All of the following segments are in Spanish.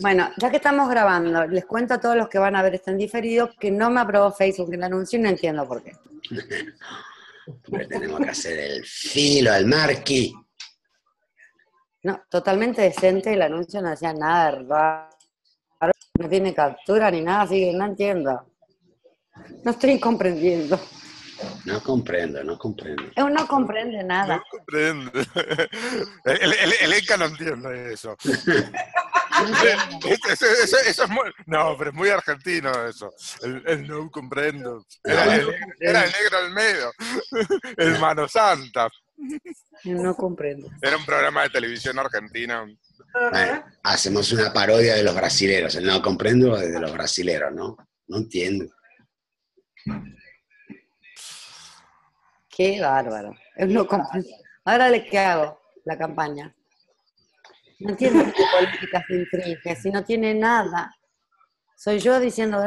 Bueno, ya que estamos grabando, les cuento a todos los que van a ver esto en diferido que no me aprobó Facebook el anuncio y no entiendo por qué. Porque tenemos que hacer el filo al marqui. No, totalmente decente, el anuncio no hacía nada de raro, no tiene captura ni nada, así que no entiendo. No estoy comprendiendo. No comprendo, no comprendo. Él no comprende nada. No comprende. El, el, el Enca no entiende eso. Eso, eso- eso es muy, no, pero es muy argentino eso. El, el no comprendo. Era, el, era el negro Almedo. El Mano Santa. No comprende. Era un programa de televisión argentina. Bueno, hacemos una parodia de los brasileros. El no comprendo es de los brasileros, ¿no? No entiendo. Qué bárbaro. Él no. Ahora, ¿le qué hago? La campaña. No entiendo qué política se infringe, si no tiene nada. Soy yo diciendo.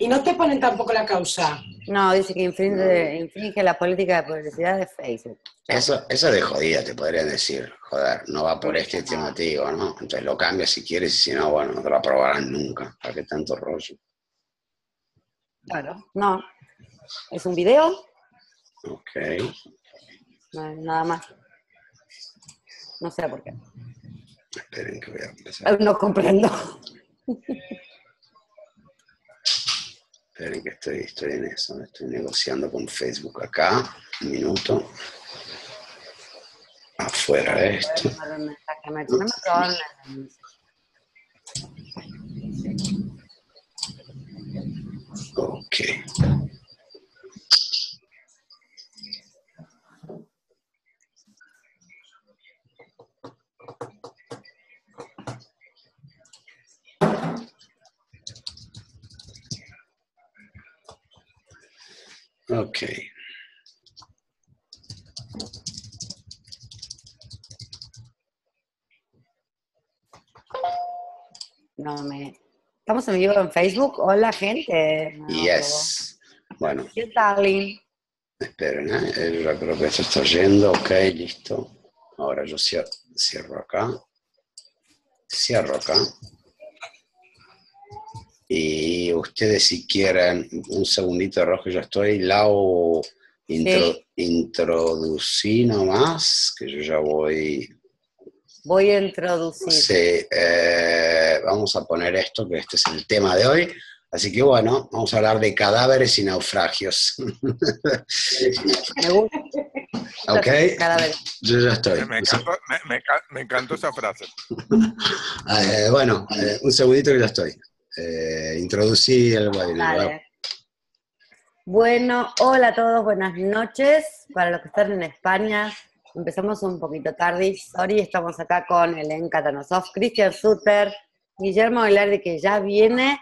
Y no te ponen tampoco la causa. no, dice que infringe, infringe la política de publicidad de Facebook. Eso, eso de jodida te podrían decir. Joder, no va por este este motivo, ¿no? Entonces lo cambias si quieres y si no, bueno, no te lo aprobarán nunca. ¿Para qué tanto rollo? Claro. No. ¿Es un video? Ok. No, nada más. No sé por qué. Esperen que voy a empezar. No comprendo. Esperen que estoy, estoy en eso. Estoy negociando con Facebook acá. Un minuto. Afuera de esto. Un mensaje, me- no me Estamos en vivo en Facebook. Hola, gente. No, Yes. Bueno, ¿Qué tal, esperen, ¿eh? Yo creo que esto está yendo. Ok, listo. Ahora yo cier- cierro acá. Cierro acá. Y ustedes si quieren, un segundito rojo, yo estoy. Lau, intro, Sí. introducí nomás, que yo ya voy. Voy a introducir. Sí, eh, vamos a poner esto, que este es el tema de hoy. Así que bueno, vamos a hablar de cadáveres y naufragios. Me gusta ¿Ok? Yo ya estoy. Me encantó, me, me ca- me encantó esa frase. Eh, bueno, eh, un segundito que ya estoy. Eh, introducí el webinar. Bueno, hola a todos, buenas noches. Para los que están en España, empezamos un poquito tarde. Sorry, estamos acá con Elen Katanosov, Cristian Suter, Guillermo Velarde, que ya viene.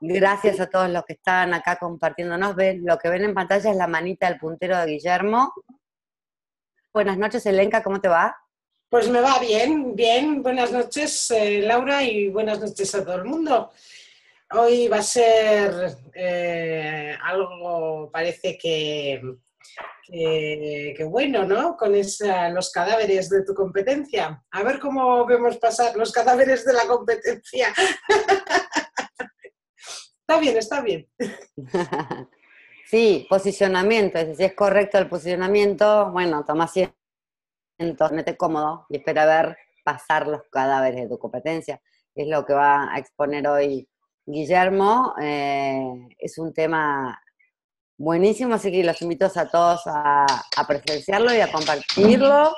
Gracias a todos los que están acá compartiéndonos. Lo que ven en pantalla es la manita del puntero de Guillermo. Buenas noches, Elenka, ¿cómo te va? Pues me va bien, bien. Buenas noches, eh, Laura, y buenas noches a todo el mundo. Hoy va a ser eh, algo, parece que, que, bueno, ¿no? Con los cadáveres de tu competencia. A ver cómo vemos pasar los cadáveres de la competencia. está bien, está bien. Sí, posicionamiento, si es correcto el posicionamiento, bueno, toma asiento, mete cómodo y espera ver pasar los cadáveres de tu competencia. Es lo que va a exponer hoy Guillermo. eh, es un tema buenísimo, así que los invito a todos a, a presenciarlo y a compartirlo.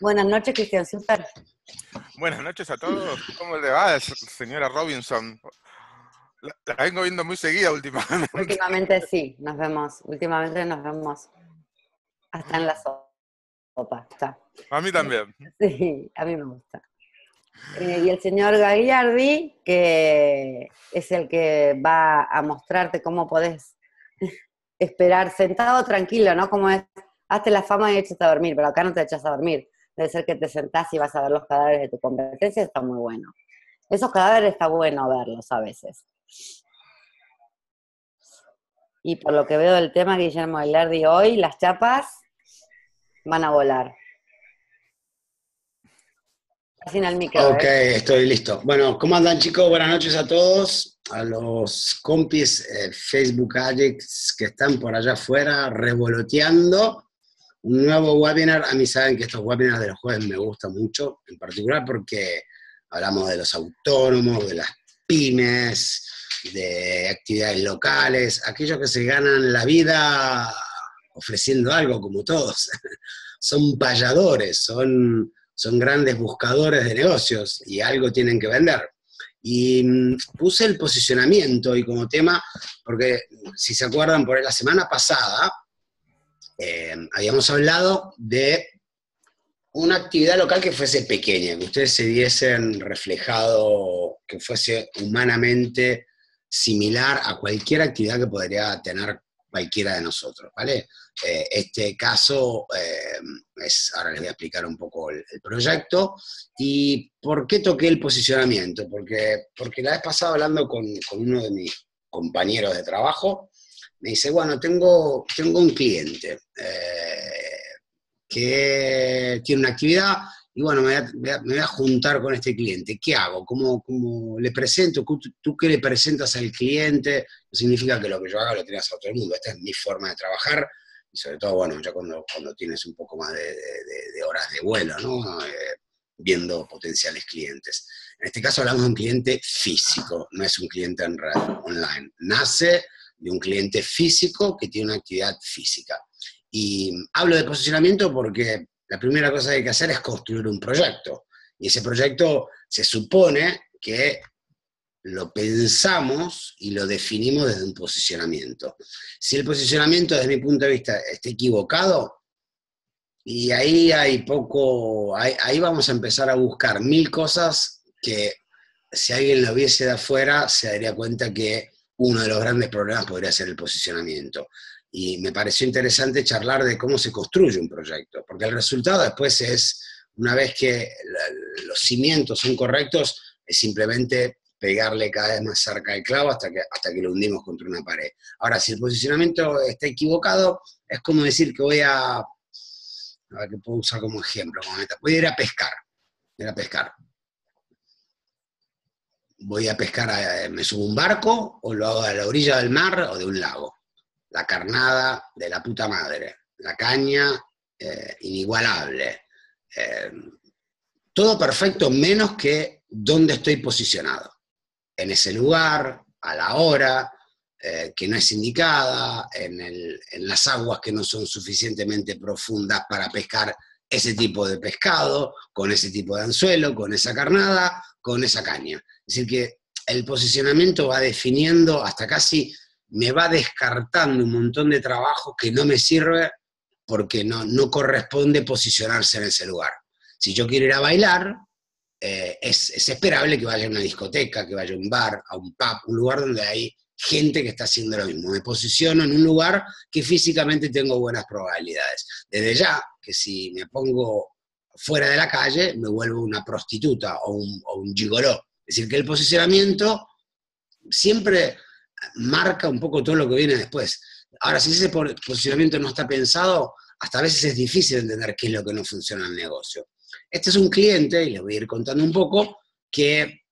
Buenas noches, Cristian Super. Buenas noches a todos. ¿Cómo le va, señora Robinson? La, la vengo viendo muy seguida últimamente. Últimamente sí, nos vemos, últimamente nos vemos hasta en la sopa. Está. A mí también. Sí, a mí me gusta. Eh, y el señor Gagliardi, que es el que va a mostrarte cómo podés esperar sentado tranquilo, ¿no? Como es, hazte la fama y échate a dormir, pero acá no te echas a dormir. Debe ser que te sentás y vas a ver los cadáveres de tu competencia, está muy bueno. Esos cadáveres está bueno verlos a veces. y por lo que veo del tema Guillermo Ailardi hoy, las chapas van a volar. Sin el micro. Ok, ¿eh? estoy listo. Bueno, ¿cómo andan chicos? Buenas noches a todos, a los compis eh, Facebook Addicts que están por allá afuera revoloteando. Un nuevo webinar, a mí saben que estos webinars de los jueves me gustan mucho, en particular porque hablamos de los autónomos, de las pymes, de actividades locales, aquellos que se ganan la vida ofreciendo algo, como todos. son payadores, son son grandes buscadores de negocios y algo tienen que vender. Y mm, puse el posicionamiento y como tema, porque si se acuerdan, por la semana pasada eh, habíamos hablado de una actividad local que fuese pequeña, que ustedes se viesen reflejado, que fuese humanamente similar a cualquier actividad que podría tener cualquiera de nosotros, ¿vale? Eh, este caso eh, es, ahora les voy a explicar un poco el, proyecto y por qué toqué el posicionamiento, porque, porque la vez pasada hablando con, uno de mis compañeros de trabajo, me dice, bueno, tengo, tengo un cliente eh, que tiene una actividad y bueno, me voy, a, juntar con este cliente. ¿Qué hago? ¿Cómo, cómo le presento? ¿Tú, qué le presentas al cliente? Significa que lo que yo haga lo tengas a todo el mundo. Esta es mi forma de trabajar y sobre todo, bueno, ya cuando, cuando tienes un poco más de, horas de vuelo, ¿no? Eh, viendo potenciales clientes. En este caso hablamos de un cliente físico, no es un cliente en red, online. Nace de un cliente físico que tiene una actividad física. Y hablo de posicionamiento porque la primera cosa que hay que hacer es construir un proyecto. Y ese proyecto se supone que lo pensamos y lo definimos desde un posicionamiento. Si el posicionamiento desde mi punto de vista está equivocado, y ahí hay poco, ahí, vamos a empezar a buscar mil cosas que si alguien lo viese de afuera se daría cuenta que uno de los grandes problemas podría ser el posicionamiento y me pareció interesante charlar de cómo se construye un proyecto, porque el resultado después es, una vez que los cimientos son correctos, es simplemente pegarle cada vez más cerca al clavo hasta que, hasta que lo hundimos contra una pared. Ahora, si el posicionamiento está equivocado, es como decir que voy a, a ver qué puedo usar como ejemplo, voy a ir a pescar, ir a pescar. Voy a pescar, me subo un barco o lo hago a la orilla del mar o de un lago la carnada de la puta madre, la caña eh, inigualable. Eh, todo perfecto menos que dónde estoy posicionado. En ese lugar, a la hora, eh, que no es indicada, en, las aguas que no son suficientemente profundas para pescar ese tipo de pescado, con ese tipo de anzuelo, con esa carnada, con esa caña. Es decir, que el posicionamiento va definiendo hasta casi me va descartando un montón de trabajo que no me sirve porque no, no corresponde posicionarse en ese lugar. Si yo quiero ir a bailar, eh, es, es, esperable que vaya a una discoteca, que vaya a un bar, a un pub, un lugar donde hay gente que está haciendo lo mismo. Me posiciono en un lugar que físicamente tengo buenas probabilidades. Desde ya, que si me pongo fuera de la calle, me vuelvo una prostituta o un, o un gigoló. Es decir, que el posicionamiento siempre marca un poco todo lo que viene después. Ahora, si ese posicionamiento no está pensado, hasta a veces es difícil entender qué es lo que no funciona en el negocio. Este es un cliente, y les voy a ir contando un poco, que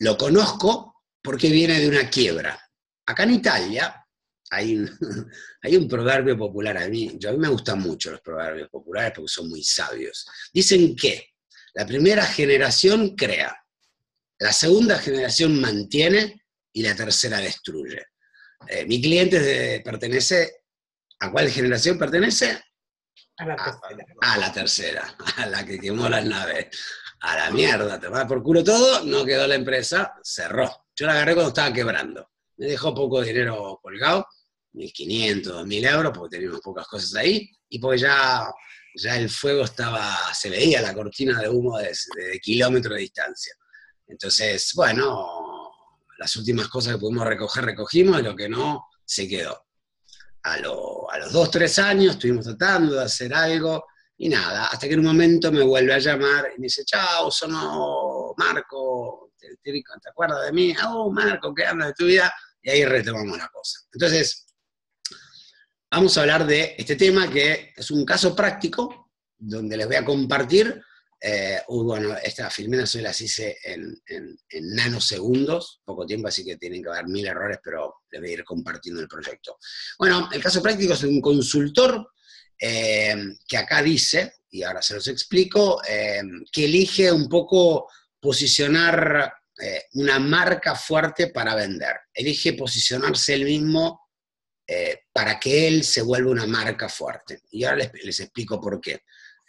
lo conozco porque viene de una quiebra. Acá en Italia hay un, hay un proverbio popular a mí, yo, a mí me gustan mucho los proverbios populares porque son muy sabios. Dicen que la primera generación crea, la segunda generación mantiene y la tercera destruye. Eh, mi cliente pertenece, ¿a cuál generación pertenece? A la tercera. A, la tercera, a la que quemó las naves. A la mierda, te va por culo todo, no quedó la empresa, cerró. Yo la agarré cuando estaba quebrando. Me dejó poco dinero colgado, 1.500, 2.000 euros, porque teníamos pocas cosas ahí, y pues ya, ya el fuego estaba, se veía la cortina de humo de, de kilómetros de distancia. Entonces, bueno, las últimas cosas que pudimos recoger, recogimos, y lo que no, se quedó. A, los dos, tres años estuvimos tratando de hacer algo, y nada, hasta que en un momento me vuelve a llamar y me dice, chao, sono Marco, ¿te, acuerdas de mí? Oh, Marco, ¿qué anda de tu vida? y ahí retomamos la cosa. Entonces, vamos a hablar de este tema que es un caso práctico, donde les voy a compartir eh, bueno, estas filmenas hoy las hice en, nanosegundos, poco tiempo, así que tienen que haber mil errores, pero les voy a ir compartiendo el proyecto. Bueno, el caso práctico es un consultor eh, que acá dice, y ahora se los explico, eh, que elige un poco posicionar una marca fuerte para vender. Elige posicionarse él mismo para que él se vuelva una marca fuerte. Y ahora les explico por qué.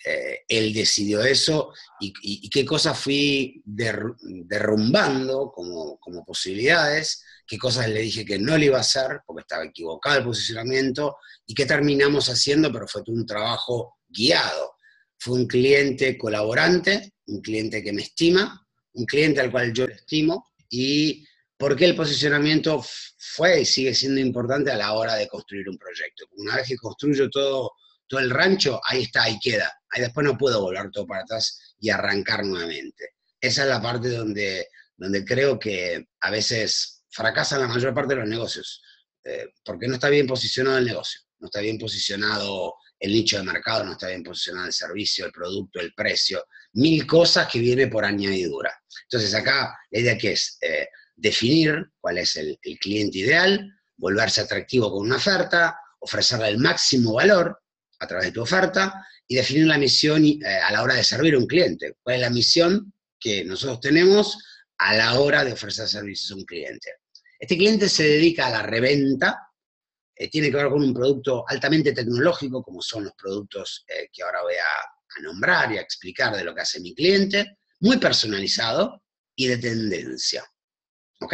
Eh, él decidió eso y, qué cosas fui derrumbando como, posibilidades, qué cosas le dije que no le iba a hacer porque estaba equivocado el posicionamiento y qué terminamos haciendo, pero fue un trabajo guiado. Fue un cliente colaborante, un cliente que me estima, un cliente al cual yo le estimo y por qué el posicionamiento fue y sigue siendo importante a la hora de construir un proyecto. Una vez que construyo todo todo el rancho, ahí está, ahí queda. Ahí después no puedo volar todo para atrás y arrancar nuevamente. Esa es la parte donde, donde creo que a veces fracasan la mayor parte de los negocios, eh, porque no está bien posicionado el negocio, no está bien posicionado el nicho de mercado, no está bien posicionado el servicio, el producto, el precio, mil cosas que vienen por añadidura. Entonces acá la idea que es eh, definir cuál es el, el cliente ideal, volverse atractivo con una oferta, ofrecerle el máximo valor, a través de tu oferta y definir la misión eh, a la hora de servir a un cliente. ¿Cuál es la misión que nosotros tenemos a la hora de ofrecer servicios a un cliente? Este cliente se dedica a la reventa, eh, tiene que ver con un producto altamente tecnológico, como son los productos eh, que ahora voy a, a nombrar y a explicar de lo que hace mi cliente, muy personalizado y de tendencia. ¿Ok?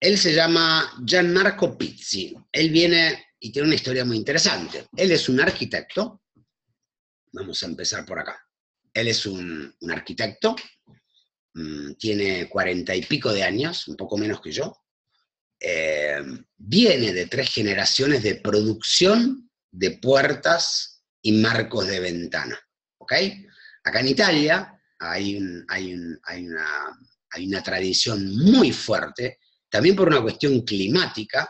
Él se llama Gianmarco Pizzi. Él viene y tiene una historia muy interesante. Él es un arquitecto, vamos a empezar por acá. Él es un, arquitecto, mm, tiene cuarenta y pico de años, un poco menos que yo. Eh, viene de tres generaciones de producción de puertas y marcos de ventana. ¿Ok? Acá en Italia hay, una tradición muy fuerte, también por una cuestión climática,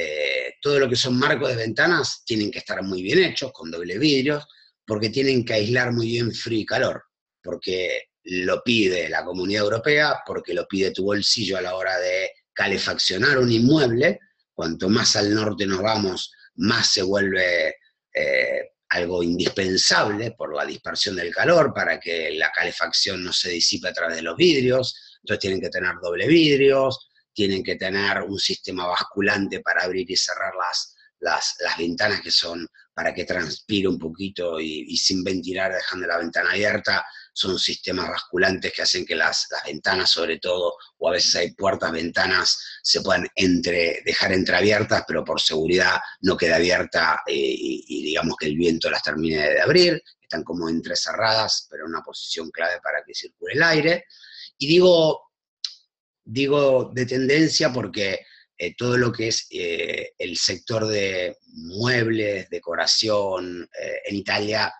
eh, todo lo que son marcos de ventanas tienen que estar muy bien hechos, con doble vidrios, porque tienen que aislar muy bien frío y calor, porque lo pide la comunidad europea, porque lo pide tu bolsillo a la hora de calefaccionar un inmueble. Cuanto más al norte nos vamos, más se vuelve eh, algo indispensable por la dispersión del calor, para que la calefacción no se disipe a través de los vidrios. Entonces tienen que tener doble vidrios, tienen que tener un sistema basculante para abrir y cerrar las, las, ventanas que son para que transpire un poquito y, sin ventilar, dejando la ventana abierta. Son sistemas basculantes que hacen que las, ventanas, sobre todo, o a veces hay puertas, ventanas, se puedan entre, dejar entreabiertas, pero por seguridad no queda abierta eh, y, y, digamos que el viento las termine de abrir. Están como entrecerradas, pero en una posición clave para que circule el aire. Y digo, digo de tendencia porque eh, todo lo que es eh, el sector de muebles, decoración, eh, en Italia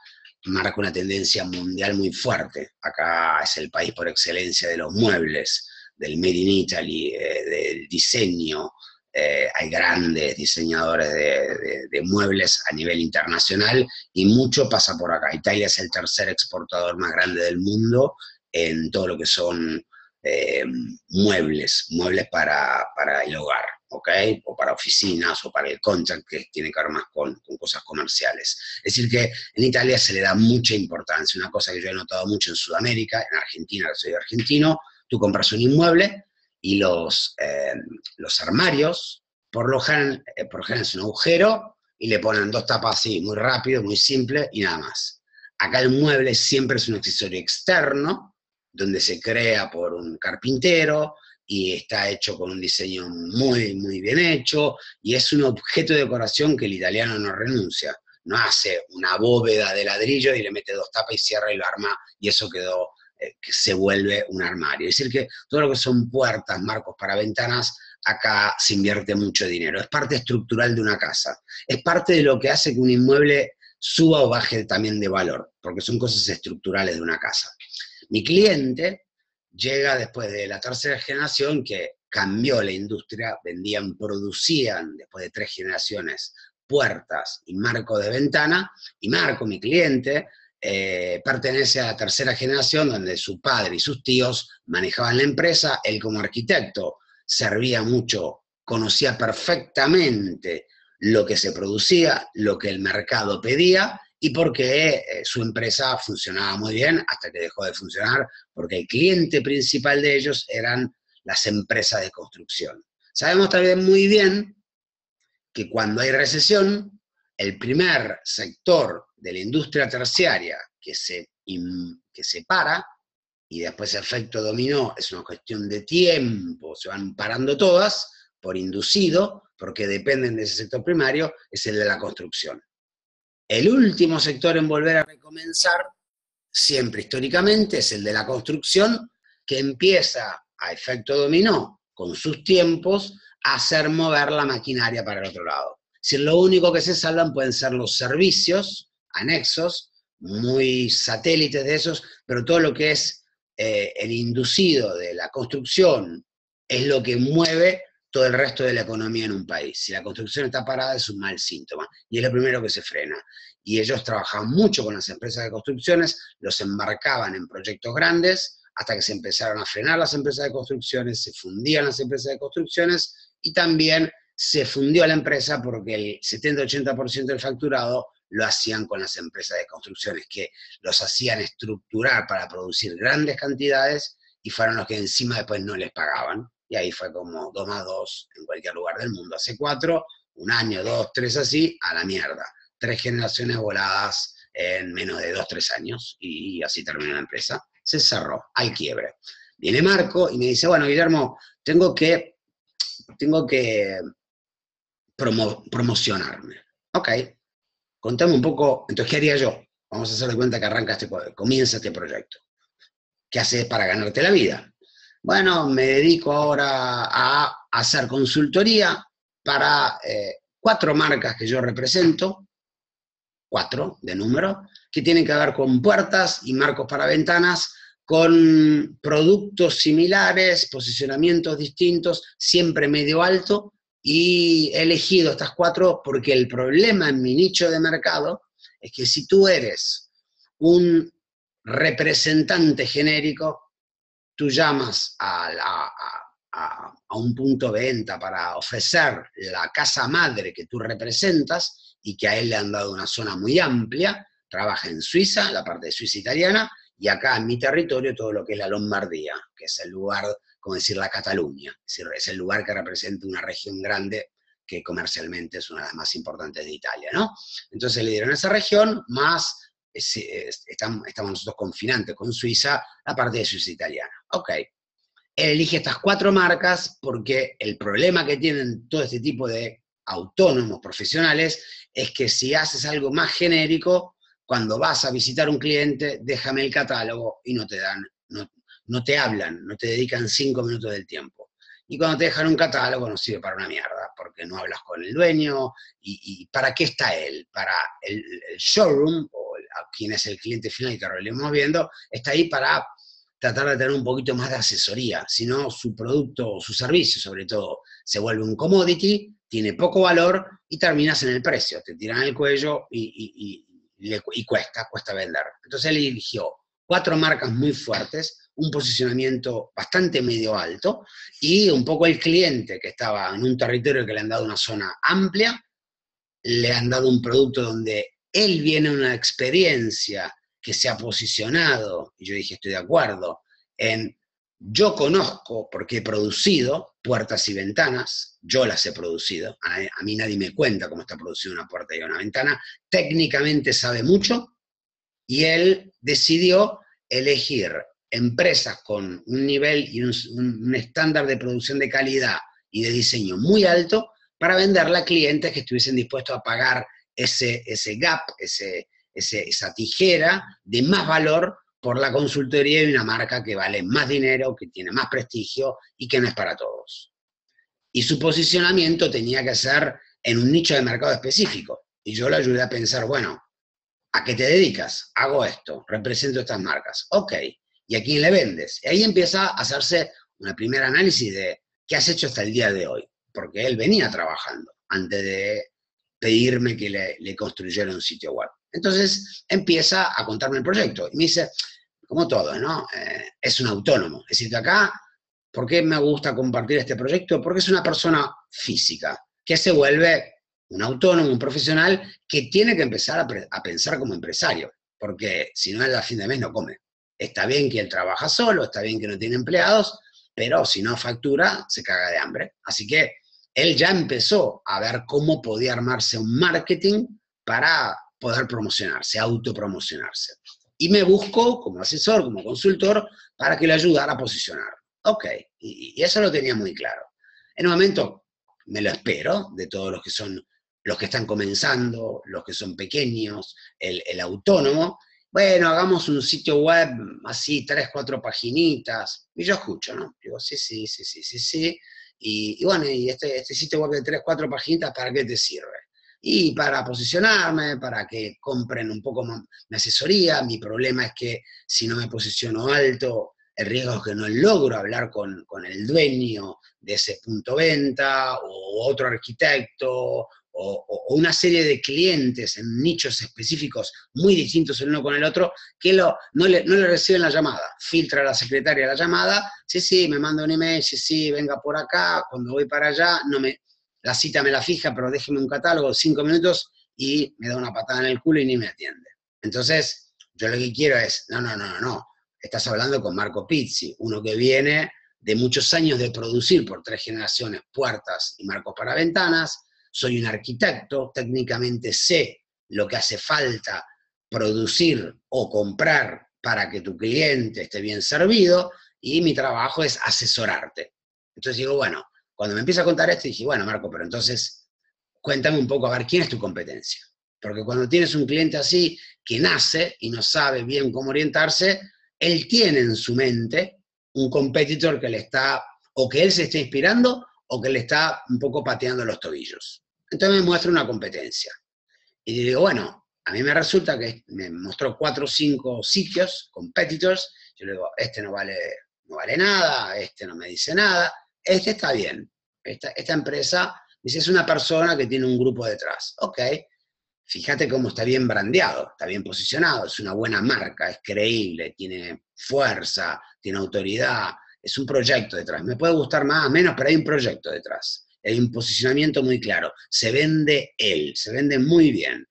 marca una tendencia mundial muy fuerte. Acá es el país por excelencia de los muebles, del Made in Italy, del diseño. hay grandes diseñadores de, de, muebles a nivel internacional y mucho pasa por acá. Italia es el tercer exportador más grande del mundo en todo lo que son eh, muebles, muebles para, el hogar, ¿ok? O para oficinas o para el contract, que tiene que ver más con, cosas comerciales. Es decir, que en Italia se le da mucha importancia, una cosa que yo he notado mucho en Sudamérica, en Argentina, soy argentino, tú compras un inmueble y los, eh, los armarios, por lo, general, por lo general es un agujero y le ponen dos tapas así, muy rápido, muy simple y nada más. Acá el mueble siempre es un accesorio externo, donde se crea por un carpintero y está hecho con un diseño muy, muy bien hecho y es un objeto de decoración que el italiano no renuncia. No hace una bóveda de ladrillo y le mete dos tapas y cierra y lo arma y eso quedó, eh, que se vuelve un armario. Es decir, que todo lo que son puertas, marcos para ventanas, acá se invierte mucho dinero. Es parte estructural de una casa. Es parte de lo que hace que un inmueble suba o baje también de valor, porque son cosas estructurales de una casa. Mi cliente llega después de la tercera generación que cambió la industria, vendían, producían, después de tres generaciones, puertas y marco de ventana, y Marco, mi cliente, eh, pertenece a la tercera generación donde su padre y sus tíos manejaban la empresa, él como arquitecto servía mucho, conocía perfectamente lo que se producía, lo que el mercado pedía y porque eh, su empresa funcionaba muy bien hasta que dejó de funcionar, porque el cliente principal de ellos eran las empresas de construcción. Sabemos también muy bien que cuando hay recesión, el primer sector de la industria terciaria que se, que se para, y después efecto dominó, es una cuestión de tiempo, se van parando todas por inducido, porque dependen de ese sector primario, es el de la construcción. El último sector en volver a recomenzar, siempre históricamente, es el de la construcción, que empieza a efecto dominó, con sus tiempos, a hacer mover la maquinaria para el otro lado. Si lo único que se salvan pueden ser los servicios anexos, muy satélites de esos, pero todo lo que es eh, el inducido de la construcción es lo que mueve todo el resto de la economía en un país. Si la construcción está parada es un mal síntoma y es lo primero que se frena. Y ellos trabajaban mucho con las empresas de construcciones, los embarcaban en proyectos grandes hasta que se empezaron a frenar las empresas de construcciones, se fundían las empresas de construcciones y también se fundió la empresa porque el 70-80% del facturado lo hacían con las empresas de construcciones, que los hacían estructurar para producir grandes cantidades y fueron los que encima después no les pagaban. Y ahí fue como dos más dos en cualquier lugar del mundo. Hace cuatro, un año, dos, tres así, a la mierda. Tres generaciones voladas en menos de dos, tres años y así terminó la empresa. Se cerró, hay quiebre. Viene Marco y me dice, bueno, Guillermo, tengo que, tengo que promocionarme. Ok, contame un poco, entonces, ¿qué haría yo? Vamos a hacer de cuenta que arranca este, comienza este proyecto. ¿Qué haces para ganarte la vida? Bueno, me dedico ahora a hacer consultoría para eh, cuatro marcas que yo represento, cuatro de número, que tienen que ver con puertas y marcos para ventanas, con productos similares, posicionamientos distintos, siempre medio alto, y he elegido estas cuatro porque el problema en mi nicho de mercado es que si tú eres un representante genérico, tú llamas a, un punto de venta para ofrecer la casa madre que tú representas y que a él le han dado una zona muy amplia, trabaja en Suiza, la parte de Suiza italiana, y acá en mi territorio todo lo que es la Lombardía, que es el lugar, como decir, la Cataluña, es el lugar que representa una región grande que comercialmente es una de las más importantes de Italia, ¿no? Entonces le dieron esa región, más estamos, nosotros confinantes con Suiza, la parte de Suiza italiana. Ok. Él elige estas cuatro marcas porque el problema que tienen todo este tipo de autónomos profesionales es que si haces algo más genérico, cuando vas a visitar un cliente, déjame el catálogo y no te dan, no, no te hablan, no te dedican cinco minutos del tiempo. Y cuando te dejan un catálogo no sirve para una mierda, porque no hablas con el dueño. ¿Y, para qué está él? Para el, showroom, o quien es el cliente final y que estamos viendo, está ahí para tratar de tener un poquito más de asesoría. Si no, su producto o su servicio, sobre todo, se vuelve un commodity, tiene poco valor y terminas en el precio. Te tiran el cuello y, y cuesta, cuesta vender. Entonces él eligió cuatro marcas muy fuertes un posicionamiento bastante medio alto y un poco el cliente que estaba en un territorio que le han dado una zona amplia, le han dado un producto donde él viene una experiencia que se ha posicionado, y yo dije estoy de acuerdo, en yo conozco porque he producido puertas y ventanas, yo las he producido, a, mí nadie me cuenta cómo está producida una puerta y una ventana, técnicamente sabe mucho y él decidió elegir empresas con un nivel y un, estándar de producción de calidad y de diseño muy alto para venderla a clientes que estuviesen dispuestos a pagar ese, ese gap, ese, esa tijera de más valor por la consultoría de una marca que vale más dinero, que tiene más prestigio y que no es para todos. Y su posicionamiento tenía que ser en un nicho de mercado específico. Y yo le ayudé a pensar, bueno, ¿a qué te dedicas? Hago esto, represento estas marcas. Ok, y a quién le vendes. Y ahí empieza a hacerse una primera análisis de ¿qué has hecho hasta el día de hoy? Porque él venía trabajando antes de pedirme que le, construyera un sitio web. Entonces empieza a contarme el proyecto y me dice, como todo, ¿no? Eh, es un autónomo. Es decir, acá, ¿por qué me gusta compartir este proyecto? Porque es una persona física que se vuelve un autónomo, un profesional que tiene que empezar a, pensar como empresario, porque si no, a fin de mes no come. Está bien que él trabaja solo, está bien que no tiene empleados, pero si no factura, se caga de hambre. Así que él ya empezó a ver cómo podía armarse un marketing para poder promocionarse, autopromocionarse. Y me buscó como asesor, como consultor, para que le ayudara a posicionar. Ok, y, eso lo tenía muy claro. En un momento me lo espero de todos los que son los que están comenzando, los que son pequeños, el, autónomo, bueno, hagamos un sitio web así, tres, cuatro paginitas. Y yo escucho, ¿no? Digo, sí, sí, sí, sí, sí. Y, bueno, y este, este sitio web de tres, cuatro paginitas, ¿para qué te sirve? Y para posicionarme, para que compren un poco más mi asesoría. Mi problema es que si no me posiciono alto, el riesgo es que no logro hablar con, con el dueño de ese punto venta o otro arquitecto o, una serie de clientes en nichos específicos muy distintos el uno con el otro, que lo, no, le, no le reciben la llamada. Filtra la secretaria la llamada, sí, sí, me manda un email, sí, sí, venga por acá, cuando voy para allá, no me, la cita me la fija, pero déjeme un catálogo, cinco minutos, y me da una patada en el culo y ni me atiende. Entonces, yo lo que quiero es, no, no, no, no, estás hablando con Marco Pizzi, uno que viene de muchos años de producir por tres generaciones puertas y marcos para ventanas, soy un arquitecto, técnicamente sé lo que hace falta producir o comprar para que tu cliente esté bien servido y mi trabajo es asesorarte. Entonces digo, bueno, cuando me empieza a contar esto, dije, bueno, Marco, pero entonces cuéntame un poco a ver quién es tu competencia. Porque cuando tienes un cliente así que nace y no sabe bien cómo orientarse, él tiene en su mente un competidor que le está, o que él se está inspirando, o que le está un poco pateando los tobillos. Entonces me muestra una competencia. Y digo, bueno, a mí me resulta que me mostró cuatro o cinco sitios, competitors, yo le digo, este no vale, no vale nada, este no me dice nada, este está bien. Esta, esta empresa, dice, es una persona que tiene un grupo detrás. Ok, fíjate cómo está bien brandeado, está bien posicionado, es una buena marca, es creíble, tiene fuerza, tiene autoridad, es un proyecto detrás. Me puede gustar más o menos, pero hay un proyecto detrás. Hay un posicionamiento muy claro. Se vende él, se vende muy bien.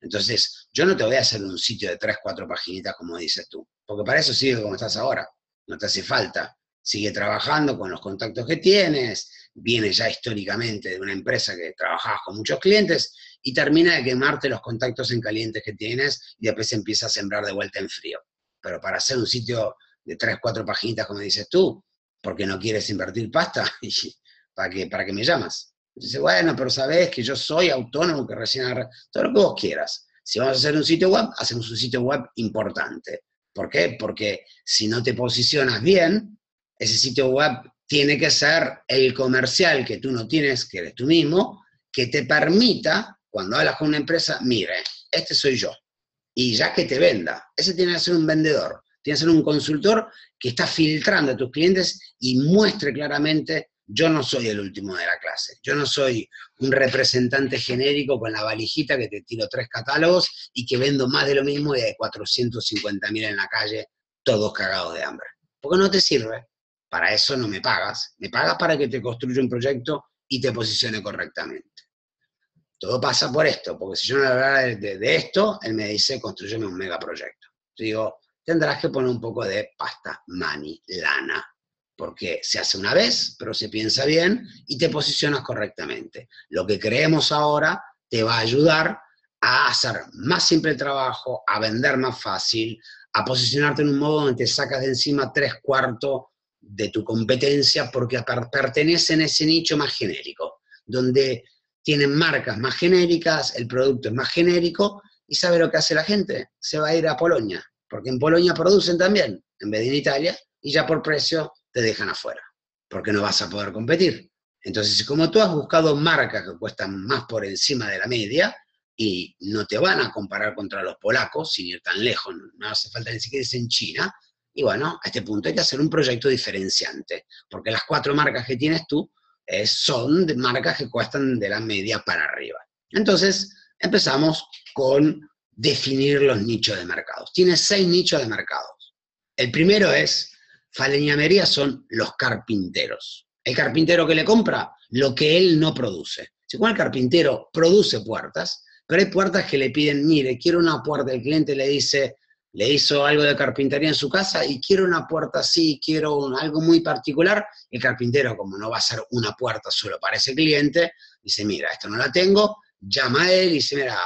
Entonces, yo no te voy a hacer un sitio de tres, cuatro paginitas como dices tú, porque para eso sigue como estás ahora. No te hace falta. Sigue trabajando con los contactos que tienes, viene ya históricamente de una empresa que trabajas con muchos clientes y termina de quemarte los contactos en calientes que tienes y después empieza a sembrar de vuelta en frío. Pero para hacer un sitio de tres, cuatro paginitas, como dices tú, porque no quieres invertir pasta, ¿para que para que me llamas? Dice, bueno, pero sabes que yo soy autónomo, que recién todo lo que vos quieras. Si vamos a hacer un sitio web, hacemos un sitio web importante. ¿Por qué? Porque si no te posicionas bien, ese sitio web tiene que ser el comercial que tú no tienes, que eres tú mismo, que te permita, cuando hablas con una empresa, mire, este soy yo. Y ya que te venda, ese tiene que ser un vendedor, tiene que ser un consultor que está filtrando a tus clientes y muestre claramente yo no soy el último de la clase, yo no soy un representante genérico con la valijita que te tiro tres catálogos y que vendo más de lo mismo y hay 450 mil en la calle, todos cagados de hambre. Porque no te sirve. Para eso no me pagas. Me pagas para que te construya un proyecto y te posicione correctamente. Todo pasa por esto, porque si yo no le hablara de, de, esto, él me dice, construyeme un megaproyecto. Yo digo, tendrás que poner un poco de pasta, money, lana, porque se hace una vez, pero se piensa bien y te posicionas correctamente. Lo que creemos ahora te va a ayudar a hacer más simple el trabajo, a vender más fácil, a posicionarte en un modo donde te sacas de encima tres cuartos de tu competencia porque pertenece en ese nicho más genérico, donde tienen marcas más genéricas, el producto es más genérico y sabe lo que hace la gente, se va a ir a Polonia, porque en Polonia producen también, en vez de en Italia, y ya por precio te dejan afuera, porque no vas a poder competir. Entonces, como tú has buscado marcas que cuestan más por encima de la media y no te van a comparar contra los polacos, sin ir tan lejos, no hace falta ni siquiera irse en China, Y bueno, a este punto hay que hacer un proyecto diferenciante, porque las cuatro marcas que tienes tú eh, son de marcas que cuestan de la media para arriba. Entonces, empezamos con definir los nichos de mercados. Tienes seis nichos de mercados. El primero es, faleñamería son los carpinteros. El carpintero que le compra lo que él no produce. Si el carpintero produce puertas, pero hay puertas que le piden, mire, quiero una puerta, el cliente le dice, le hizo algo de carpintería en su casa y quiero una puerta así, quiero algo muy particular, el carpintero, como no va a ser una puerta solo para ese cliente, dice, mira, esto no la tengo, llama a él y dice, mira,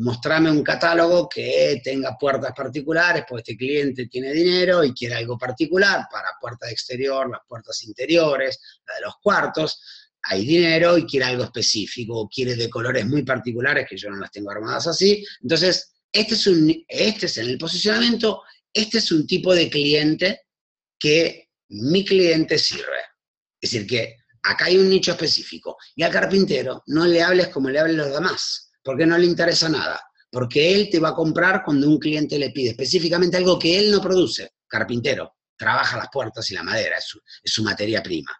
mostrame un catálogo que tenga puertas particulares, porque este cliente tiene dinero y quiere algo particular para puertas de exterior, las puertas interiores, la de los cuartos, hay dinero y quiere algo específico, o quiere de colores muy particulares, que yo no las tengo armadas así. Entonces, este es, un, este en el posicionamiento, este es un tipo de cliente que mi cliente sirve. Es decir, que acá hay un nicho específico. Y al carpintero no le hables como le hablen los demás, porque no le interesa nada. Porque él te va a comprar cuando un cliente le pide específicamente algo que él no produce. Carpintero, trabaja las puertas y la madera, es su materia prima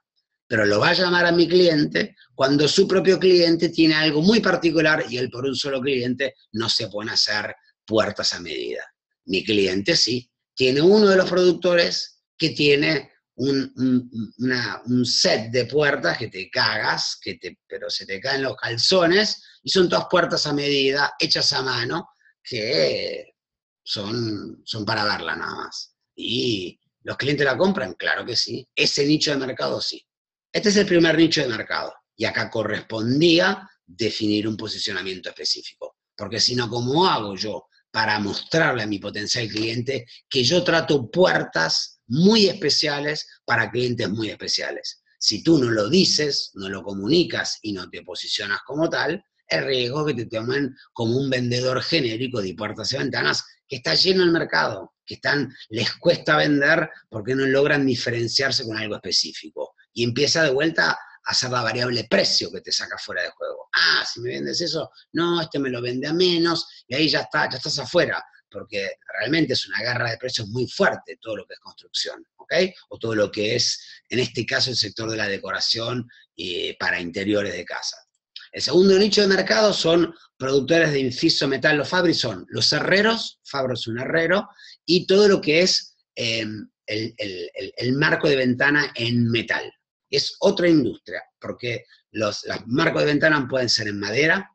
pero lo va a llamar a mi cliente cuando su propio cliente tiene algo muy particular y él por un solo cliente no se pone a hacer puertas a medida. Mi cliente sí, tiene uno de los productores que tiene un, set de puertas que te cagas, que te, pero se te caen los calzones, y son todas puertas a medida, hechas a mano, que son, son para verla nada más. ¿Y los clientes la compran? Claro que sí. Ese nicho de mercado sí. Este es el primer nicho de mercado y acá correspondía definir un posicionamiento específico. Porque si no, ¿cómo hago yo para mostrarle a mi potencial cliente que yo trato puertas muy especiales para clientes muy especiales? Si tú no lo dices, no lo comunicas y no te posicionas como tal, el riesgo que te tomen como un vendedor genérico de puertas y ventanas que está lleno el mercado, que están, les cuesta vender porque no logran diferenciarse con algo específico y empieza de vuelta a ser la variable precio que te saca fuera de juego. Ah, si me vendes eso, no, este me lo vende a menos, y ahí ya, está, ya estás afuera, porque realmente es una guerra de precios muy fuerte todo lo que es construcción, ¿ok? O todo lo que es, en este caso, el sector de la decoración eh, para interiores de casa. El segundo nicho de mercado son productores de inciso metal o fabri, son los herreros, Fabro es un herrero, y todo lo que es eh, el marco de ventana en metal es otra industria, porque los, marcos de ventana pueden ser en madera,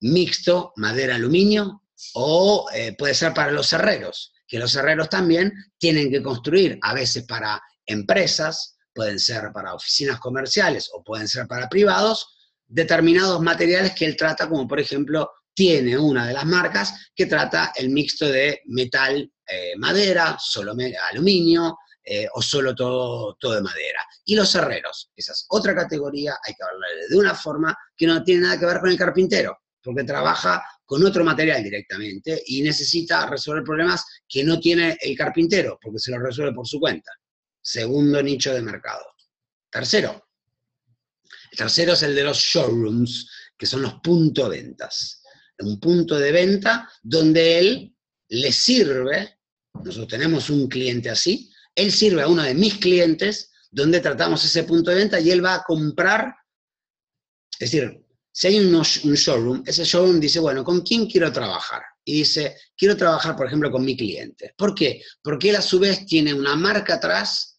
mixto, madera-aluminio, o eh, puede ser para los herreros, que los herreros también tienen que construir, a veces para empresas, pueden ser para oficinas comerciales o pueden ser para privados, determinados materiales que él trata, como por ejemplo, tiene una de las marcas que trata el mixto de metal, eh, madera, solo aluminio, eh, o solo todo, todo de madera. Y los herreros, esa es otra categoría, hay que hablarle de una forma que no tiene nada que ver con el carpintero, porque trabaja con otro material directamente y necesita resolver problemas que no tiene el carpintero, porque se los resuelve por su cuenta. Segundo nicho de mercado. Tercero. El tercero es el de los showrooms, que son los puntos ventas. Un punto de venta donde él le sirve, nosotros tenemos un cliente así, él sirve a uno de mis clientes donde tratamos ese punto de venta y él va a comprar, es decir, si hay un, showroom, ese showroom dice, bueno, ¿con quién quiero trabajar? Y dice, quiero trabajar, por ejemplo, con mi cliente. ¿Por qué? Porque él a su vez tiene una marca atrás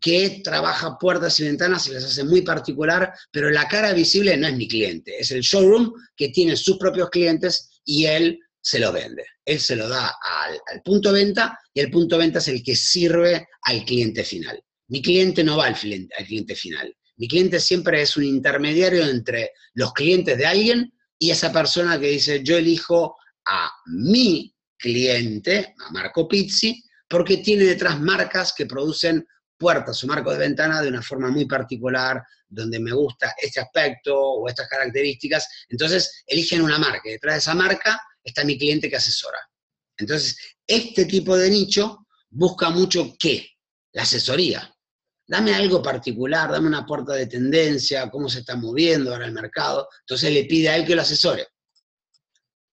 que trabaja puertas y ventanas y las hace muy particular, pero la cara visible no es mi cliente, es el showroom que tiene sus propios clientes y él se lo vende. Él se lo da al, punto de venta y el punto de venta es el que sirve al cliente final. Mi cliente no va al, al cliente final. Mi cliente siempre es un intermediario entre los clientes de alguien y esa persona que dice, yo elijo a mi cliente, a Marco Pizzi, porque tiene detrás marcas que producen puertas o marcos de ventana de una forma muy particular, donde me gusta este aspecto o estas características. Entonces eligen una marca y detrás de esa marca está mi cliente que asesora. Entonces, este tipo de nicho busca mucho qué? La asesoría. Dame algo particular, dame una puerta de tendencia, cómo se está moviendo ahora el mercado. Entonces le pide a él que lo asesore.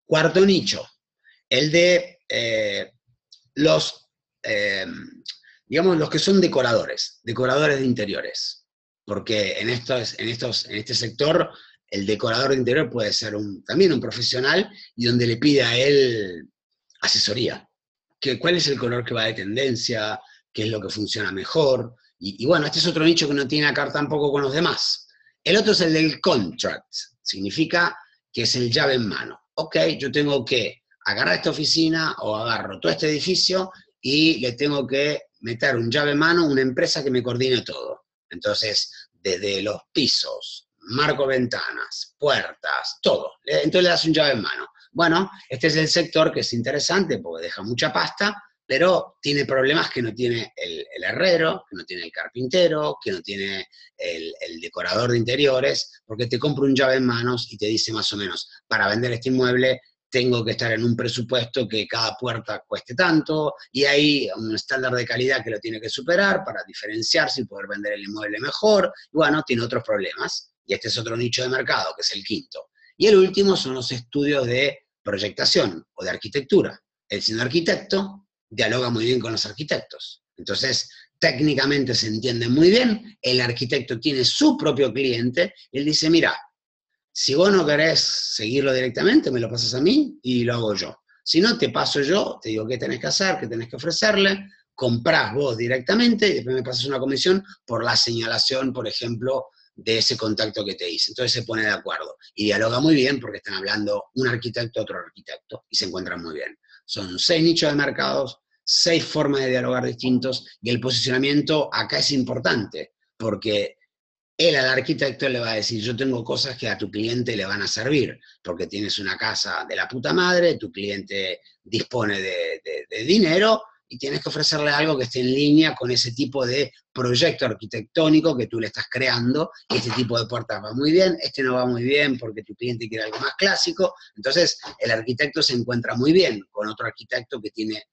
Cuarto nicho, el de eh, los, eh, digamos, los que son decoradores, decoradores de interiores. Porque en, estos, en, estos, en este sector el decorador de interior puede ser también un profesional y donde le pide a él asesoría. Que, ¿Cuál es el color que va de tendencia? ¿Qué es lo que funciona mejor? Y, bueno, este es otro nicho que no tiene acá tampoco con los demás. El otro es el del contract. Significa que es el llave en mano. Ok, yo tengo que agarrar esta oficina o agarro todo este edificio y le tengo que meter un llave en mano una empresa que me coordine todo. Entonces, desde los pisos, marco ventanas, puertas, todo. Entonces le das un llave en mano. Bueno, este es el sector que es interesante porque deja mucha pasta, pero tiene problemas que no tiene el, herrero, que no tiene el carpintero, que no tiene el, decorador de interiores, porque te compra un llave en manos y te dice más o menos, para vender este inmueble tengo que estar en un presupuesto que cada puerta cueste tanto, y hay un estándar de calidad que lo tiene que superar para diferenciarse y poder vender el inmueble mejor, y bueno, tiene otros problemas, y este es otro nicho de mercado, que es el quinto. Y el último son los estudios de proyectación o de arquitectura. El siendo arquitecto dialoga muy bien con los arquitectos. Entonces, técnicamente se entiende muy bien, el arquitecto tiene su propio cliente, él dice, mira, si vos no querés seguirlo directamente, me lo pasas a mí y lo hago yo. Si no, te paso yo, te digo qué tenés que hacer, qué tenés que ofrecerle, comprás vos directamente y después me pasas una comisión por la señalación, por ejemplo, de ese contacto que te hice. Entonces se pone de acuerdo y dialoga muy bien porque están hablando un arquitecto, otro arquitecto y se encuentran muy bien. Son seis nichos de mercados, seis formas de dialogar distintos y el posicionamiento acá es importante porque él al arquitecto le va a decir, yo tengo cosas que a tu cliente le van a servir, porque tienes una casa de la puta madre, tu cliente dispone de, dinero y tienes que ofrecerle algo que esté en línea con ese tipo de proyecto arquitectónico que tú le estás creando. Este tipo de puertas va muy bien, este no va muy bien porque tu cliente quiere algo más clásico. Entonces, el arquitecto se encuentra muy bien con otro arquitecto que tiene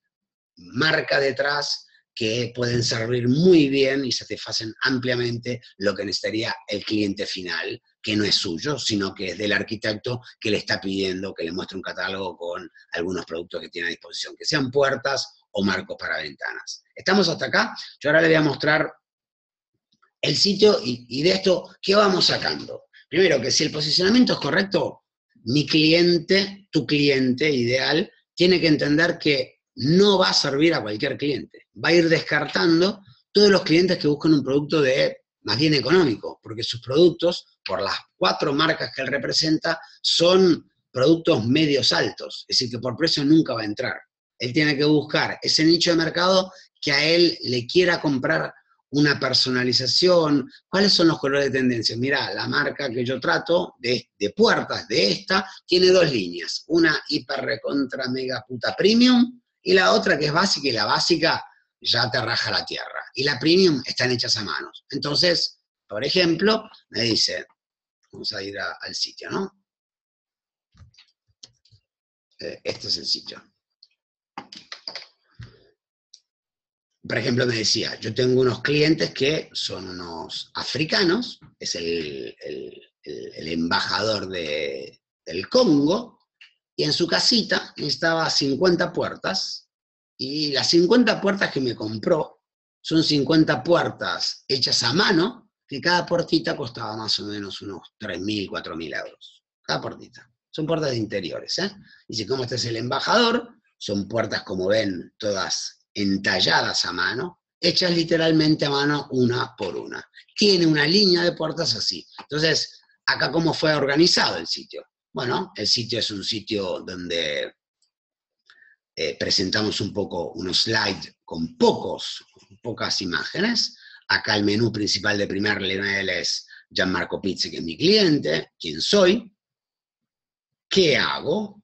marca detrás, que pueden servir muy bien y satisfacen ampliamente lo que necesitaría el cliente final, que no es suyo, sino que es del arquitecto que le está pidiendo que le muestre un catálogo con algunos productos que tiene a disposición, que sean puertas o marcos para ventanas. ¿Estamos hasta acá? Yo ahora le voy a mostrar el sitio y, de esto, ¿qué vamos sacando? Primero, que si el posicionamiento es correcto, mi cliente, tu cliente ideal, tiene que entender que no va a servir a cualquier cliente. Va a ir descartando todos los clientes que buscan un producto de más bien económico, porque sus productos, por las cuatro marcas que él representa, son productos medios altos, es decir, que por precio nunca va a entrar. Él tiene que buscar ese nicho de mercado que a él le quiera comprar una personalización, cuáles son los colores de tendencia. Mira, la marca que yo trato de, de, puertas de esta tiene dos líneas, una hiper recontra mega puta premium y la otra que es básica, y la básica ya te raja la tierra. Y la premium están hechas a manos. Entonces, por ejemplo, me dice, vamos a ir al sitio, ¿no? Eh, este es el sitio. Por ejemplo, me decía, yo tengo unos clientes que son unos africanos, es el, embajador del Congo, y en su casita necesitaba 50 puertas, y las 50 puertas que me compró son 50 puertas hechas a mano, que cada puertita costaba más o menos unos 3.000, 4.000 euros. Cada puertita. Son puertas de interiores. ¿eh? Si como este es el embajador, son puertas, como ven, todas entalladas a mano, hechas literalmente a mano una por una. Tiene una línea de puertas así. Entonces, acá cómo fue organizado el sitio. Bueno, el sitio es un sitio donde eh, presentamos un poco unos slides con pocos, pocas imágenes. Acá el menú principal de primer nivel es Gianmarco Pizzi, que es mi cliente, quién soy, qué hago,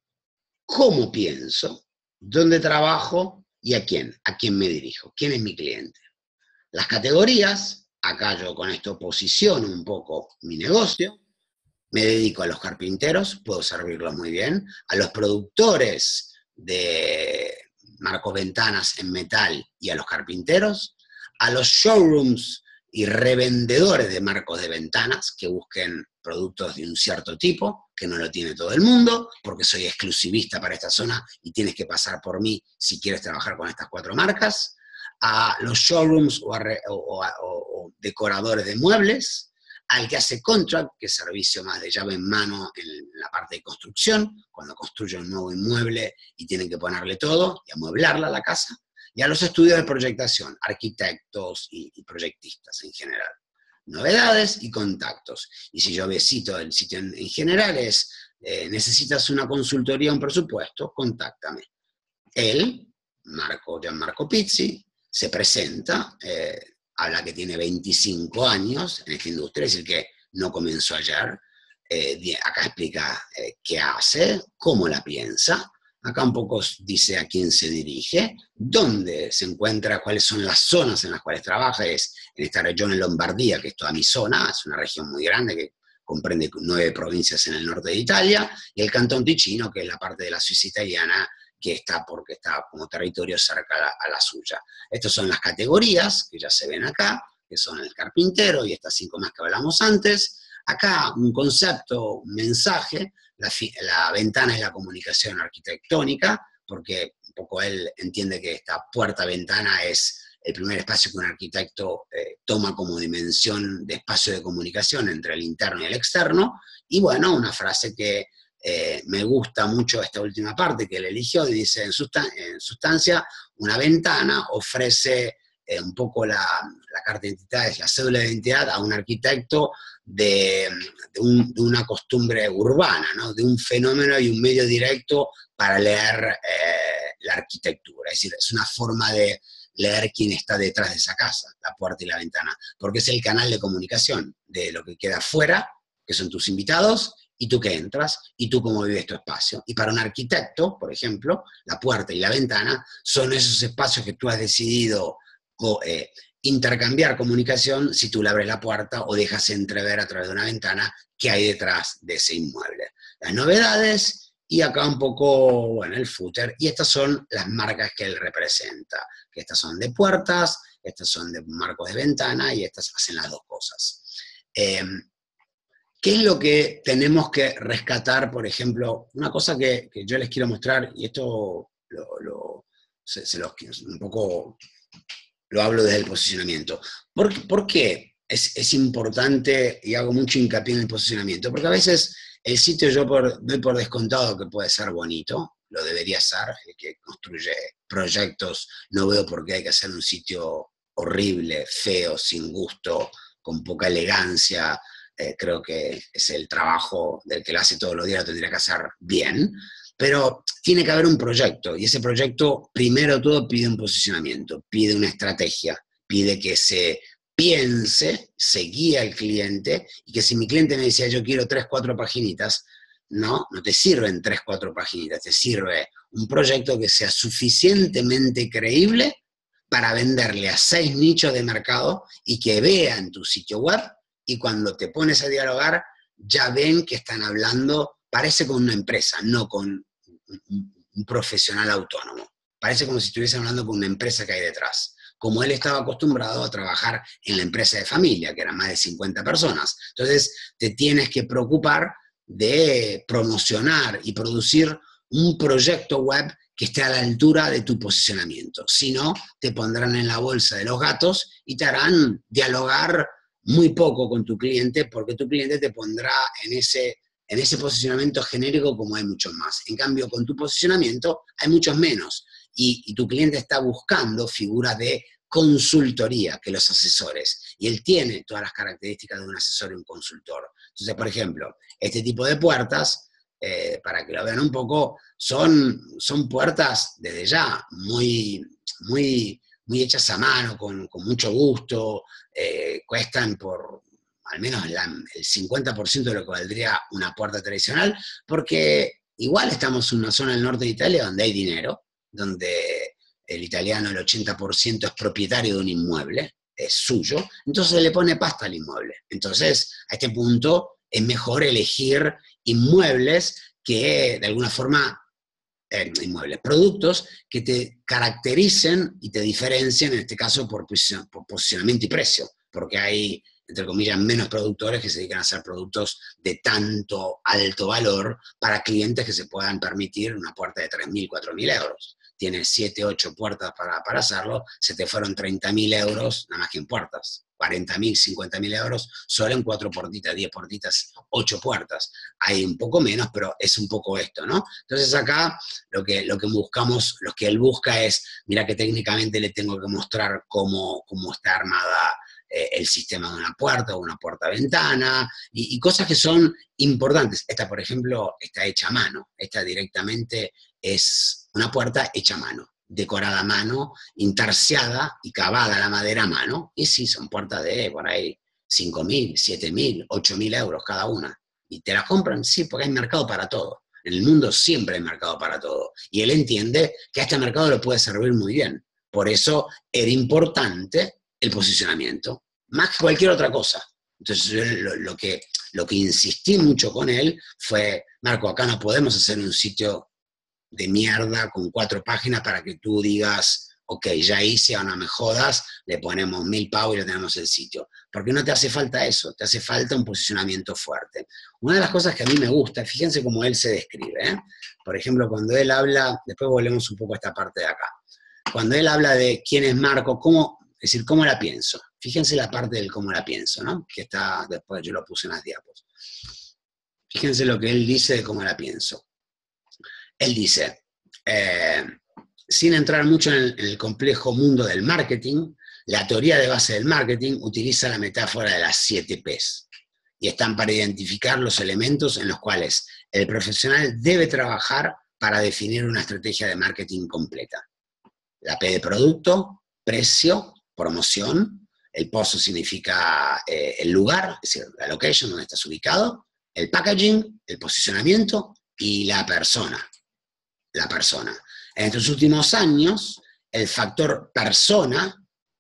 cómo pienso, dónde trabajo y a quién, a quién me dirijo, quién es mi cliente. Las categorías, acá yo con esto posiciono un poco mi negocio, me dedico a los carpinteros, puedo servirlos muy bien, a los productores de marcos ventanas en metal y a los carpinteros, a los showrooms y revendedores de marcos de ventanas que busquen productos de un cierto tipo, que no lo tiene todo el mundo, porque soy exclusivista para esta zona y tienes que pasar por mí si quieres trabajar con estas cuatro marcas, a los showrooms o, decoradores de muebles, al que hace contract, que es servicio más de llave en mano en la parte de construcción, cuando construye un nuevo inmueble y tienen que ponerle todo y amueblarla a la casa, y a los estudios de proyectación, arquitectos y, proyectistas en general. Novedades y contactos. Y si yo visito el sitio en, general es, eh, necesitas una consultoría, un presupuesto, contáctame. Él, Marco, Gianmarco Pizzi, se presenta, eh, habla que tiene 25 años en esta industria, es decir, que no comenzó ayer. Eh, acá explica qué hace, cómo la piensa, Acá un poco dice a quién se dirige, dónde se encuentra, cuáles son las zonas en las cuales trabaja. Es en esta región en Lombardía, que es toda mi zona, es una región muy grande que comprende nueve provincias en el norte de Italia, y el Cantón Ticino, que es la parte de la Suiza italiana que está porque está como territorio cerca a la, suya. Estas son las categorías que ya se ven acá, que son el carpintero y estas cinco más que hablamos antes. Acá un concepto, un mensaje la, ventana es la comunicación arquitectónica, porque un poco él entiende que esta puerta-ventana es el primer espacio que un arquitecto eh, toma como dimensión de espacio de comunicación entre el interno y el externo. Y bueno, una frase que eh, me gusta mucho esta última parte que él eligió, dice, en, sustancia, una ventana ofrece eh, un poco la, la, carta de identidad, la cédula de identidad a un arquitecto de, una costumbre urbana, de un fenómeno y un medio directo para leer eh, la arquitectura. Es decir, es una forma de leer quién está detrás de esa casa, la puerta y la ventana, porque es el canal de comunicación de lo que queda afuera, que son tus invitados, y tú que entras, y tú cómo vives tu espacio. Y para un arquitecto, por ejemplo, la puerta y la ventana son esos espacios que tú has decidido eh, intercambiar comunicación si tú le abres la puerta o dejas entrever a través de una ventana qué hay detrás de ese inmueble. Las novedades y acá un poco, bueno, el footer. Y estas son las marcas que él representa, que estas son de puertas, estas son de marcos de ventana y estas hacen las dos cosas. Em, ¿Qué es lo que tenemos que rescatar, por ejemplo? Una cosa que, yo les quiero mostrar, y esto lo, se, se un poco lo hablo desde el posicionamiento. ¿Por, qué es, importante y hago mucho hincapié en el posicionamiento? Porque a veces el sitio yo por, doy por descontado que puede ser bonito, lo debería ser, el que construye proyectos, no veo por qué hay que hacer un sitio horrible, feo, sin gusto, con poca elegancia, eh, creo que es el trabajo del que lo hace todos los días, lo tendría que hacer bien, pero tiene que haber un proyecto y ese proyecto, primero todo, pide un posicionamiento, pide una estrategia, pide que se piense, se guíe al cliente y que si mi cliente me decía yo quiero tres, cuatro paginitas, no, no te sirven tres, cuatro paginitas, te sirve un proyecto que sea suficientemente creíble para venderle a seis nichos de mercado y que vean tu sitio web y cuando te pones a dialogar ya ven que están hablando parece con una empresa, no con un, profesional autónomo. Parece como si estuviese hablando con una empresa que hay detrás. Como él estaba acostumbrado a trabajar en la empresa de familia, que eran más de 50 personas. Entonces, te tienes que preocupar de promocionar y producir un proyecto web que esté a la altura de tu posicionamiento. Si no, te pondrán en la bolsa de los gatos y te harán dialogar muy poco con tu cliente porque tu cliente te pondrá en ese en ese posicionamiento genérico como hay muchos más. En cambio, con tu posicionamiento hay muchos menos y, tu cliente está buscando figuras de consultoría que los asesores. Y él tiene todas las características de un asesor y un consultor. Entonces, por ejemplo, este tipo de puertas, eh, para que lo vean un poco, son, son puertas desde ya muy, muy, muy hechas a mano, con, mucho gusto, eh, cuestan por al menos el 50% de lo que valdría una puerta tradicional, porque igual estamos en una zona del norte de Italia donde hay dinero, donde el italiano el 80% es propietario de un inmueble, es suyo, entonces le pone pasta al inmueble. Entonces, a este punto es mejor elegir inmuebles que de alguna forma, eh, inmuebles, productos que te caractericen y te diferencien, en este caso por posicionamiento y precio, porque hay entre comillas, menos productores que se dedican a hacer productos de tanto alto valor para clientes que se puedan permitir una puerta de 3.000, 4.000 euros. tiene 7, 8 puertas para, para hacerlo, se te fueron 30.000 euros, nada más que en puertas. 40.000, 50.000 euros solo en cuatro puertitas, 10 puertitas, 8 puertas. Hay un poco menos, pero es un poco esto, ¿no? Entonces acá lo que, lo que buscamos, lo que él busca es, mira que técnicamente le tengo que mostrar cómo, cómo está armada eh, el sistema de una puerta o una puerta-ventana, y, y, cosas que son importantes. Esta, por ejemplo, está hecha a mano. Esta directamente es una puerta hecha a mano decorada a mano, intarsiada y cavada la madera a mano. Y sí, son puertas de por ahí 5.000, 7.000, 8.000 euros cada una. ¿Y te las compran? Sí, porque hay mercado para todo. En el mundo siempre hay mercado para todo. Y él entiende que a este mercado le puede servir muy bien. Por eso era importante el posicionamiento, más que cualquier otra cosa. Entonces, lo, que, lo que insistí mucho con él fue, Marco, acá no podemos hacer un sitio de mierda con cuatro páginas para que tú digas, ok, ya hice, ahora no me jodas, le ponemos mil pavos y le tenemos el sitio. Porque no te hace falta eso, te hace falta un posicionamiento fuerte. Una de las cosas que a mí me gusta, fíjense cómo él se describe. ¿eh? Por ejemplo, cuando él habla, después volvemos un poco a esta parte de acá. Cuando él habla de quién es Marco, cómo, es decir, cómo la pienso. Fíjense la parte del cómo la pienso, ¿no? Que está, después yo lo puse en las diapos. Fíjense lo que él dice de cómo la pienso. Él dice, eh, sin entrar mucho en el, complejo mundo del marketing, la teoría de base del marketing utiliza la metáfora de las siete Ps y están para identificar los elementos en los cuales el profesional debe trabajar para definir una estrategia de marketing completa. La P de producto, precio, promoción, el pozo significa eh, el lugar, es decir, la location donde estás ubicado, el packaging, el posicionamiento y la persona, la persona. En estos últimos años, el factor persona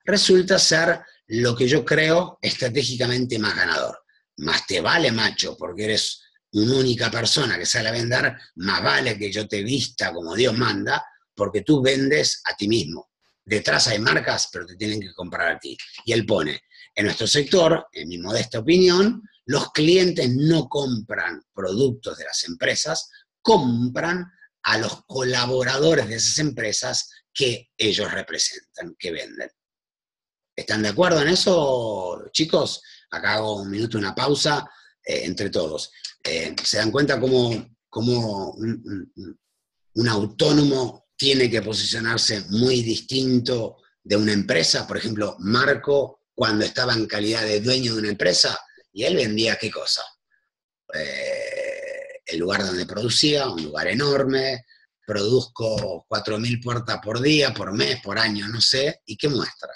resulta ser lo que yo creo estratégicamente más ganador. Más te vale, macho, porque eres una única persona que sale a vender, más vale que yo te vista como Dios manda, porque tú vendes a ti mismo. Detrás hay marcas, pero te tienen que comprar a ti. Y él pone, en nuestro sector, en mi modesta opinión, los clientes no compran productos de las empresas, compran a los colaboradores de esas empresas que ellos representan, que venden. ¿Están de acuerdo en eso, chicos? Acá hago un minuto, una pausa eh, entre todos. Eh, ¿Se dan cuenta cómo, un, un, autónomo tiene que posicionarse muy distinto de una empresa? Por ejemplo, Marco, cuando estaba en calidad de dueño de una empresa, y él vendía qué cosa? Eh, el lugar donde producía, un lugar enorme, produzco 4.000 puertas por día, por mes, por año, no sé, ¿y qué muestra?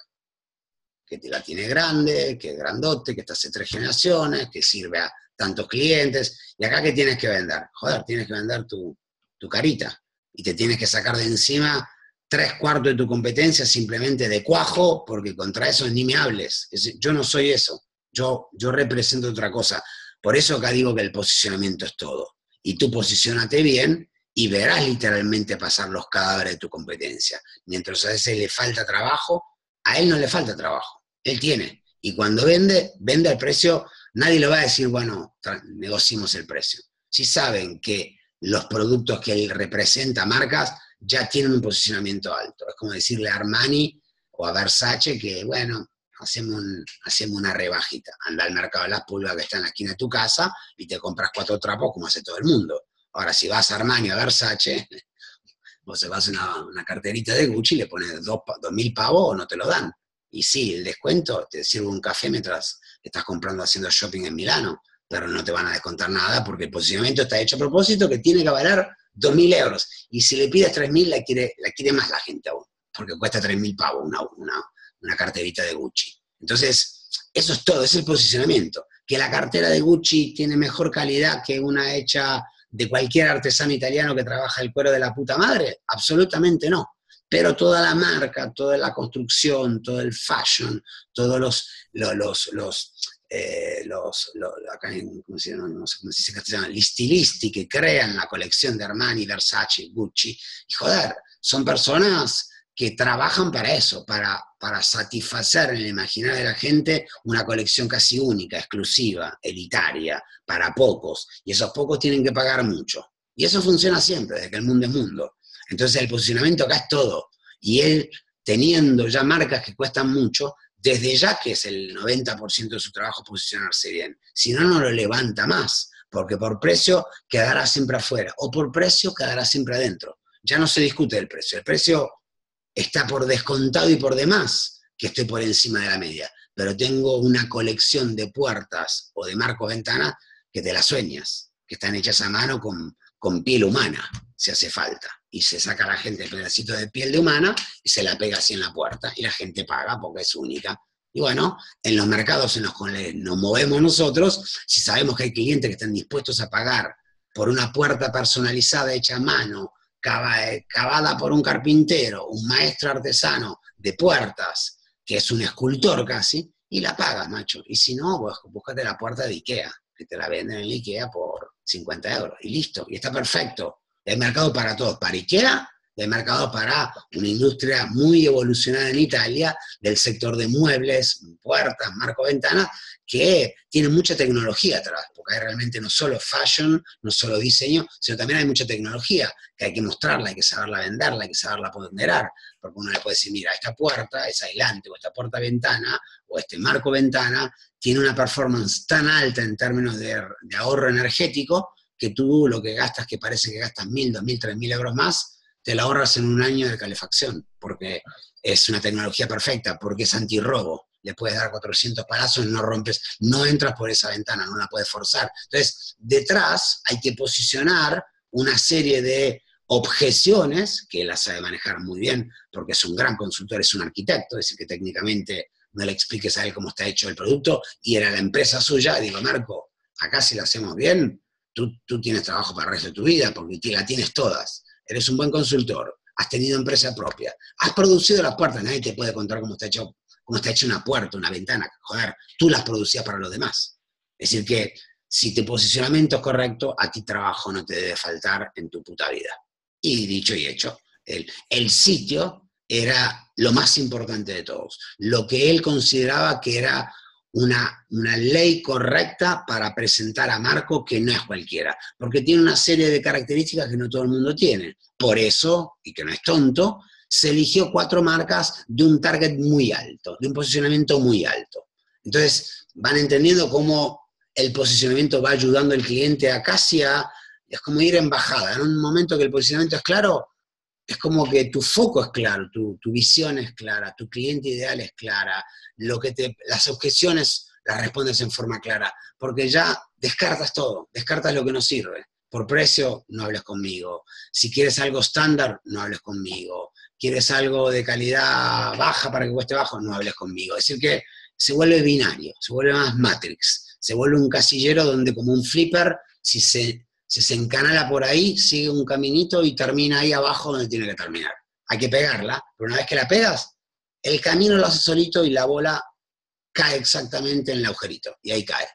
Que la tiene grande, que es grandote, que está hace tres generaciones, que sirve a tantos clientes, y acá ¿qué tienes que vender? Joder, tienes que vender tu, tu carita, y te tienes que sacar de encima tres cuartos de tu competencia simplemente de cuajo, porque contra eso ni me hables. Yo no soy eso, yo, yo represento otra cosa. Por eso acá digo que el posicionamiento es todo y tú posicionate bien y verás literalmente pasar los cadáveres de tu competencia. Mientras a veces le falta trabajo, a él no le falta trabajo, él tiene. Y cuando vende, vende al precio, nadie le va a decir, bueno, negociemos el precio. Si saben que los productos que él representa, marcas, ya tienen un posicionamiento alto. Es como decirle a Armani o a Versace que, bueno, hacemos, hacemos una rebajita. Anda al mercado de las pulgas que está en la esquina de tu casa y te compras cuatro trapos como hace todo el mundo. Ahora, si vas a Armani a Versace, o se vas a una, carterita de Gucci, le pones dos, dos mil pavos o no te lo dan. Y sí, el descuento te sirve un café mientras estás comprando haciendo shopping en Milano, pero no te van a descontar nada porque el posicionamiento está hecho a propósito que tiene que valer dos mil euros. Y si le pides tres mil, la quiere, la quiere más la gente aún, porque cuesta tres mil pavos una, una, una carterita de Gucci. Entonces, eso es todo, es el posicionamiento. Que la cartera de Gucci tiene mejor calidad que una hecha de cualquier artesano italiano que trabaja el cuero de la puta madre, absolutamente no. Pero toda la marca, toda la construcción, todo el fashion, todos los, los, los, eh, los, acá ¿cómo se llama? No sé cómo se dice en castellano, stilisti que crean la colección de Armani, Versace, Gucci, y joder, son personas que trabajan para eso, para, para satisfacer en el imaginario de la gente una colección casi única, exclusiva, elitaria, para pocos. Y esos pocos tienen que pagar mucho. Y eso funciona siempre, desde que el mundo es mundo. Entonces el posicionamiento acá es todo. Y él, teniendo ya marcas que cuestan mucho, desde ya que es el 90% de su trabajo posicionarse bien. Si no, no lo levanta más, porque por precio quedará siempre afuera, o por precio quedará siempre adentro. Ya no se discute el precio. El precio está por descontado y por demás que estoy por encima de la media, pero tengo una colección de puertas o de marcos ventanas que te las sueñas, que están hechas a mano con, con piel humana, si hace falta. Y se saca a la gente el pedacito de piel de humana y se la pega así en la puerta y la gente paga porque es única. Y bueno, en los mercados en los que nos movemos nosotros, si sabemos que hay clientes que están dispuestos a pagar por una puerta personalizada hecha a mano, cavada por un carpintero, un maestro artesano de puertas, que es un escultor casi, y la pagas, macho. Y si no, pues búscate la puerta de Ikea, que te la venden en Ikea por 50 euros. Y listo, y está perfecto. Hay mercado para todos, para Ikea de mercado para una industria muy evolucionada en Italia del sector de muebles, puertas, marco ventanas, que tiene mucha tecnología atrás, porque hay realmente no solo fashion, no solo diseño, sino también hay mucha tecnología que hay que mostrarla, hay que saberla venderla, hay que saberla ponderar, porque uno le puede decir, mira, esta puerta es aislante, o esta puerta ventana, o este marco ventana, tiene una performance tan alta en términos de ahorro energético, que tú lo que gastas, que parece que gastas mil, dos mil, tres mil euros más, te la ahorras en un año de calefacción, porque es una tecnología perfecta, porque es antirrobo. Le puedes dar 400 palazos, no rompes, no entras por esa ventana, no la puedes forzar. Entonces, detrás hay que posicionar una serie de objeciones, que él las sabe manejar muy bien, porque es un gran consultor, es un arquitecto, es decir, que técnicamente no le expliques a él cómo está hecho el producto, y era la empresa suya, digo, Marco, acá si lo hacemos bien, tú, tienes trabajo para el resto de tu vida, porque la tienes todas eres un buen consultor, has tenido empresa propia, has producido las puertas, nadie te puede contar cómo está hecho, cómo hecha una puerta, una ventana, joder, tú las producías para los demás. Es decir, que si tu posicionamiento es correcto, a ti trabajo no te debe faltar en tu puta vida. Y dicho y hecho, el, el sitio era lo más importante de todos, lo que él consideraba que era una, ley correcta para presentar a Marco que no es cualquiera, porque tiene una serie de características que no todo el mundo tiene. Por eso, y que no es tonto, se eligió cuatro marcas de un target muy alto, de un posicionamiento muy alto. Entonces, van entendiendo cómo el posicionamiento va ayudando al cliente a casi a, es como ir en bajada. En un momento que el posicionamiento es claro, es como que tu foco es claro, tu, visión es clara, tu cliente ideal es clara, lo que te, las objeciones las respondes en forma clara, porque ya descartas todo, descartas lo que no sirve. Por precio, no hables conmigo. Si quieres algo estándar, no hables conmigo. Quieres algo de calidad baja para que cueste bajo, no hables conmigo. Es decir, que se vuelve binario, se vuelve más Matrix, se vuelve un casillero donde como un flipper, si se se encanala por ahí, sigue un caminito y termina ahí abajo donde tiene que terminar. Hay que pegarla, pero una vez que la pegas, el camino lo hace solito y la bola cae exactamente en el agujerito y ahí cae.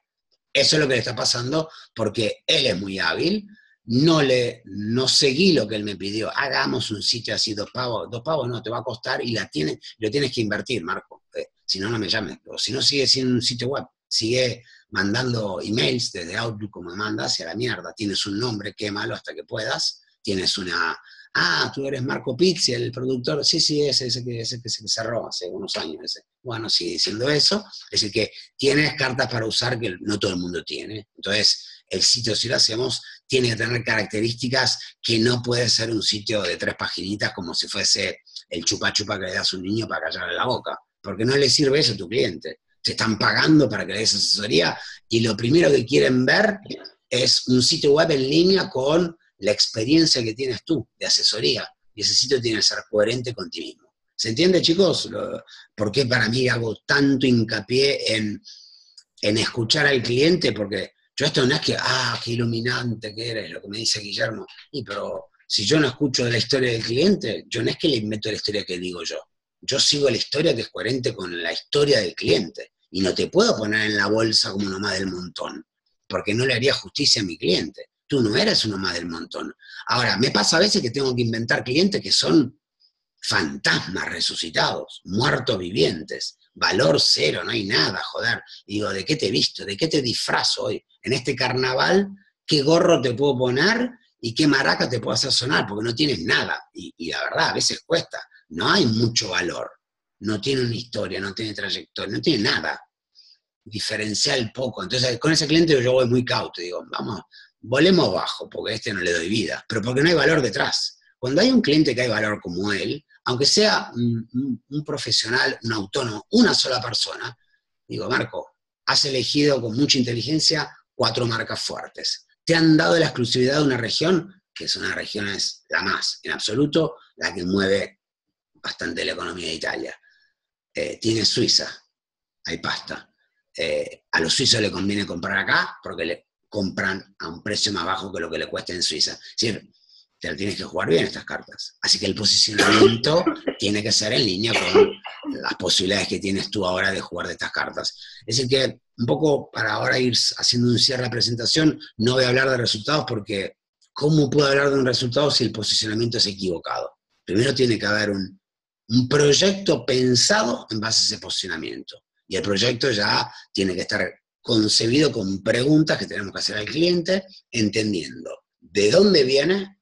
Eso es lo que le está pasando porque él es muy hábil, no le no seguí lo que él me pidió, hagamos un sitio así, dos pavos, dos pavos no, te va a costar y la tienes, lo tienes que invertir, Marco. Eh, si no, no me llames. O si no, sigue siendo un sitio web, sigue mandando emails desde Outlook como manda hacia la mierda. Tienes un nombre, quémalo hasta que puedas. Tienes una, ah, tú eres Marco Pizzi, el productor. Sí, sí, ese, ese, que, ese que se cerró hace unos años. Ese. Bueno, sigue diciendo eso. Es decir, que tienes cartas para usar que no todo el mundo tiene. Entonces, el sitio, si lo hacemos, tiene que tener características que no puede ser un sitio de tres paginitas como si fuese el chupa chupa que le das a un niño para callarle la boca. Porque no le sirve eso a tu cliente te están pagando para que le des asesoría y lo primero que quieren ver es un sitio web en línea con la experiencia que tienes tú de asesoría. Y ese sitio tiene que ser coherente con ti mismo. ¿Se entiende, chicos? ¿Por qué para mí hago tanto hincapié en, en escuchar al cliente? Porque yo esto no es que, ah, qué iluminante que eres, lo que me dice Guillermo. Y pero si yo no escucho de la historia del cliente, yo no es que le invento la historia que digo yo yo sigo la historia que es coherente con la historia del cliente. Y no te puedo poner en la bolsa como uno más del montón, porque no le haría justicia a mi cliente. Tú no eres uno más del montón. Ahora, me pasa a veces que tengo que inventar clientes que son fantasmas resucitados, muertos vivientes, valor cero, no hay nada, joder. digo, ¿de qué te he visto? ¿De qué te disfrazo hoy? En este carnaval, ¿qué gorro te puedo poner? y qué maraca te puede hacer sonar, porque no tienes nada. Y, y la verdad, a veces cuesta. No hay mucho valor. No tiene una historia, no tiene trayectoria, no tiene nada. Diferencial poco. Entonces, con ese cliente yo voy muy cauto. Digo, vamos, volemos bajo, porque a este no le doy vida. Pero porque no hay valor detrás. Cuando hay un cliente que hay valor como él, aunque sea un, profesional, un autónomo, una sola persona, digo, Marco, has elegido con mucha inteligencia cuatro marcas fuertes. Te han dado la exclusividad de una región, que es una región la más, en absoluto, la que mueve bastante la economía de Italia. Eh, tiene Suiza, hay pasta. Eh, a los suizos le conviene comprar acá porque le compran a un precio más bajo que lo que le cuesta en Suiza. Es decir, te la tienes que jugar bien estas cartas. Así que el posicionamiento tiene que ser en línea con las posibilidades que tienes tú ahora de jugar de estas cartas. Es decir, que un poco para ahora ir haciendo un cierre de la presentación, no voy a hablar de resultados porque ¿cómo puedo hablar de un resultado si el posicionamiento es equivocado? Primero tiene que haber un, un proyecto pensado en base a ese posicionamiento. Y el proyecto ya tiene que estar concebido con preguntas que tenemos que hacer al cliente, entendiendo de dónde viene,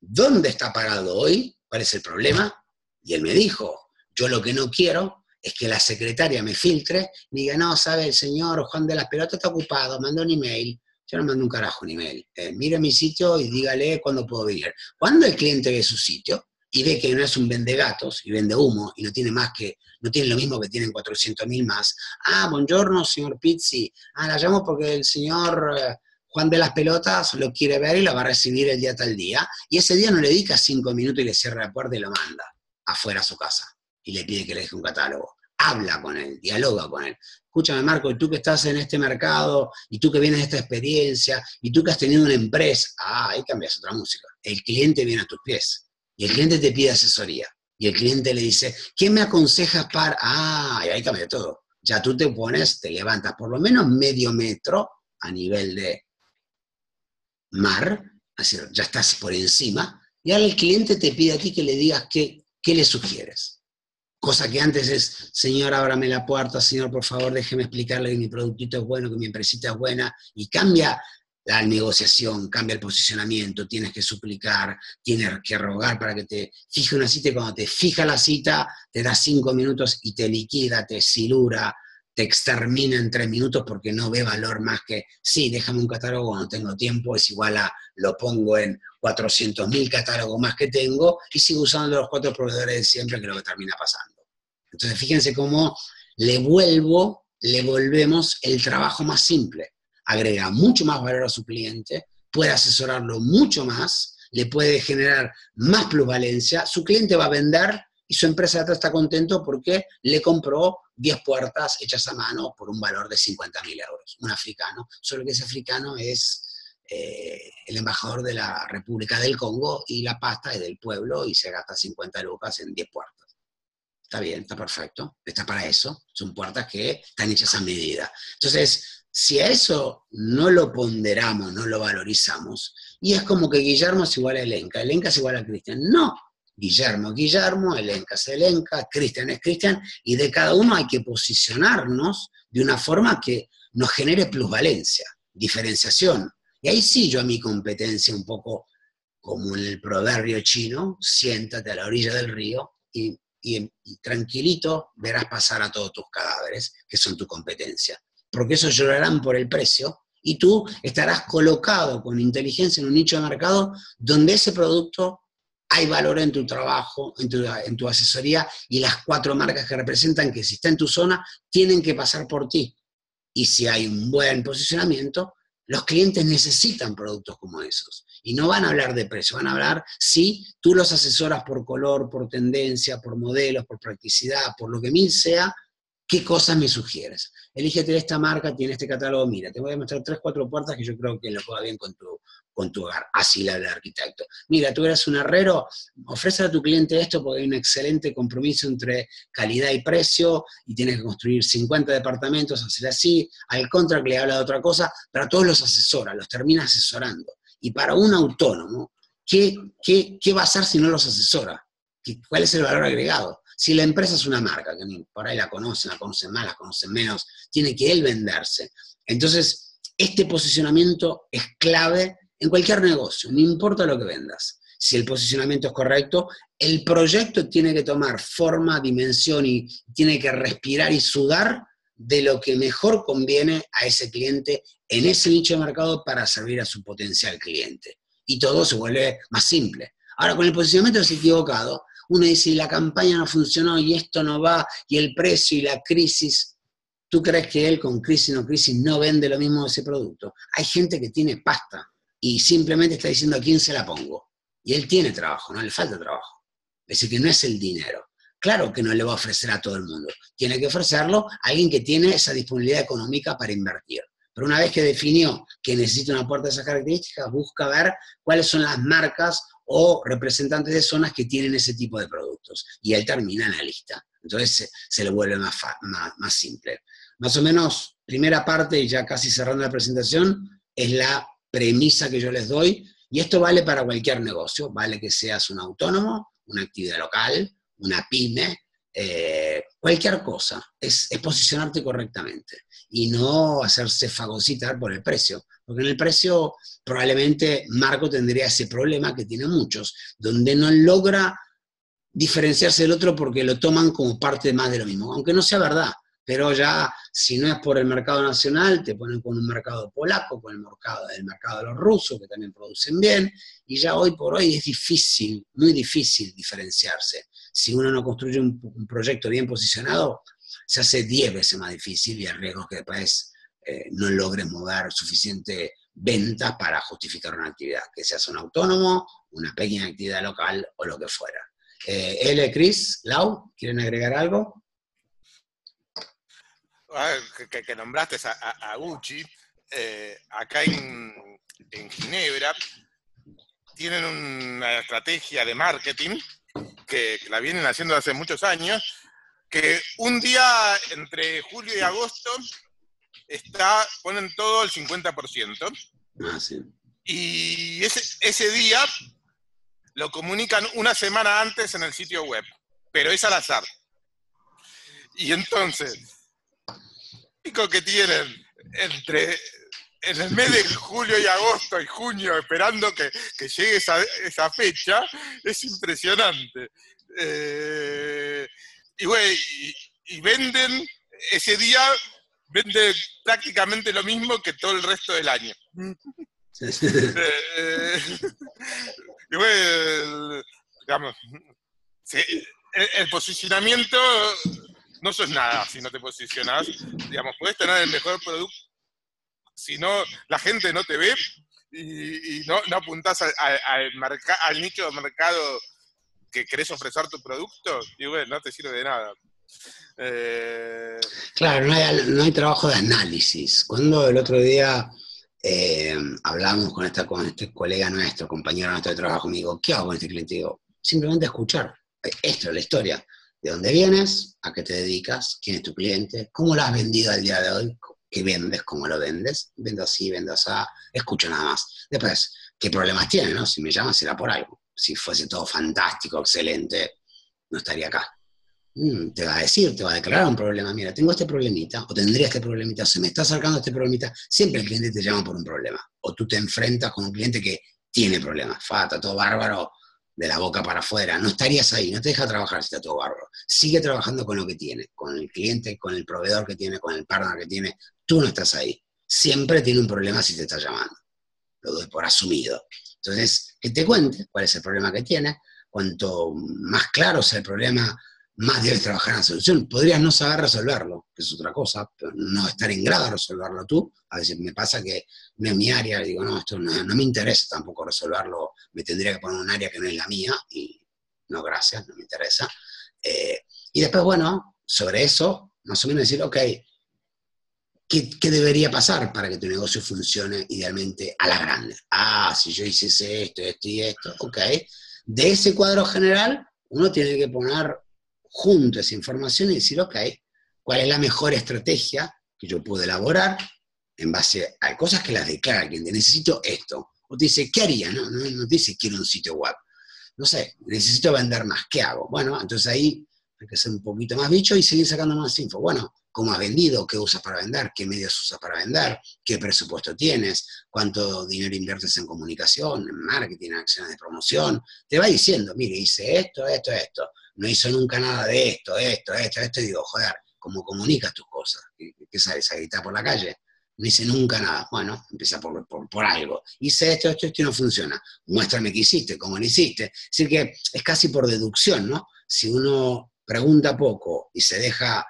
dónde está parado hoy, cuál es el problema. Y él me dijo, yo lo que no quiero es que la secretaria me filtre, me diga, no, sabe, el señor Juan de las Pelotas está ocupado, manda un email. Yo no mando un carajo un email. Eh, mire mi sitio y dígale cuándo puedo venir. Cuando el cliente ve su sitio y ve que no es un vende gatos y vende humo y no tiene más que, no tiene lo mismo que tienen 400.000 más. Ah, buongiorno, señor Pizzi. Ah, la llamo porque el señor eh, Juan de las Pelotas lo quiere ver y lo va a recibir el día tal día. Y ese día no le dedica cinco minutos y le cierra la puerta y lo manda afuera a su casa y le pide que le deje un catálogo. Habla con él, dialoga con él. Escúchame, Marco, y tú que estás en este mercado, y tú que vienes de esta experiencia, y tú que has tenido una empresa, ah, ahí cambias otra música. El cliente viene a tus pies, y el cliente te pide asesoría, y el cliente le dice, ¿qué me aconsejas para...? Ah, y ahí cambia todo. Ya tú te pones, te levantas por lo menos medio metro a nivel de mar, así, ya estás por encima, y ahora el cliente te pide a ti que le digas qué, qué le sugieres. Cosa que antes es, señor, ábrame la puerta, señor, por favor, déjeme explicarle que mi productito es bueno, que mi empresita es buena, y cambia la negociación, cambia el posicionamiento, tienes que suplicar, tienes que rogar para que te fije una cita, y cuando te fija la cita, te da cinco minutos y te liquida, te silura, te extermina en tres minutos porque no ve valor más que, sí, déjame un catálogo, no tengo tiempo, es igual a, lo pongo en 400.000 catálogos más que tengo y sigo usando los cuatro proveedores de siempre, que lo que termina pasando. Entonces, fíjense cómo le vuelvo, le volvemos el trabajo más simple. Agrega mucho más valor a su cliente, puede asesorarlo mucho más, le puede generar más plusvalencia, su cliente va a vender y su empresa está contento porque le compró 10 puertas hechas a mano por un valor de 50.000 euros. Un africano, solo que ese africano es eh, el embajador de la República del Congo y la pasta es del pueblo y se gasta 50 lucas en 10 puertas. Está bien, está perfecto, está para eso. Son puertas que están hechas a medida. Entonces, si a eso no lo ponderamos, no lo valorizamos, y es como que Guillermo es igual a Elenca, Elenca es igual a Cristian. No, Guillermo, Guillermo, Elenca es Elenca, Cristian es Cristian, y de cada uno hay que posicionarnos de una forma que nos genere plusvalencia, diferenciación. Y ahí sí yo a mi competencia, un poco como en el proverbio chino, siéntate a la orilla del río y, y tranquilito verás pasar a todos tus cadáveres, que son tu competencia. Porque esos llorarán por el precio y tú estarás colocado con inteligencia en un nicho de mercado donde ese producto hay valor en tu trabajo, en tu, en tu, asesoría, y las cuatro marcas que representan que si está en tu zona, tienen que pasar por ti. Y si hay un buen posicionamiento, los clientes necesitan productos como esos. Y no van a hablar de precio, van a hablar si tú los asesoras por color, por tendencia, por modelos, por practicidad, por lo que mil sea, ¿qué cosas me sugieres? Elígete esta marca, tiene este catálogo, mira, te voy a mostrar tres, cuatro puertas que yo creo que lo pueda bien con tu, con tu hogar. Así la del arquitecto. Mira, tú eres un herrero, ofrece a tu cliente esto porque hay un excelente compromiso entre calidad y precio y tienes que construir 50 departamentos, hacer así. Al contract le habla de otra cosa, pero a todos los asesora, los termina asesorando. Y para un autónomo, ¿qué, qué, qué va a hacer si no los asesora? ¿Cuál es el valor agregado? Si la empresa es una marca, que por ahí la conocen, la conocen más, la conocen menos, tiene que él venderse. Entonces, este posicionamiento es clave en cualquier negocio, no importa lo que vendas. Si el posicionamiento es correcto, el proyecto tiene que tomar forma, dimensión y tiene que respirar y sudar de lo que mejor conviene a ese cliente en ese nicho de mercado para servir a su potencial cliente. Y todo se vuelve más simple. Ahora, con el posicionamiento es equivocado. Uno dice, la campaña no funcionó y esto no va, y el precio y la crisis. ¿Tú crees que él con crisis o no crisis no vende lo mismo ese producto? Hay gente que tiene pasta y simplemente está diciendo a quién se la pongo. Y él tiene trabajo, no le falta trabajo. Es decir, que no es el dinero. Claro que no le va a ofrecer a todo el mundo. Tiene que ofrecerlo a alguien que tiene esa disponibilidad económica para invertir. Pero una vez que definió que necesita una puerta de esas características, busca ver cuáles son las marcas o representantes de zonas que tienen ese tipo de productos. Y él termina en la lista. Entonces se, le vuelve más, más, simple. Más o menos, primera parte, ya casi cerrando la presentación, es la premisa que yo les doy. Y esto vale para cualquier negocio. Vale que seas un autónomo, una actividad local, una pyme, eh, cualquier cosa. Es, posicionarte correctamente y no hacerse fagocitar por el precio. Porque en el precio probablemente Marco tendría ese problema que tiene muchos, donde no logra diferenciarse del otro porque lo toman como parte más de lo mismo, aunque no sea verdad. Pero ya, si no es por el mercado nacional, te ponen con un mercado polaco, con el mercado, el mercado de los rusos, que también producen bien, y ya hoy por hoy es difícil, muy difícil diferenciarse. Si uno no construye un, proyecto bien posicionado, se hace 10 veces más difícil y el riesgo que después eh, no logres mover suficiente venta para justificar una actividad, que seas un autónomo, una pequeña actividad local o lo que fuera. Eh, L, Chris, Lau, ¿quieren agregar algo? Ah, que, nombraste a, Gucci, eh, acá en Ginebra tienen una estrategia de marketing que, la vienen haciendo hace muchos años, que un día entre julio y agosto está, ponen todo el 50%. Ah, y ese, ese día lo comunican una semana antes en el sitio web, pero es al azar. Y entonces, pico que tienen entre en el mes de julio y agosto y junio esperando que, llegue esa, fecha es impresionante. Eh, y, bueno, y, venden ese día, venden prácticamente lo mismo que todo el resto del año. Eh, y bueno, digamos, el, posicionamiento no sos nada si no te posicionas. Digamos, puedes tener el mejor producto, si no, la gente no te ve y, no, no, apuntás al, nicho de mercado que querés ofrecer tu producto, y bueno, no te sirve de nada. Eh, claro, no hay, trabajo de análisis. Cuando el otro día eh, hablamos con este colega nuestro, compañero nuestro de trabajo, me digo, ¿qué hago con este cliente? Digo, simplemente escuchar. Esto es la historia. ¿De dónde vienes? ¿A qué te dedicas? ¿Quién es tu cliente? ¿Cómo lo has vendido al día de hoy? ¿Qué vendes? ¿Cómo lo vendes? Vendo así, vendo así. Escucho nada más. Después, ¿qué problemas tiene? No? Si me llamas será por algo si fuese todo fantástico, excelente, no estaría acá. Mm, te va a decir, te va a declarar un problema. Mira, tengo este problemita, o tendría este problemita, o se me está acercando este problemita. Siempre el cliente te llama por un problema. O tú te enfrentas con un cliente que tiene problemas. Fata, todo bárbaro, de la boca para afuera. No estarías ahí, no te deja trabajar si está todo bárbaro. Sigue trabajando con lo que tiene, con el cliente, con el proveedor que tiene, con el partner que tiene. Tú no estás ahí. Siempre tiene un problema si te está llamando. Lo doy por asumido. Entonces, que te cuente cuál es el problema que tiene. Cuanto más claro sea el problema, más debes trabajar en la solución. Podrías no saber resolverlo, que es otra cosa, pero no estar en grado de resolverlo tú. A veces me pasa que no es mi área, digo, no, esto no, me interesa tampoco resolverlo, me tendría que poner un área que no es la mía y no, gracias, no me interesa. Eh, y después, bueno, sobre eso, más o menos decir, ok, ¿Qué, debería pasar para que tu negocio funcione idealmente a la grande? Ah, si yo hiciese esto, esto y esto, ok. De ese cuadro general, uno tiene que poner junto esa información y decir, ok, ¿cuál es la mejor estrategia que yo puedo elaborar en base a cosas que las declara quien necesito esto? O te dice, ¿qué haría? No, no, no te dice, quiero un sitio web. No sé, necesito vender más, ¿qué hago? Bueno, entonces ahí hay que ser un poquito más bicho y seguir sacando más info. Bueno, cómo has vendido, qué usas para vender, qué medios usas para vender, qué presupuesto tienes, cuánto dinero inviertes en comunicación, en marketing, en acciones de promoción. Te va diciendo, mire, hice esto, esto, esto. No hizo nunca nada de esto, esto, esto, esto. Y digo, joder, ¿cómo comunicas tus cosas? ¿Qué, sabes? ¿A por la calle? No hice nunca nada. Bueno, empieza por, por, algo. Hice esto, esto, esto y no funciona. Muéstrame qué hiciste, cómo lo hiciste. Es decir, que es casi por deducción, ¿no? Si uno pregunta poco y se deja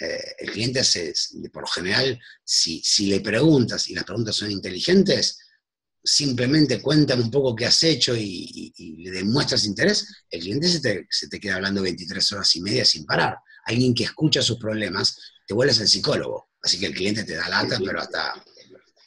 eh, el cliente, se, por lo general, si, le preguntas y las preguntas son inteligentes, simplemente cuéntame un poco qué has hecho y, le demuestras interés, el cliente se te, queda hablando 23 horas y media sin parar. Alguien que escucha sus problemas, te vuelves el psicólogo. Así que el cliente te da lata, pero hasta,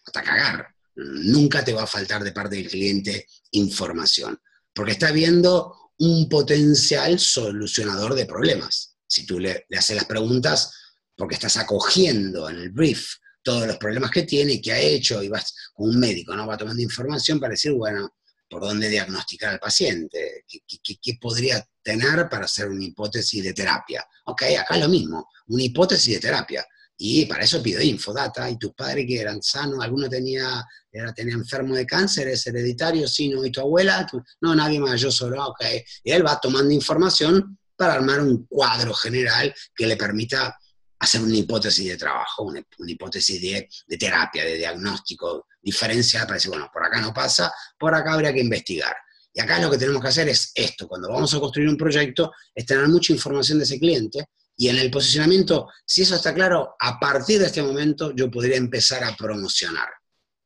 hasta cagar. Nunca te va a faltar de parte del cliente información, porque está viendo un potencial solucionador de problemas. Si tú le, le haces las preguntas, porque estás acogiendo en el brief todos los problemas que tiene y que ha hecho, y vas con un médico, ¿no? Va tomando información para decir, bueno, por dónde diagnosticar al paciente, qué, podría tener para hacer una hipótesis de terapia. Ok, acá lo mismo, una hipótesis de terapia. Y para eso pido infodata. ¿Y tus padres que eran sanos? ¿Alguno tenía, era, tenía enfermo de cáncer? ¿Es hereditario? Sí, no. ¿Y tu abuela? No, nadie más, yo solo. Ok. Y él va tomando información para armar un cuadro general que le permita hacer una hipótesis de trabajo, una, hipótesis de, terapia, de diagnóstico diferenciada para decir, bueno, por acá no pasa, por acá habría que investigar. Y acá lo que tenemos que hacer es esto, cuando vamos a construir un proyecto, es tener mucha información de ese cliente y en el posicionamiento, si eso está claro, a partir de este momento yo podría empezar a promocionar.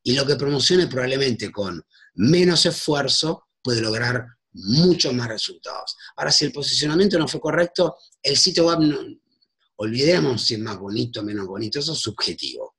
Y lo que promocione probablemente con menos esfuerzo puede lograr muchos más resultados. Ahora, si el posicionamiento no fue correcto, el sitio web no, Olvidemos si es más bonito o menos bonito, eso es subjetivo.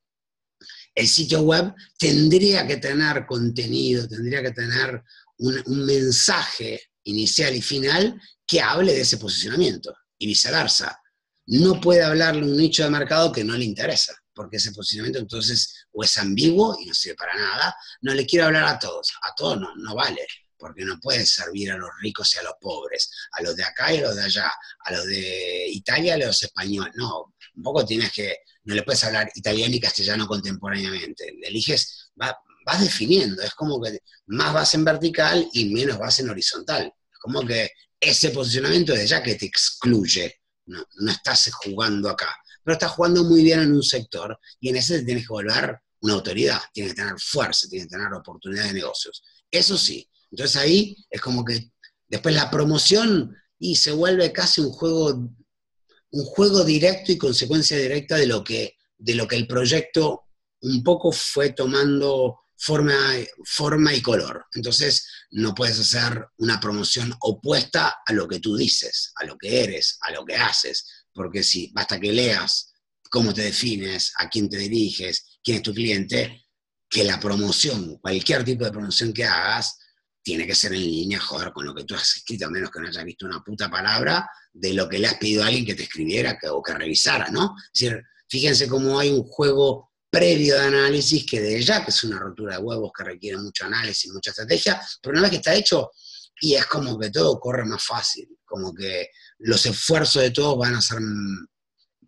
El sitio web tendría que tener contenido, tendría que tener un, mensaje inicial y final que hable de ese posicionamiento y viceversa. No puede hablarle un nicho de mercado que no le interesa, porque ese posicionamiento entonces o es ambiguo y no sirve para nada. No le quiero hablar a todos, a todos no, no vale porque no puedes servir a los ricos y a los pobres, a los de acá y a los de allá, a los de Italia y a los españoles. No, un poco tienes que, no le puedes hablar italiano y castellano contemporáneamente. Eliges, vas definiendo, es como que más vas en vertical y menos vas en horizontal. Es como que ese posicionamiento es ya que te excluye, no, no estás jugando acá, pero estás jugando muy bien en un sector y en ese tienes que volver una autoridad, tienes que tener fuerza, tienes que tener oportunidad de negocios. Eso sí, entonces ahí es como que después la promoción y se vuelve casi un juego, un juego directo y consecuencia directa de lo que, de lo que el proyecto un poco fue tomando forma, forma y color. Entonces no puedes hacer una promoción opuesta a lo que tú dices, a lo que eres, a lo que haces, porque si basta que leas cómo te defines, a quién te diriges, quién es tu cliente, que la promoción, cualquier tipo de promoción que hagas, tiene que ser en línea, joder, con lo que tú has escrito, a menos que no hayas visto una puta palabra de lo que le has pedido a alguien que te escribiera o que revisara, ¿no? Es decir, fíjense cómo hay un juego previo de análisis que de ya que es una rotura de huevos que requiere mucho análisis, mucha estrategia, pero una vez que está hecho, y es como que todo corre más fácil, como que los esfuerzos de todos van a ser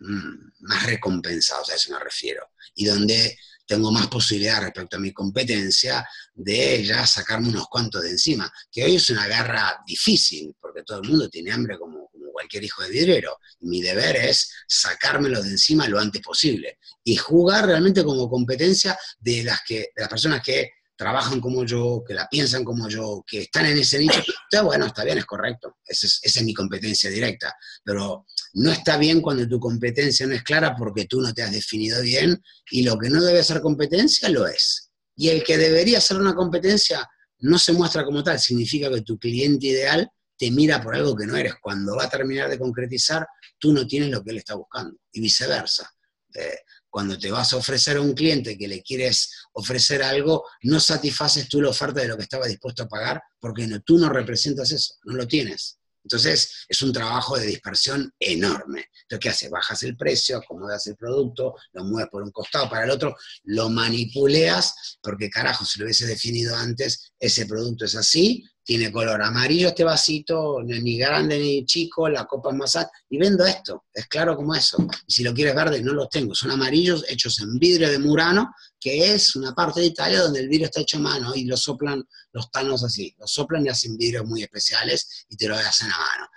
más recompensados, a eso me refiero, y donde tengo más posibilidad respecto a mi competencia de ya sacarme unos cuantos de encima, que hoy es una guerra difícil, porque todo el mundo tiene hambre como, cualquier hijo de vidriero. mi deber es sacármelo de encima lo antes posible y jugar realmente como competencia de las, que, de las personas que trabajan como yo, que la piensan como yo, que están en ese nicho, está bueno, está bien, es correcto, esa es, mi competencia directa, pero no está bien cuando tu competencia no es clara porque tú no te has definido bien y lo que no debe ser competencia lo es. Y el que debería ser una competencia no se muestra como tal, significa que tu cliente ideal te mira por algo que no eres. Cuando va a terminar de concretizar, tú no tienes lo que él está buscando y viceversa. Eh, cuando te vas a ofrecer a un cliente que le quieres ofrecer algo, no satisfaces tú la oferta de lo que estaba dispuesto a pagar porque no, tú no representas eso, no lo tienes. Entonces, es un trabajo de dispersión enorme. Entonces, ¿qué haces? Bajas el precio, acomodas el producto, lo mueves por un costado para el otro, lo manipuleas, porque carajo, si lo hubiese definido antes, ese producto es así, tiene color amarillo este vasito, ni grande ni chico, la copa es más alta, y vendo esto, es claro como eso. Y si lo quieres verde, no los tengo, son amarillos hechos en vidrio de Murano, que es una parte de Italia donde el vidrio está hecho a mano y lo soplan los tanos así, los soplan y hacen vidrios muy especiales y te lo hacen a mano.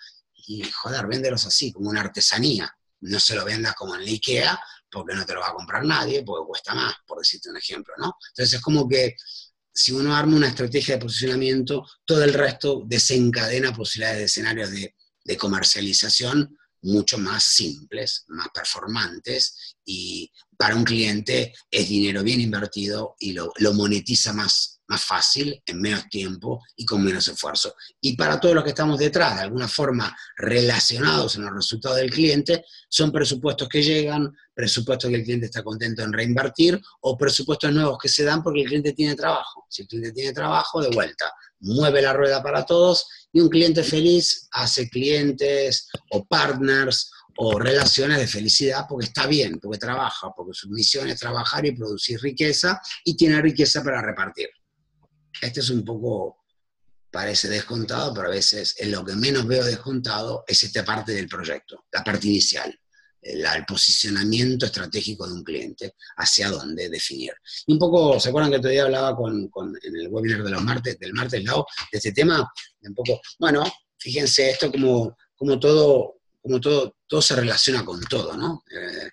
Y joder, véndelos así, como una artesanía. No se lo vendas como en la IKEA, porque no te lo va a comprar nadie, porque cuesta más, por decirte un ejemplo, ¿no? Entonces es como que si uno arma una estrategia de posicionamiento, todo el resto desencadena posibilidades de escenarios de, comercialización mucho más simples, más performantes y para un cliente es dinero bien invertido y lo, monetiza más más fácil, en menos tiempo y con menos esfuerzo. Y para todos los que estamos detrás, de alguna forma relacionados en los resultados del cliente, son presupuestos que llegan, presupuestos que el cliente está contento en reinvertir o presupuestos nuevos que se dan porque el cliente tiene trabajo. Si el cliente tiene trabajo, de vuelta, mueve la rueda para todos y un cliente feliz hace clientes o partners o relaciones de felicidad porque está bien, porque trabaja, porque su misión es trabajar y producir riqueza y tiene riqueza para repartir. Este es un poco, parece descontado, pero a veces es lo que menos veo descontado es esta parte del proyecto, la parte inicial, el, posicionamiento estratégico de un cliente, hacia dónde definir. Un poco, ¿se acuerdan que todavía hablaba con, en el webinar de los martes, del martes, Lau, de este tema? un poco, bueno, fíjense esto como, como todo como todo, todo se relaciona con todo, ¿no? Eh,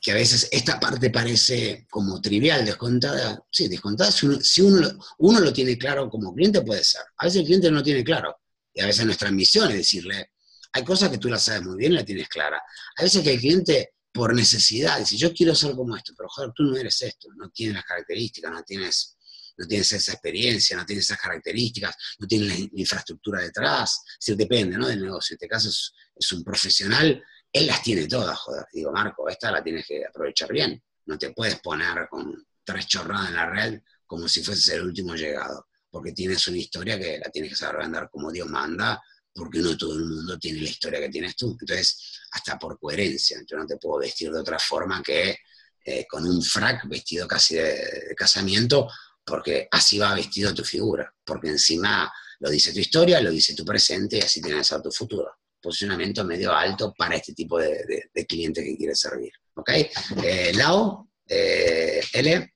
que a veces esta parte parece como trivial, descontada. Sí, descontada, si, uno, lo tiene claro como cliente puede ser. A veces el cliente no lo tiene claro. Y a veces nuestra misión es decirle, hay cosas que tú las sabes muy bien y la tienes clara. A veces que el cliente, por necesidad, dice, yo quiero ser como esto, pero joder, tú no eres esto, no tienes las características, no tienes, no tienes esa experiencia, no tienes esas características, no tienes la, infraestructura detrás. Si depende ¿no? del negocio. En este caso es un profesional él las tiene todas, joder. Digo, Marco, esta la tienes que aprovechar bien. No te puedes poner con tres chorradas en la red como si fueses el último llegado, porque tienes una historia que la tienes que saber vender como Dios manda, porque no todo el mundo tiene la historia que tienes tú. Entonces, hasta por coherencia, yo no te puedo vestir de otra forma que eh, con un frac vestido casi de, casamiento, porque así va vestido tu figura, porque encima lo dice tu historia, lo dice tu presente y así tienes a tu futuro posicionamiento medio alto para este tipo de, cliente que quiere servir. ¿Ok? Eh, Lau, eh, L.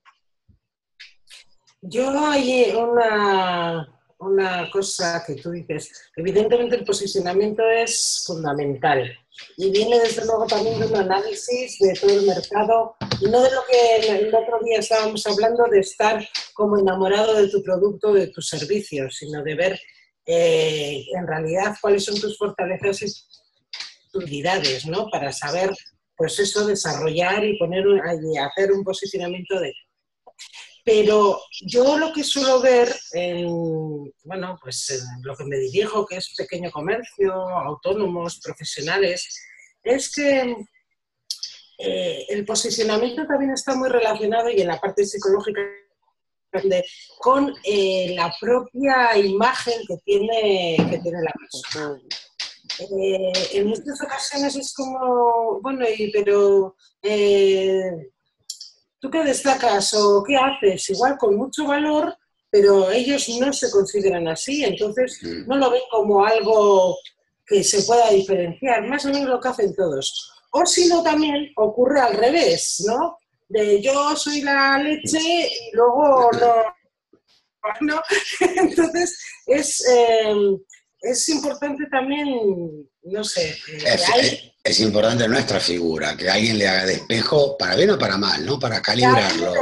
Yo hay una, una cosa que tú dices. Evidentemente el posicionamiento es fundamental y viene desde luego también de un análisis de todo el mercado y no de lo que el otro día estábamos hablando de estar como enamorado de tu producto, de tus servicios, sino de ver eh, en realidad cuáles son tus fortalezas y tus habilidades, ¿no? Para saber, pues eso, desarrollar y poner y hacer un posicionamiento de... Pero yo lo que suelo ver en, bueno, pues en lo que me dirijo, que es pequeño comercio, autónomos, profesionales, es que eh, el posicionamiento también está muy relacionado y en la parte psicológica con eh, la propia imagen que tiene, que tiene la persona. Eh, en muchas ocasiones es como, bueno, y, pero eh, ¿tú qué destacas o qué haces? Igual con mucho valor, pero ellos no se consideran así, entonces no lo ven como algo que se pueda diferenciar, más o menos lo que hacen todos. O si no, también ocurre al revés, ¿no? De yo soy la leche y luego no. Entonces, es, em, es importante también, no sé, eh, es, importante nuestra figura, que alguien le haga despejo, para bien o para mal, ¿no? Para calibrarlo.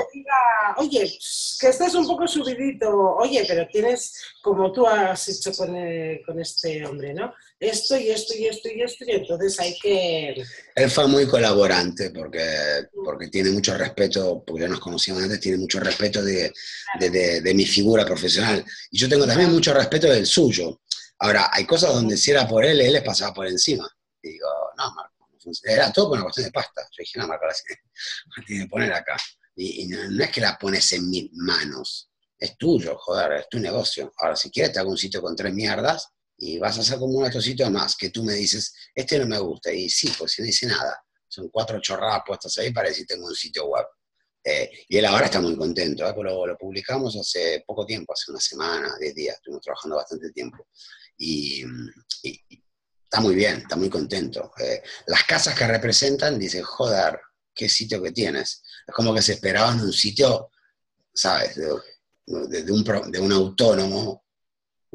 oye, que estás un poco subidito, oye, pero tienes, como tú has hecho con, eh, con este hombre, ¿no? Esto y esto y esto y esto, y entonces hay que... Él fue muy colaborante porque, porque tiene mucho respeto, porque ya nos conocíamos antes, tiene mucho respeto de, de, mi figura profesional. Y yo tengo también mucho respeto del suyo. Ahora, hay cosas donde si era por él, él les pasaba por encima. Y digo, no, Marco, era todo por una cuestión de pasta. Yo dije, no, Marco, la tiene que poner acá. Y, no, es que la pones en mis manos, es tuyo, joder, es tu negocio. Ahora, si quieres te hago un sitio con tres mierdas, y vas a hacer como un sitio más, que tú me dices, este no me gusta, y sí, pues si no dice nada, son cuatro chorradas puestas ahí para decir tengo un sitio web. Eh, y él ahora está muy contento, ¿eh? lo, publicamos hace poco tiempo, hace una semana, 10 días, estuvimos trabajando bastante tiempo. Y, está muy bien, está muy contento. Eh, las casas que representan dicen, joder, qué sitio que tienes. Es como que se esperaban un sitio, ¿sabes? De, un, de un autónomo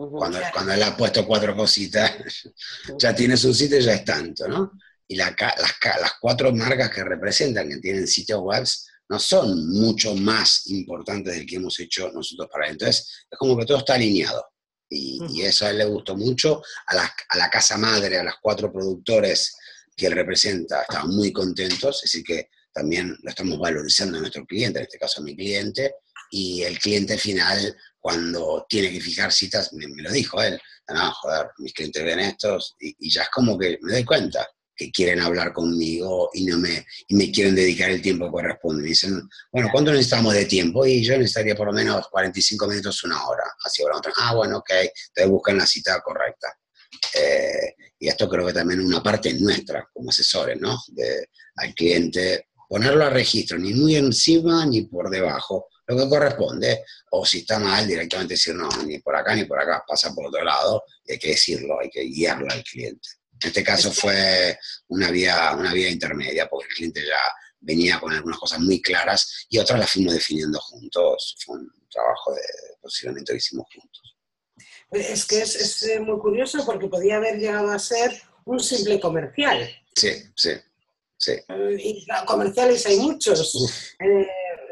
cuando, cuando, él ha puesto cuatro cositas, ya tienes un sitio y ya es tanto, ¿no? Y las, las, cuatro marcas que representan, que tienen sitios web, no son mucho más importantes del que hemos hecho nosotros para él. Entonces, es como que todo está alineado. Y, eso a él le gustó mucho. A la, a la, casa madre, a los cuatro productores que él representa, estaban muy contentos. Así que también lo estamos valorizando a nuestro cliente, en este caso a mi cliente. Y el cliente final cuando tiene que fijar citas, me, lo dijo él, no, joder, mis clientes ven estos, y, ya es como que me doy cuenta que quieren hablar conmigo y no me, y me quieren dedicar el tiempo que corresponde. Me dicen, bueno, ¿cuánto necesitamos de tiempo? Y yo necesitaría por lo menos 45 minutos, una hora. Así otra, ah, bueno, ok, entonces buscan la cita correcta. Eh, y esto creo que también es una parte nuestra como asesores, ¿no? De, al cliente ponerlo a registro, ni muy encima ni por debajo, lo que corresponde, o si está mal, directamente decir, no, ni por acá ni por acá, pasa por otro lado, y hay que decirlo, hay que guiarlo al cliente. En este caso fue una vía, una vía intermedia, porque el cliente ya venía con algunas cosas muy claras y otras las fuimos definiendo juntos. Fue un trabajo de posicionamiento que hicimos juntos. Es que es, es, eh, muy curioso porque podía haber llegado a ser un simple comercial. Sí, sí, sí. Eh, y comerciales hay muchos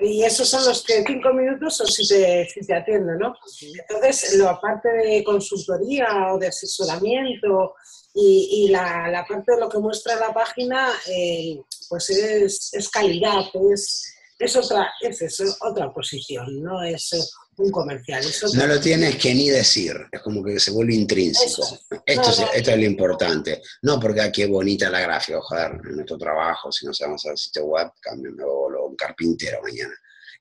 y esos son los que cinco minutos o si te, si te atienden, ¿no? Entonces, lo aparte de consultoría o de asesoramiento y, y la, la, parte de lo que muestra la página, eh, pues es, es, calidad, es, es, otra, es eso, otra posición, no es un comercial. no lo tienes que ni decir, es como que se vuelve intrínseco. Esto, es, esto es lo importante. No porque aquí es bonita la gráfica, joder, en nuestro trabajo, si no sabemos al sitio web, cámbiame un carpintero mañana.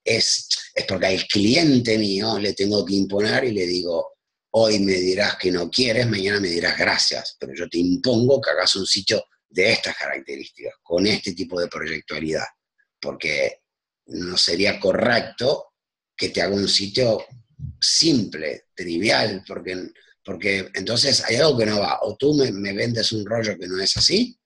Es, es porque al cliente mío le tengo que imponer y le digo, hoy me dirás que no quieres, mañana me dirás gracias, pero yo te impongo que hagas un sitio de estas características, con este tipo de proyectualidad, porque no sería correcto que te haga un sitio simple, trivial, porque, porque entonces hay algo que no va. O tú me, me, vendes un rollo que no es así,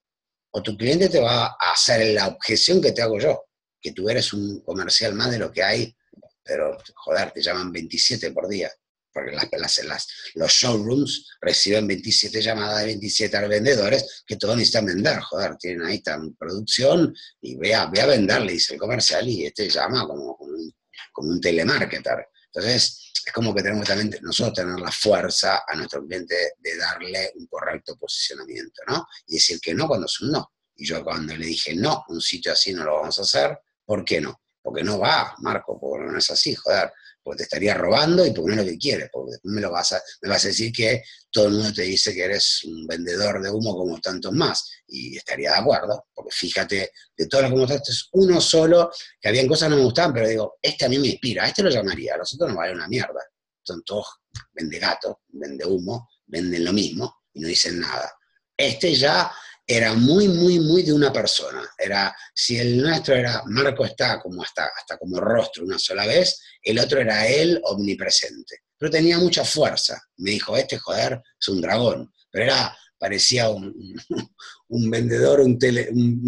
o tu cliente te va a hacer la objeción que te hago yo, que tú eres un comercial más de lo que hay, pero joder, te llaman 27 por día. Porque las, las, los showrooms reciben 27 llamadas de 27 vendedores que todos necesitan vender. Joder, tienen ahí tan producción y ve a, ve a vender, le dice el comercial, y este llama como, como un como un telemarketer. Entonces, es como que tenemos también nosotros tener la fuerza a nuestro cliente de darle un correcto posicionamiento, ¿no? Y decir que no cuando es un no. Y yo cuando le dije no, un sitio así no lo vamos a hacer, ¿por qué no? Porque no va, Marco, porque no es así, joder porque te estaría robando y porque no es lo que quieres, porque después me, lo vas a, me vas a decir que todo el mundo te dice que eres un vendedor de humo como tantos más, y estaría de acuerdo, porque fíjate, de todos los que uno solo, que habían cosas que no me gustaban, pero digo, este a mí me inspira, este lo llamaría, a los otros no vale una mierda, son todos vende gato, vende humo, venden lo mismo y no dicen nada. Este ya era muy, muy, muy de una persona. Era, si el nuestro era Marco está como hasta, hasta como rostro una sola vez, el otro era él omnipresente. Pero tenía mucha fuerza. Me dijo, este joder es un dragón. Pero era, parecía un, un vendedor, un,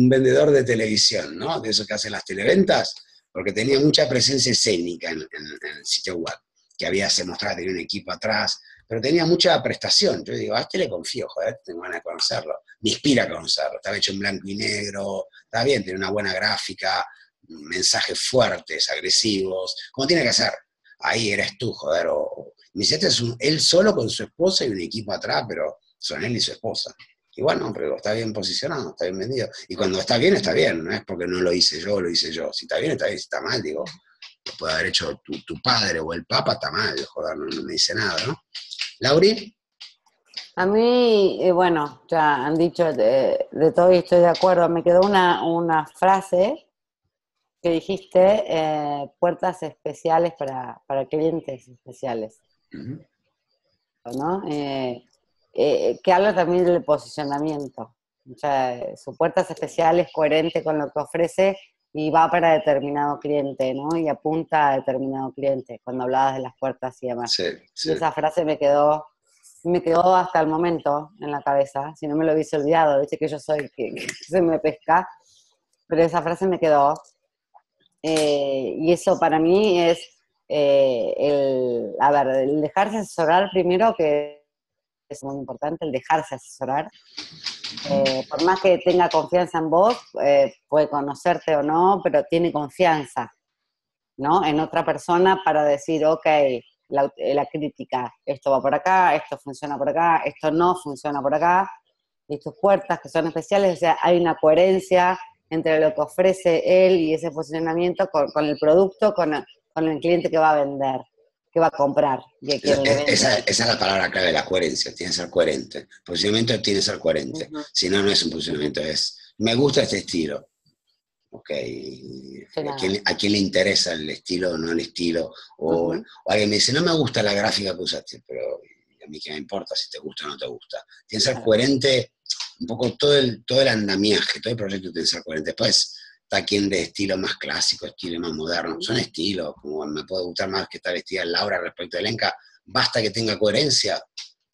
vendedor de televisión, ¿no? De eso que hacen las televentas, porque tenía mucha presencia escénica en, en el sitio web, que había, se mostraba, tenía un equipo atrás, pero tenía mucha prestación. Yo digo, a este le confío, joder, tengo ganas de conocerlo. Me inspira conocerlo. Estaba hecho en blanco y negro, está bien, tiene una buena gráfica, mensajes fuertes, agresivos, como tiene que ser. Ahí eres tú, joder. O, este es él solo con su esposa y un equipo atrás, pero son él y su esposa. Y bueno, pero está bien posicionado, está bien vendido. Y cuando está bien, está bien, no es porque no lo hice yo, lo hice yo. Si está bien, está bien, si está mal, digo, lo puede haber hecho tu, padre o el papa, está mal, joder, no, no me dice nada, ¿no? Lauri. A mí, eh, bueno, ya han dicho de, todo y estoy de acuerdo. Me quedó una, frase que dijiste, eh, puertas especiales para, clientes especiales. ¿No? Eh, que habla también del posicionamiento. O sea, su puertas especiales coherente con lo que ofrece y va para determinado cliente, ¿no? Y apunta a determinado cliente, cuando hablabas de las puertas y demás. Sí, sí. Y esa frase me quedó, me quedó hasta el momento en la cabeza, si no me lo hubiese olvidado, dice que yo soy que, se me pesca, pero esa frase me quedó. Eh, y eso para mí es eh, el, a ver, dejarse asesorar primero, que es muy importante, el dejarse asesorar. Eh, por más que tenga confianza en vos, eh, puede conocerte o no, pero tiene confianza, ¿no? En otra persona para decir, ok, la, la crítica, esto va por acá, esto funciona por acá, esto no funciona por acá, y tus puertas que son especiales, o sea, hay una coherencia entre lo que ofrece él y ese posicionamiento con, con el producto, con, con el cliente que va a vender, que va a comprar. Y a quien le vende. Esa, esa es la palabra clave, la coherencia. Tiene que ser coherente. Posicionamiento tiene que ser coherente. Ujú. Si no, no es un posicionamiento, es me gusta este estilo. Ok. ¿A quién, a quién le interesa el estilo o no el estilo? O, alguien me dice, no me gusta la gráfica que usaste, pero a mí qué me importa si te gusta o no te gusta. Tiene que ser Claro. coherente, un poco todo el, todo el andamiaje, todo el proyecto tiene que ser coherente. Después está quien de estilo más clásico, estilo más moderno. Son estilos, como me puede gustar más que está vestida Laura respecto a Elenca, basta que tenga coherencia.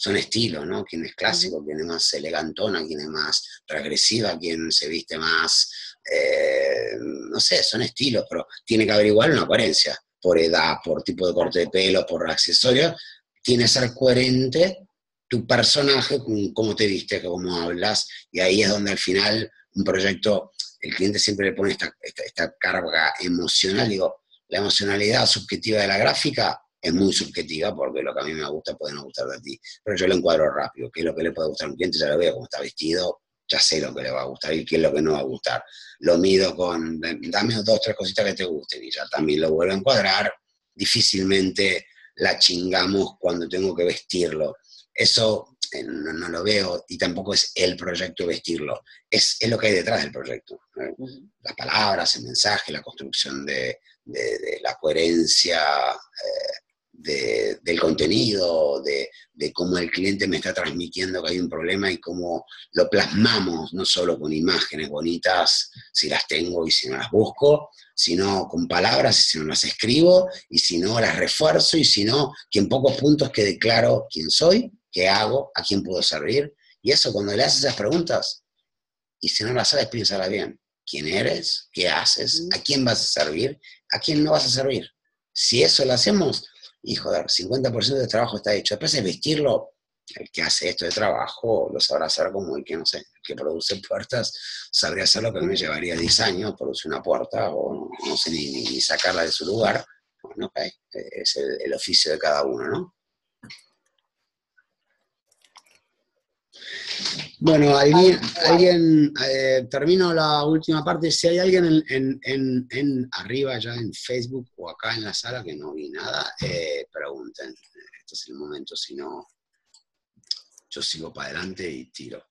Son estilos, ¿no? Quien es clásico, quien es más elegantona, quien es más regresiva, quien se viste más, eh, no sé, son estilos, pero tiene que haber igual una coherencia, por edad, por tipo de corte de pelo, por accesorios, tiene que ser coherente tu personaje con cómo te viste, cómo hablas, y ahí es donde al final un proyecto, el cliente siempre le pone esta, esta, esta carga emocional, digo, la emocionalidad subjetiva de la gráfica es muy subjetiva, porque lo que a mí me gusta puede no gustar de ti, pero yo lo encuadro rápido, qué es lo que le puede gustar a un cliente, ya lo veo cómo está vestido, ya sé lo que le va a gustar y qué es lo que no va a gustar. Lo mido con, dame dos, tres cositas que te gusten y ya también lo vuelvo a encuadrar. Difícilmente la chingamos cuando tengo que vestirlo. Eso eh, no, no lo veo y tampoco es el proyecto vestirlo, es, es lo que hay detrás del proyecto. Las palabras, el mensaje, la construcción de, de- de la coherencia eh, de- del contenido, de, de cómo el cliente me está transmitiendo que hay un problema y cómo lo plasmamos, no solo con imágenes bonitas, si las tengo y si no las busco, sino con palabras y si no las escribo, y si no las refuerzo, y si no, que en pocos puntos quede claro quién soy, qué hago, a quién puedo servir. Y eso, cuando le haces esas preguntas, y si no las sabes, piénsala bien. ¿Quién eres? ¿Qué haces? ¿A quién vas a servir? ¿A quién no vas a servir? Si eso lo hacemos, y joder, 50% del trabajo está hecho. Después es vestirlo, el que hace esto de trabajo lo sabrá hacer como el que, no sé, el que produce puertas, sabría hacer lo que a mí me llevaría 10 años, producir una puerta o no, sé ni, sacarla de su lugar. Bueno, ok, es el oficio de cada uno, ¿no? Bueno, alguien, alguien eh, termino la última parte. Si hay alguien en, en- en- en arriba ya en Facebook o acá en la sala que no vi nada, eh, pregunten. Este es el momento, si no, yo sigo para adelante y tiro.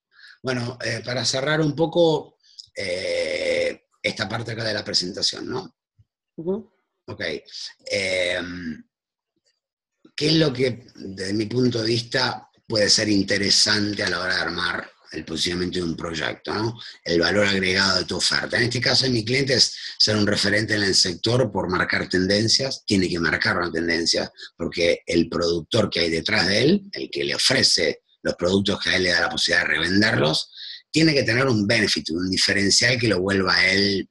Bueno, eh, para cerrar un poco eh, esta parte acá de la presentación, ¿no? Ujú. Ok. ¿Qué es lo que, desde mi punto de vista, puede ser interesante a la hora de armar el posicionamiento de un proyecto? ¿no? El valor agregado de tu oferta. En este caso, mi cliente es ser un referente en el sector por marcar tendencias. Tiene que marcar una tendencia porque el productor que hay detrás de él, el que le ofrece los productos que a él le da la posibilidad de revenderlos, tiene que tener un benefit, un diferencial que lo vuelva a él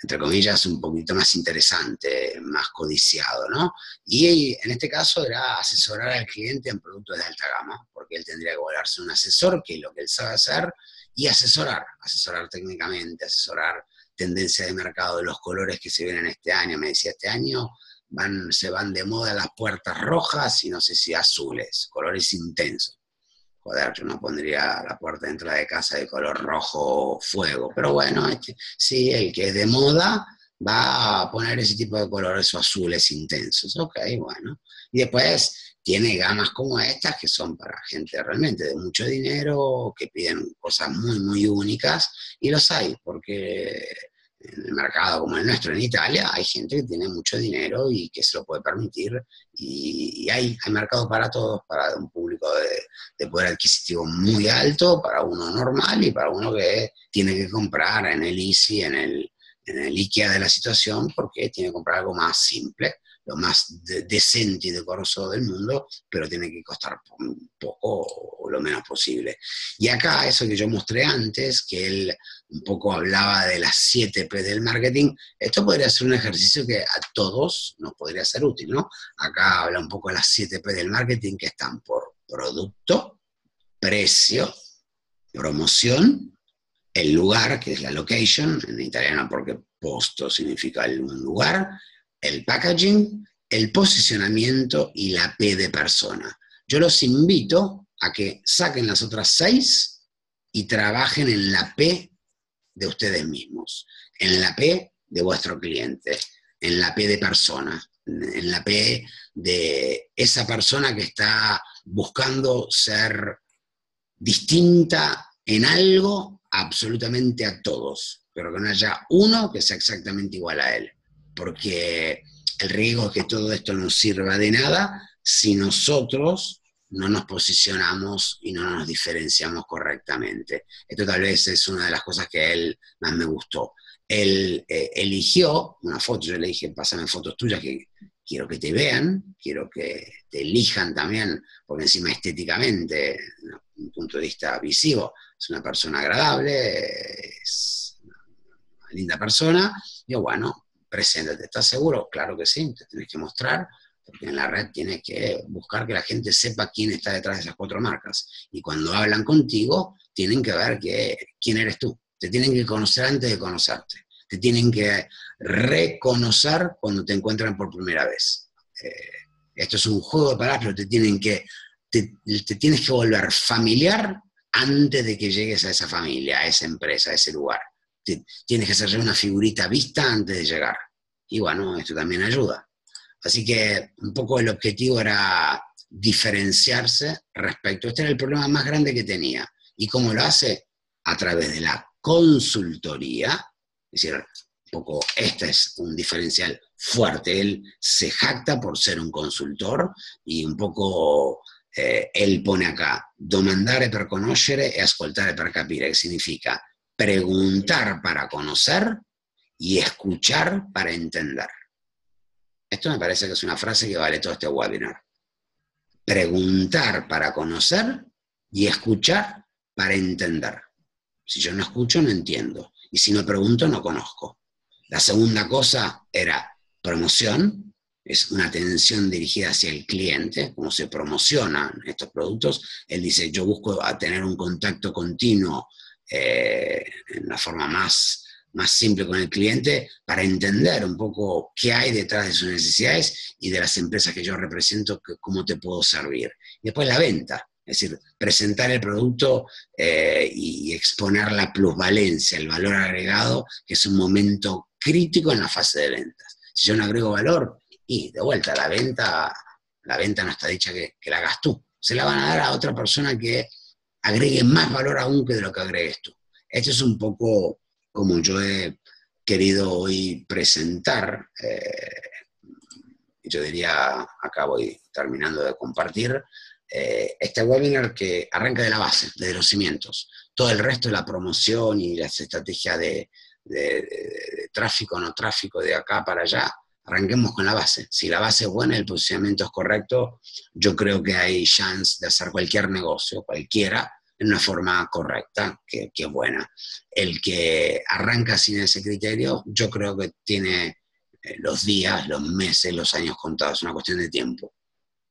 entre comillas, un poquito más interesante, más codiciado, ¿no? Y en este caso era asesorar al cliente en productos de alta gama, porque él tendría que volverse un asesor, que es lo que él sabe hacer, y asesorar, asesorar técnicamente, asesorar tendencia de mercado los colores que se vienen este año. Me decía, este año van, se van de moda las puertas rojas y no sé si azules, colores intensos. Joder, yo no pondría la puerta de entrada de casa de color rojo fuego, pero bueno, este, sí, el que es de moda va a poner ese tipo de colores o azules intensos. Ok, bueno. Y después tiene gamas como estas que son para gente realmente de mucho dinero, que piden cosas muy, muy únicas, y los hay, porque en el mercado como el nuestro en Italia hay gente que tiene mucho dinero y que se lo puede permitir, y, hay, hay mercado para todos, para un público de, de poder adquisitivo muy alto, para uno normal y para uno que tiene que comprar en el Easy, en el, en el IKEA de la situación porque tiene que comprar algo más simple, lo más decente y decoroso del mundo, pero tiene que costar un poco o lo menos posible. Y acá, eso que yo mostré antes, que él un poco hablaba de las 7 P del marketing, esto podría ser un ejercicio que a todos nos podría ser útil, ¿no? Acá habla un poco de las 7 P del marketing que están por producto, precio, promoción, el lugar, que es la location, en italiano porque posto significa un lugar, el packaging, el posicionamiento y la P de persona. Yo los invito a que saquen las otras seis y trabajen en la P de ustedes mismos, en la P de vuestro cliente, en la P de persona, en la P de esa persona que está buscando ser distinta en algo absolutamente a todos, pero que no haya uno que sea exactamente igual a él porque el riesgo es que todo esto no sirva de nada si nosotros no nos posicionamos y no nos diferenciamos correctamente. Esto tal vez es una de las cosas que a él más me gustó. Él eh, eligió una foto, yo le dije, pásame fotos tuyas que quiero que te vean, quiero que te elijan también, porque encima estéticamente, desde un punto de vista visivo, es una persona agradable, es una linda persona. Y bueno, preséntate. ¿Estás seguro? Claro que sí, te tienes que mostrar, porque en la red tienes que buscar que la gente sepa quién está detrás de esas cuatro marcas. Y cuando hablan contigo, tienen que ver que, quién eres tú. Te tienen que conocer antes de conocerte. Te tienen que reconocer cuando te encuentran por primera vez. Eh, esto es un juego de palabras, pero te tienen que, te, te tienes que volver familiar antes de que llegues a esa familia, a esa empresa, a ese lugar tienes que hacer una figurita vista antes de llegar. Y bueno, esto también ayuda. Así que un poco el objetivo era diferenciarse respecto. Este era el problema más grande que tenía. ¿Y cómo lo hace? A través de la consultoría. Es decir, un poco este es un diferencial fuerte. Él se jacta por ser un consultor y un poco eh, él pone acá domandare per conoscere e ascoltare per capire, que significa preguntar para conocer y escuchar para entender. Esto me parece que es una frase que vale todo este webinar. Preguntar para conocer y escuchar para entender. Si yo no escucho, no entiendo. Y si no pregunto, no conozco. La segunda cosa era promoción, es una atención dirigida hacia el cliente, cómo se promocionan estos productos. Él dice, yo busco tener un contacto continuo eh, en la forma más, más simple con el cliente para entender un poco qué hay detrás de sus necesidades y de las empresas que yo represento, cómo te puedo servir. Después la venta, es decir, presentar el producto eh, y exponer la plusvalencia, el valor agregado, que es un momento crítico en la fase de ventas. Si yo no agrego valor, y de vuelta, la venta, la venta no está dicha que, que la hagas tú. Se la van a dar a otra persona que agregue más valor aún que de lo que agregues tú. Esto es un poco como yo he querido hoy presentar, eh, yo diría, acá voy terminando de compartir, eh, este webinar que arranca de la base, de los cimientos. Todo el resto de la promoción y las estrategias de, de tráfico, no tráfico, de acá para allá, arranquemos con la base. Si la base es buena el posicionamiento es correcto, yo creo que hay chance de hacer cualquier negocio, cualquiera, en una forma correcta, que, es buena. El que arranca sin ese criterio, yo creo que tiene eh, los días, los meses, los años contados, una cuestión de tiempo,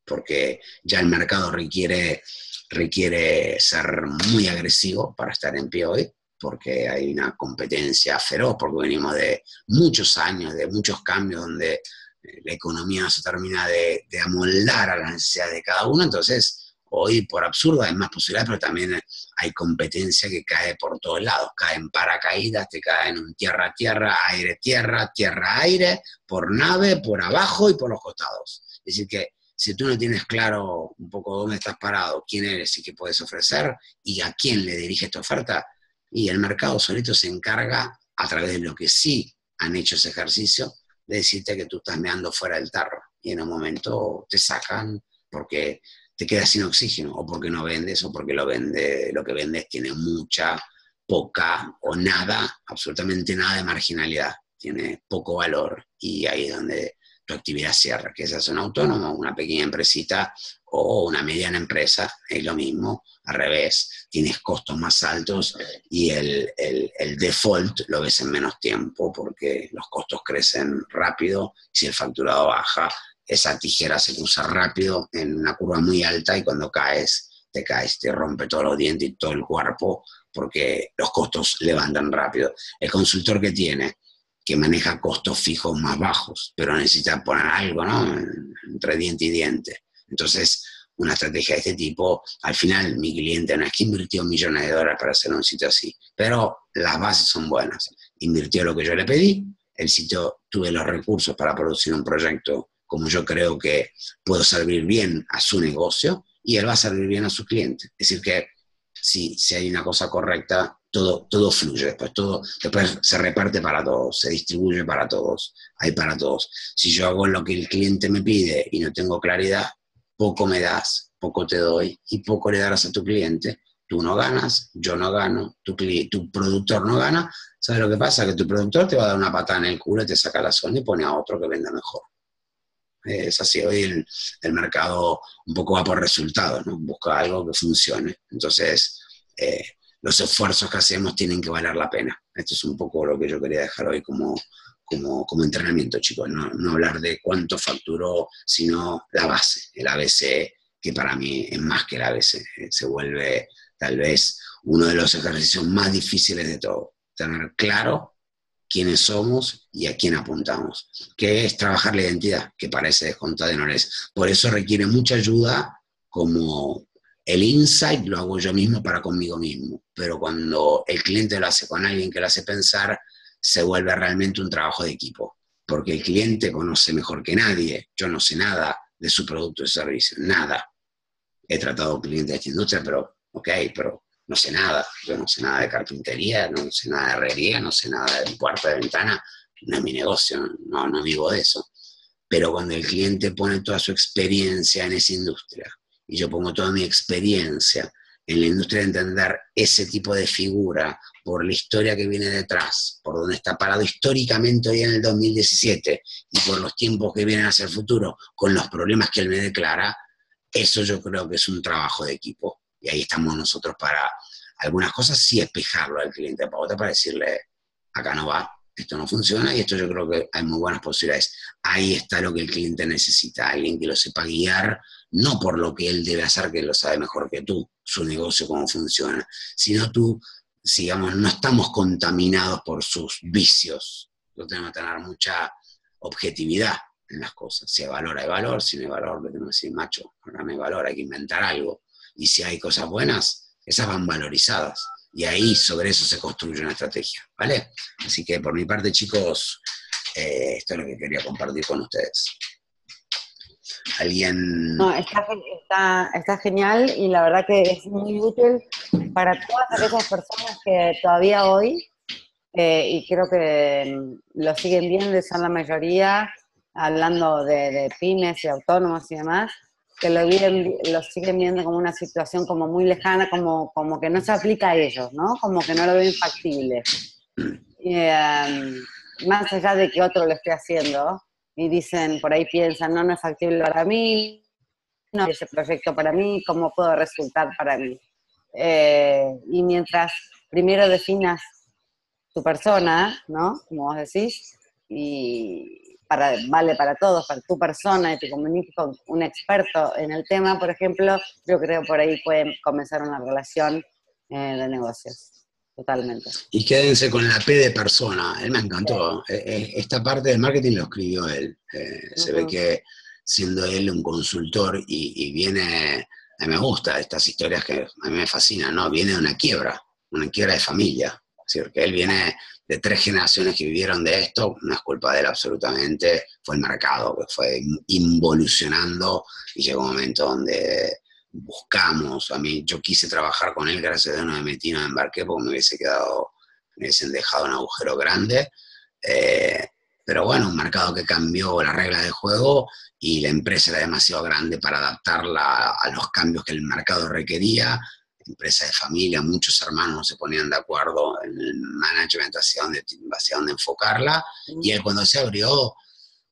porque ya el mercado requiere, requiere ser muy agresivo para estar en pie hoy, porque hay una competencia feroz, porque venimos de muchos años, de muchos cambios donde eh, la economía no se termina de, de amoldar a las necesidades de cada uno, entonces Hoy, por absurdo, hay más posibilidades, pero también hay competencia que cae por todos lados. Cae en paracaídas, te cae en tierra-tierra, aire-tierra, tierra-aire, por nave, por abajo y por los costados. Es decir, que si tú no tienes claro un poco dónde estás parado, quién eres y qué puedes ofrecer y a quién le dirige esta oferta, y el mercado solito se encarga, a través de lo que sí han hecho ese ejercicio, de decirte que tú estás meando fuera del tarro. Y en un momento te sacan porque te quedas sin oxígeno, o porque no vendes, o porque lo, vende, lo que vendes tiene mucha, poca o nada, absolutamente nada de marginalidad. tiene poco valor y ahí es donde tu actividad cierra, que seas un autónomo, una pequeña empresita o una mediana empresa, es lo mismo, al revés, tienes costos más altos y el, el, default lo ves en menos tiempo porque los costos crecen rápido y si el facturado baja, esa tijera se cruza rápido en una curva muy alta y cuando caes, te caes, te rompe todos los dientes y todo el cuerpo porque los costos levantan rápido. El consultor que tiene que maneja costos fijos más bajos, pero necesita poner algo, ¿no? Entre diente y diente. Entonces, una estrategia de este tipo, al final mi cliente no es que invirtió millones de dólares para hacer un sitio así, pero las bases son buenas. Invirtió lo que yo le pedí, el sitio tuve los recursos para producir un proyecto como yo creo que puedo servir bien a su negocio y él va a servir bien a su cliente. Es decir, que si, si hay una cosa correcta, todo, todo fluye, después, todo, después se reparte para todos, se distribuye para todos, hay para todos. Si yo hago lo que el cliente me pide y no tengo claridad, poco me das, poco te doy y poco le darás a tu cliente. Tú no ganas, yo no gano, tu, tu productor no gana. ¿Sabes lo que pasa? Que tu productor te va a dar una patada en el culo y te saca la zona y pone a otro que venda mejor. Es así, hoy el, el mercado un poco va por resultados, ¿no? busca algo que funcione. Entonces, eh, los esfuerzos que hacemos tienen que valer la pena. Esto es un poco lo que yo quería dejar hoy como, como, como entrenamiento, chicos. No, no, hablar de cuánto facturó, sino la base, el ABC, que para mí es más que el ABC. Se vuelve tal vez uno de los ejercicios más difíciles de todo. Tener claro quiénes somos y a quién apuntamos, que es trabajar la identidad, que parece descontada y no es. Por eso requiere mucha ayuda como el insight lo hago yo mismo para conmigo mismo, pero cuando el cliente lo hace con alguien que lo hace pensar, se vuelve realmente un trabajo de equipo, porque el cliente conoce mejor que nadie, yo no sé nada de su producto o servicio, nada. He tratado clientes de esta industria, pero, ok, pero no sé nada, yo no sé nada de carpintería, no sé nada de herrería, no sé nada de puerta de ventana, no es mi negocio, no, no vivo de eso. Pero cuando el cliente pone toda su experiencia en esa industria, y yo pongo toda mi experiencia en la industria de entender ese tipo de figura por la historia que viene detrás, por donde está parado históricamente hoy en el 2017 y por los tiempos que vienen hacia el futuro, con los problemas que él me declara, eso yo creo que es un trabajo de equipo. Y ahí estamos nosotros para algunas cosas sí espejarlo al cliente, para otra para decirle, acá no va, esto no funciona y esto yo creo que hay muy buenas posibilidades. Ahí está lo que el cliente necesita, alguien que lo sepa guiar no por lo que él debe hacer, que lo sabe mejor que tú, su negocio, cómo funciona, sino tú, digamos, no estamos contaminados por sus vicios. Nosotros tenemos que tener mucha objetividad en las cosas. Si hay valor, hay valor. Si no hay valor, lo tenemos que decir, macho, ahora no hay valor, hay que inventar algo. Y si hay cosas buenas, esas van valorizadas. Y ahí sobre eso se construye una estrategia, ¿vale? Así que por mi parte, chicos, eh, esto es lo que quería compartir con ustedes alguien... No, está, está, genial y la verdad que es muy útil para todas aquellas personas que todavía hoy, eh, y creo que mm, lo siguen viendo, son la mayoría, hablando de, pymes y autónomos y demás, que lo, lo siguen viendo como una situación como muy lejana, como, como que no se aplica a ellos, ¿no? Como que no lo ven factible. Eh, más allá de que otro lo esté haciendo, y dicen, por ahí piensan, no, no es factible para mí, no es ese proyecto para mí, ¿cómo puedo resultar para mí? Eh, y mientras primero definas tu persona, ¿no? Como vos decís, y para, vale para todos, para tu persona, y te comuniques con un experto en el tema, por ejemplo, yo creo por ahí puede comenzar una relación eh, de negocios totalmente. Y quédense con la P de persona, él me encantó. Eh, eh, esta parte del marketing lo escribió él. Eh, se ve que siendo él un consultor y, viene, a mí me gusta estas historias que a mí me fascinan, ¿no? Viene de una quiebra, una quiebra de familia. Es decir, que él viene de tres generaciones que vivieron de esto, no es culpa de él absolutamente, fue el mercado que fue involucionando y llegó un momento donde buscamos, a mí yo quise trabajar con él, gracias a Dios no me metí, no embarqué porque me hubiese quedado, me hubiesen dejado un agujero grande. Eh, pero bueno, un mercado que cambió las reglas de juego y la empresa era demasiado grande para adaptarla a los cambios que el mercado requería. Empresa de familia, muchos hermanos se ponían de acuerdo en el management hacia dónde, hacia dónde enfocarla, y él cuando se abrió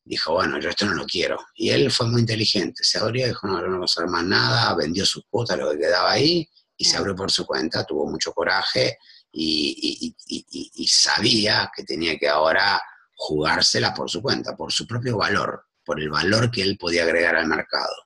dijo, bueno, yo esto no lo quiero. Y él fue muy inteligente, se abrió, dijo, no, yo no voy a hacer más nada, vendió sus cuotas, lo que quedaba ahí, y se abrió por su cuenta, tuvo mucho coraje y, y sabía que tenía que ahora jugársela por su cuenta, por su propio valor, por el valor que él podía agregar al mercado.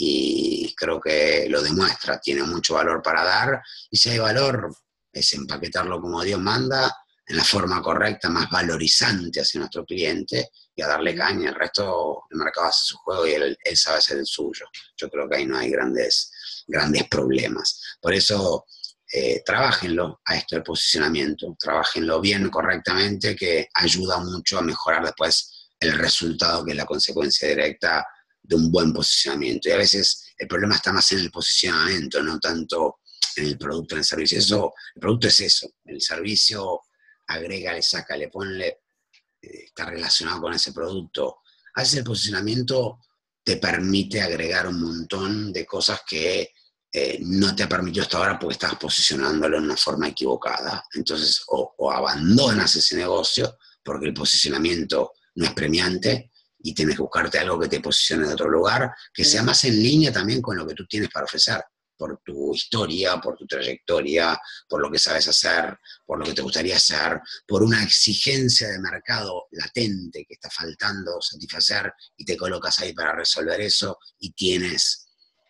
Y creo que lo demuestra, tiene mucho valor para dar, y si hay valor, es empaquetarlo como Dios manda, en la forma correcta, más valorizante hacia nuestro cliente, y a darle caña. El resto, el mercado hace su juego y él, sabe hacer el suyo. Yo creo que ahí no hay grandes, grandes problemas. Por eso, eh, trabajenlo a esto del posicionamiento, trabajenlo bien, correctamente, que ayuda mucho a mejorar después el resultado, que es la consecuencia directa de un buen posicionamiento. Y a veces el problema está más en el posicionamiento, no tanto en el producto, en el servicio. Eso, el producto es eso, el servicio agrega, le saca, le pone, eh, está relacionado con ese producto. A veces el posicionamiento te permite agregar un montón de cosas que eh, no te ha permitido hasta ahora porque estás posicionándolo en una forma equivocada. Entonces, o, abandonas ese negocio porque el posicionamiento no es premiante y tienes que buscarte algo que te posicione en otro lugar, que sea más en línea también con lo que tú tienes para ofrecer, por tu historia, por tu trayectoria, por lo que sabes hacer, por lo que te gustaría hacer, por una exigencia de mercado latente que está faltando satisfacer y te colocas ahí para resolver eso y tienes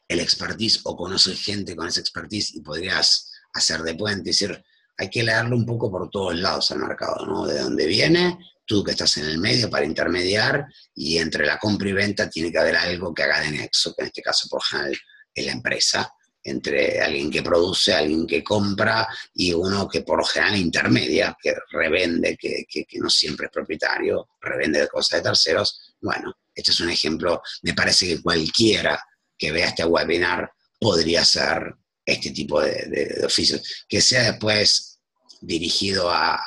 el expertise o conoces gente con esa expertise y podrías hacer de puente, es decir, hay que leerlo un poco por todos lados al mercado, ¿no? De dónde viene, tú que estás en el medio para intermediar y entre la compra y venta tiene que haber algo que haga de nexo, que en este caso por general es la empresa, entre alguien que produce, alguien que compra y uno que por general intermedia, que revende, que, que, no siempre es propietario, revende de cosas de terceros. Bueno, este es un ejemplo, me parece que cualquiera que vea este webinar podría ser este tipo de, oficios. Que sea después dirigido a,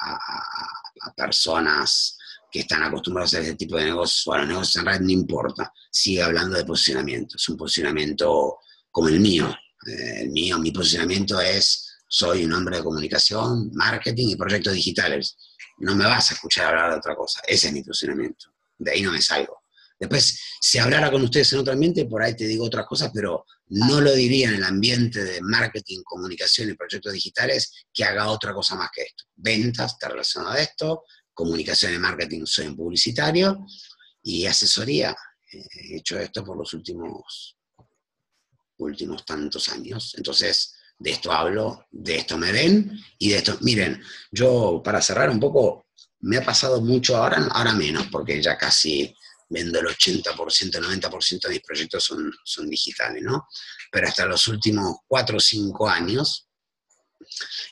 personas que están acostumbradas a este tipo de negocios, bueno, negocios en red no importa, sigue hablando de posicionamiento, es un posicionamiento como el mío. Eh, el mío, mi posicionamiento es, soy un hombre de comunicación, marketing y proyectos digitales. No me vas a escuchar hablar de otra cosa, ese es mi posicionamiento, de ahí no me salgo. Después, si hablara con ustedes en otro ambiente, por ahí te digo otras cosas, pero no lo diría en el ambiente de marketing, comunicación y proyectos digitales que haga otra cosa más que esto. Ventas está relacionado a esto, comunicación y marketing soy un publicitario y asesoría. He hecho esto por los últimos, últimos tantos años. Entonces, de esto hablo, de esto me ven y de esto, miren, yo para cerrar un poco, me ha pasado mucho ahora, ahora menos, porque ya casi vendo el 80%, el 90% de mis proyectos son, son digitales, ¿no? Pero hasta los últimos 4 o 5 años,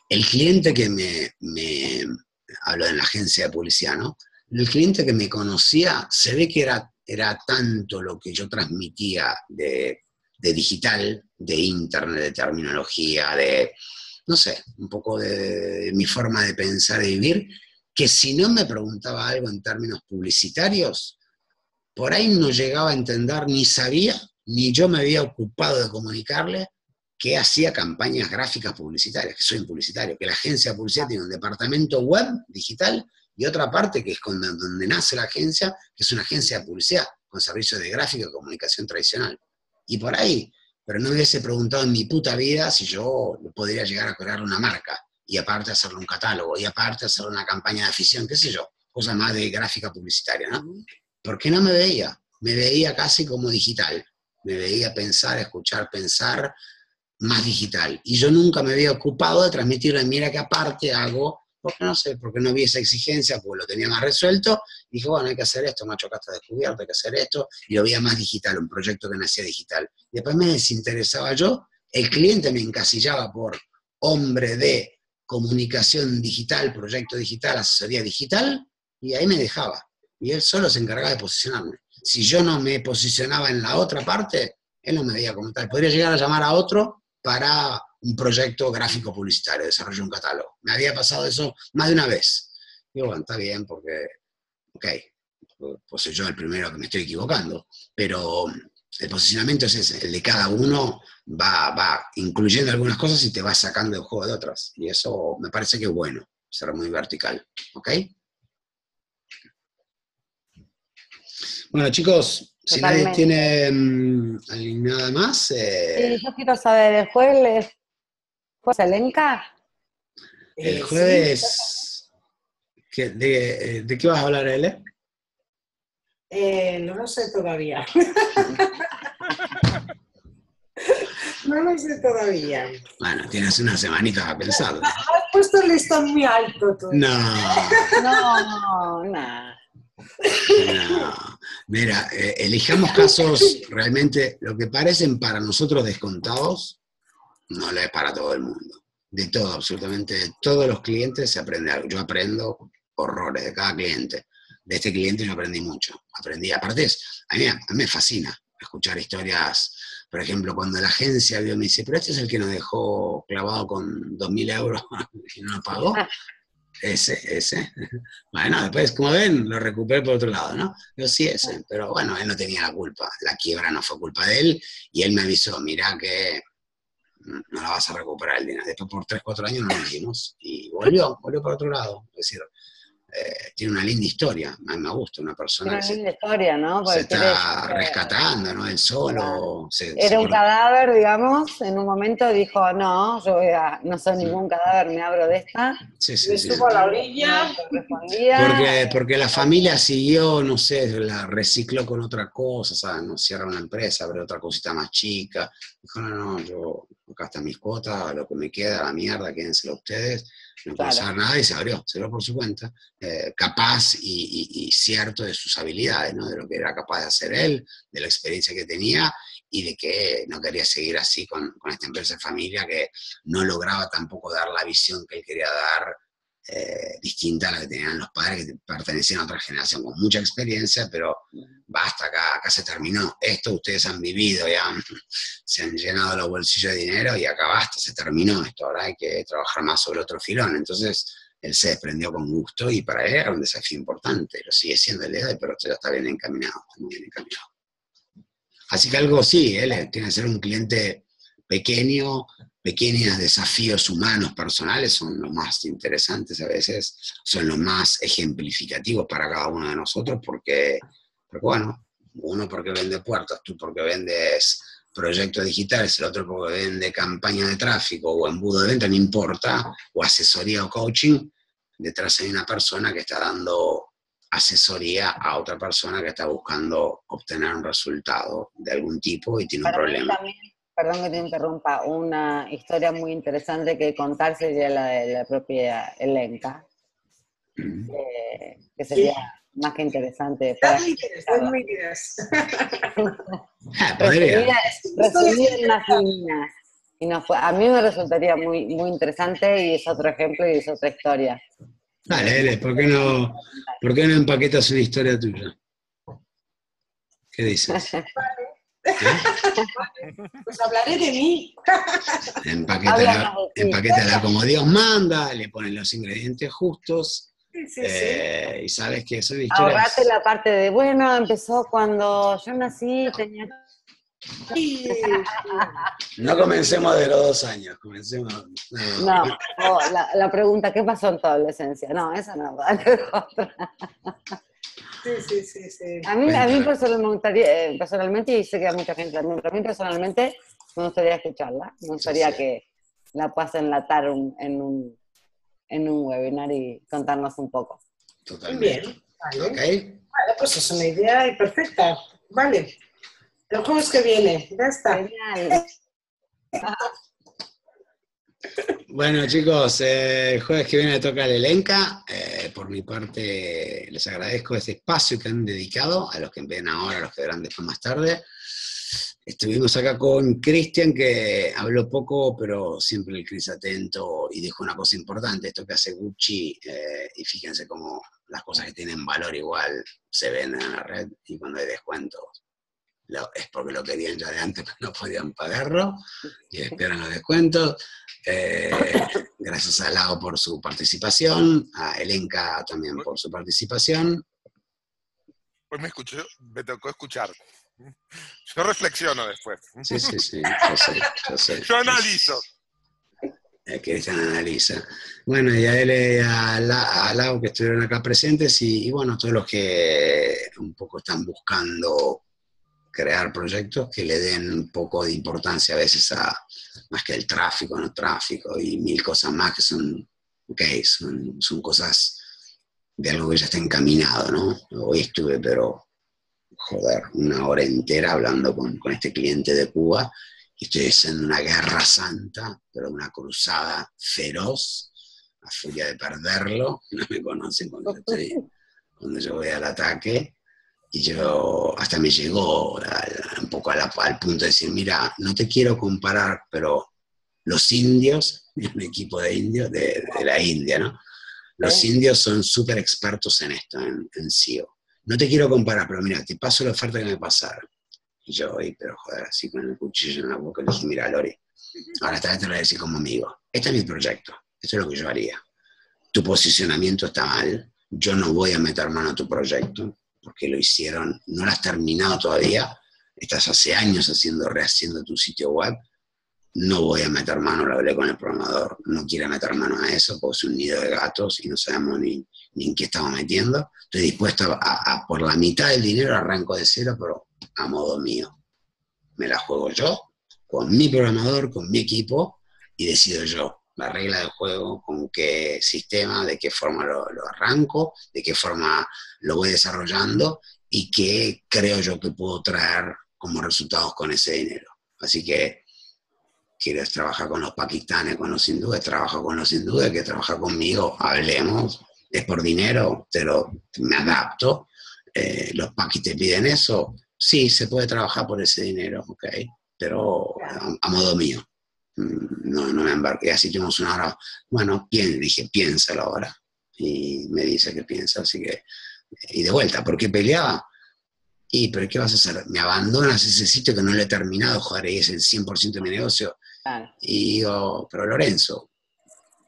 el cliente que me, me hablo de la agencia de publicidad, ¿no? El cliente que me conocía, se ve que era, era tanto lo que yo transmitía de, de digital, de internet, de terminología, de, no sé, un poco de, de mi forma de pensar y vivir, que si no me preguntaba algo en términos publicitarios, por ahí no llegaba a entender, ni sabía, ni yo me había ocupado de comunicarle que hacía campañas gráficas publicitarias, que soy un publicitario, que la agencia de publicidad tiene un departamento web digital y otra parte que es donde nace la agencia, que es una agencia de publicidad con servicios de gráfica y comunicación tradicional. Y por ahí, pero no hubiese preguntado en mi puta vida si yo podría llegar a crear una marca y aparte hacerle un catálogo y aparte hacerle una campaña de afición, qué sé yo, cosa más de gráfica publicitaria, ¿no? Porque no me veía, me veía casi como digital, me veía pensar, escuchar, pensar más digital. Y yo nunca me había ocupado de transmitirle, mira que aparte hago, porque no sé, porque no vi esa exigencia, pues lo tenía más resuelto, y dije, bueno, hay que hacer esto, macho, acá está descubierto, hay que hacer esto, y lo veía más digital, un proyecto que nacía digital. Y después me desinteresaba yo, el cliente me encasillaba por hombre de comunicación digital, proyecto digital, asesoría digital, y ahí me dejaba y él solo se encargaba de posicionarme. Si yo no me posicionaba en la otra parte, él no me veía como tal. Podría llegar a llamar a otro para un proyecto gráfico publicitario, desarrollo un catálogo. Me había pasado eso más de una vez. Y bueno, está bien porque, ok, pues soy yo el primero que me estoy equivocando, pero el posicionamiento es ese, el de cada uno va, va incluyendo algunas cosas y te va sacando el juego de otras. Y eso me parece que es bueno, ser muy vertical. ¿Ok? Bueno, chicos, si nadie tiene mm, nada más. Eh, sí, yo quiero saber, ¿el jueves fue Elenca? El eh, jueves. de, de, qué vas a hablar, Ele? Eh, no lo sé todavía. no lo sé todavía. Bueno, tienes una semanita a pensarlo. Has puesto el listón muy alto tú. No. no, no. Mira, eh, elijamos casos realmente lo que parecen para nosotros descontados, no lo es para todo el mundo. De todo, absolutamente de todos los clientes se aprende algo. Yo aprendo horrores de cada cliente. De este cliente yo aprendí mucho. Aprendí, aparte, a mí, a mí me fascina escuchar historias. Por ejemplo, cuando la agencia vio, me dice, pero este es el que nos dejó clavado con 2.000 euros y no nos pagó. Ese, ese. Bueno, después, como ven, lo recuperé por otro lado, ¿no? Yo sí, ese. Pero bueno, él no tenía la culpa. La quiebra no fue culpa de él. Y él me avisó, mira que no la vas a recuperar el dinero. Después por 3, 4 años no lo dimos. Y volvió, volvió por otro lado. Es decir, eh, tiene una linda historia, a mí me gusta, una persona una linda historia, ¿no? se está rescatando, ¿no? Él solo. Era un cadáver, digamos, en un momento dijo, no, yo no soy ningún cadáver, me abro de esta. Sí, sí, sí. a la orilla. Porque, porque la familia siguió, no sé, la recicló con otra cosa, ¿sabes? No cierra una empresa, abre otra cosita más chica. Dijo, no, no, yo acá están mis cuotas, lo que me queda, la mierda, quédenselo ustedes no claro. nada y se abrió, se abrió por su cuenta, eh, capaz y, cierto de sus habilidades, ¿no? de lo que era capaz de hacer él, de la experiencia que tenía y de que no quería seguir así con, con esta empresa de familia que no lograba tampoco dar la visión que él quería dar eh, distinta a la que tenían los padres que pertenecían a otra generación con mucha experiencia, pero basta, acá, acá se terminó. Esto ustedes han vivido, ya se han llenado los bolsillos de dinero y acá basta, se terminó esto. Ahora hay que trabajar más sobre otro filón. Entonces él se desprendió con gusto y para él era un desafío importante. Lo sigue siendo el día pero ya está bien encaminado, muy bien encaminado. Así que algo sí, él tiene que ser un cliente pequeño, pequeños desafíos humanos personales son los más interesantes a veces, son los más ejemplificativos para cada uno de nosotros, porque, bueno, uno porque vende puertas, tú porque vendes proyectos digitales, el otro porque vende campaña de tráfico o embudo de venta, no importa, o asesoría o coaching, detrás hay una persona que está dando asesoría a otra persona que está buscando obtener un resultado de algún tipo y tiene un problema perdón que te interrumpa, una historia muy interesante que contar sería la de la propia Elenca, que sería más que interesante. Para muy ah, Resumida en las líneas. Y no fue, a mí me resultaría muy, muy interesante y es otro ejemplo y es otra historia. Dale, Ele, ¿por qué no, ¿por qué no empaquetas una historia tuya? ¿Qué dices? Pues hablaré de mí. Empaquétala, como Dios manda, le ponen los ingredientes justos. Eh, y sabes que son historias. Ahorrate la parte de, bueno, empezó cuando yo nací, tenía. No comencemos de los dos años, comencemos. No, la, pregunta, ¿qué pasó en tu adolescencia? No, esa no, Sí, sí, sí, sí. A mí, a mí eh, personalmente, y sé que a mucha gente también, a mí personalmente me gustaría escucharla, me gustaría que la puedas enlatar en, un, en un webinar y contarnos un poco. Totalmente. Bien, vale. Vale, pues es una idea perfecta. Vale. El jueves que viene, ya está. Genial. Bueno, chicos, eh, el jueves que viene toca el Elenca. Eh, por mi parte, les agradezco este espacio que han dedicado a los que ven ahora, a los que verán después más tarde. Estuvimos acá con Cristian, que habló poco, pero siempre el Cris atento y dijo una cosa importante, esto que hace Gucci, eh, y fíjense cómo las cosas que tienen valor igual se venden en la red y cuando hay descuentos es porque lo querían ya de antes, pero no podían pagarlo y esperan los descuentos. Eh, gracias a Lao por su participación, a Elenca también por su participación. Pues me escuchó, me tocó escuchar. Yo reflexiono después. Sí, sí, sí, yo sé, yo sé. Yo analizo. Eh, Cristian analiza. Bueno, y a él y a, La- a Lau que estuvieron acá presentes y, y bueno, todos los que un poco están buscando crear proyectos que le den un poco de importancia a veces a más que el tráfico, no tráfico y mil cosas más que son, ok, son, son cosas de algo que ya está encaminado, ¿no? Hoy estuve, pero, joder, una hora entera hablando con, con este cliente de Cuba y estoy haciendo una guerra santa, pero una cruzada feroz, a furia de perderlo, no me conocen cuando, estoy, cuando yo voy al ataque, y yo hasta me llegó un poco a la- al punto de decir, mira, no te quiero comparar, pero los indios, un equipo de indios, de, de la India, ¿no? Los indios son súper expertos en esto, en, en SEO. No te quiero comparar, pero mira, te paso la oferta que me pasaron. Y yo, "Oye, pero joder, así con el cuchillo en la boca, le dije, mira, Lori, ahora esta vez te lo voy a decir como amigo. Este es mi proyecto, esto es lo que yo haría. Tu posicionamiento está mal, yo no voy a meter mano a tu proyecto, porque lo hicieron, no lo has terminado todavía, estás hace años haciendo, rehaciendo tu sitio web, no voy a meter mano, lo hablé con el programador, no quiere meter mano a eso, porque es un nido de gatos y no sabemos ni, en qué estamos metiendo. Estoy dispuesto a, a- por la mitad del dinero arranco de cero, pero a modo mío. Me la juego yo, con mi programador, con mi equipo, y decido yo la regla del juego, con qué sistema, de qué forma lo, lo arranco, de qué forma lo voy desarrollando y qué creo yo que puedo traer como resultados con ese dinero. Así que quieres trabajar con los pakistanes, con los hindúes, trabaja con los hindúes, que trabaja conmigo, hablemos, es por dinero, pero me adapto. Eh, los paquis te piden eso, sí, se puede trabajar por ese dinero, ok, pero a, a modo mío. Mm, No, no me embarqué, así tuvimos una hora, bueno, pien- dije, piénsalo ahora. Y me dice que piensa, así que, y de vuelta, ¿por qué peleaba? Y, pero ¿qué vas a hacer? Me abandonas ese sitio que no lo he terminado, joder, y es el 100% de mi negocio. Claro. Y digo, pero Lorenzo,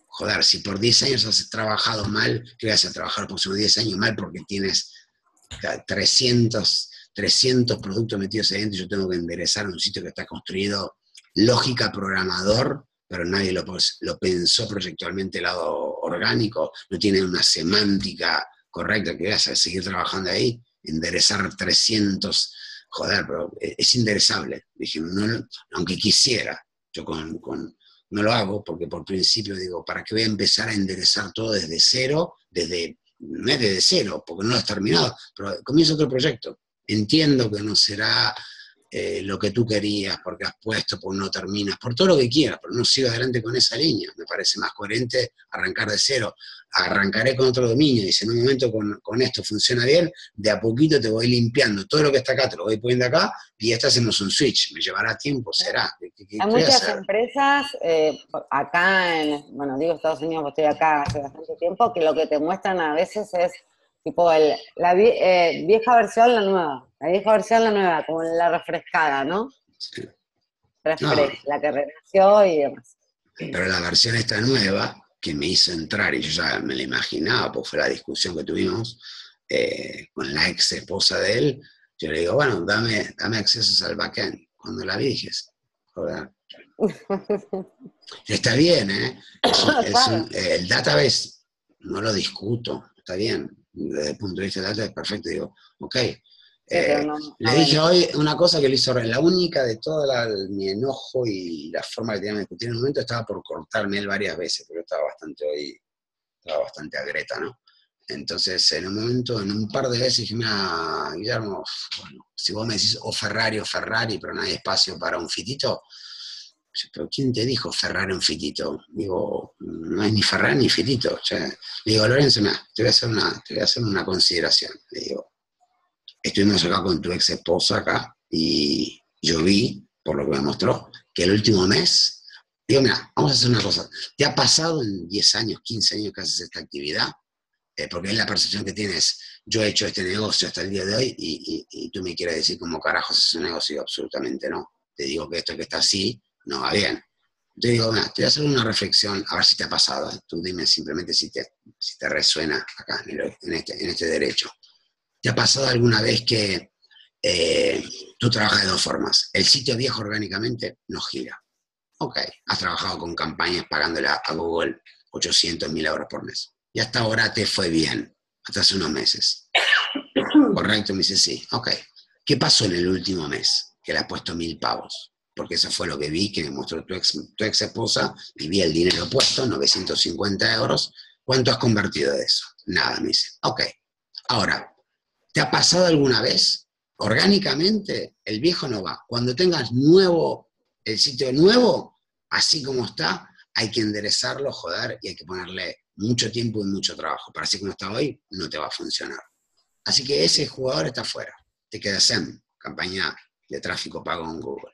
joder, si por 10 años has trabajado mal, ¿qué vas a trabajar por esos 10 años mal porque tienes ca- 300, 300 productos metidos ahí dentro y yo tengo que enderezar un sitio que está construido lógica programador, pero nadie lo, lo pensó proyectualmente el lado orgánico, no tiene una semántica correcta, que vas a seguir trabajando ahí, enderezar 300, joder, pero e- es enderezable. Dije, no, aunque quisiera, yo con, con- no lo hago porque por principio digo, ¿para qué voy a empezar a enderezar todo desde cero? Desde, no es desde cero, porque no lo has terminado, pero comienza otro proyecto. Entiendo que no será eh, lo que tú querías, porque has puesto, porque no terminas, por todo lo que quieras, pero no sigo adelante con esa línea. Me parece más coherente arrancar de cero. Arrancaré con otro dominio y si en un momento con, con esto funciona bien, de a poquito te voy limpiando. Todo lo que está acá te lo voy poniendo acá y esta hacemos un switch. Me llevará tiempo, será. ¿Qué- qué- qué Hay muchas hacer? empresas, eh, acá en, bueno, digo Estados Unidos, porque estoy acá hace bastante tiempo, que lo que te muestran a veces es tipo el, la vie- eh, vieja versión, la nueva. La vieja versión, la nueva, como la refrescada, ¿no? Sí. La que renació y demás. Pero la versión esta nueva, que me hizo entrar, y yo ya me la imaginaba, pues fue la discusión que tuvimos eh, con la ex esposa de él, yo le digo, bueno, dame, dame accesos al backend. Cuando la vi dije, joder, está bien, ¿eh? Es un- es un- eh, el database, no lo discuto, está bien, desde el punto de vista del database perfecto, digo, ok. Pero Eh, le dije hoy una cosa que le hizo la única de todo mi enojo y la forma que teníamos de discutir en un momento estaba por cortarme él varias veces, porque estaba bastante hoy, estaba bastante agreta, ¿no? Entonces, en un momento, en un par de veces dije, mira, Guillermo, bueno, si vos me decís o Ferrari o Ferrari, pero no hay espacio para un fitito, yo, pero ¿quién te dijo Ferrari un fitito? Digo, no es ni Ferrari ni fitito. O sea, le digo, Lorenzo, mira, te voy a hacer una, te voy a hacer una consideración. Le digo, estuvimos acá con tu ex esposa acá y yo vi, por lo que me mostró, que el último mes, digo, mira, vamos a hacer una cosa. ¿Te ha pasado en 10 años, 15 años que haces esta actividad? Eh, porque es la percepción que tienes. Yo he hecho este negocio hasta el día de hoy y, y- y tú me quieres decir cómo carajos es un negocio. Absolutamente no. Te digo que esto que está así no va bien. Te digo, mira, te voy a hacer una reflexión, a ver si te ha pasado. ¿eh? Tú dime simplemente si te, si te resuena acá en este, en este derecho. ¿Te ha pasado alguna vez que, eh, tú trabajas de dos formas. El sitio viejo orgánicamente no gira. Ok, has trabajado con campañas pagándole a, Google 800 mil euros por mes. Y hasta ahora te fue bien, hasta hace unos meses. Correcto, me dice sí. Ok. ¿Qué pasó en el último mes? Que le has puesto mil pavos. Porque eso fue lo que vi que me mostró tu ex, tu ex esposa y vi el dinero puesto, 950 euros. ¿Cuánto has convertido de eso? Nada, me dice. Ok. Ahora, ¿te ha pasado alguna vez? Orgánicamente, el viejo no va. Cuando tengas nuevo, el sitio nuevo, así como está, hay que enderezarlo, joder, y hay que ponerle mucho tiempo y mucho trabajo. Para así como está hoy, no te va a funcionar. Así que ese jugador está fuera. Te queda SEM, campaña de tráfico pago en Google.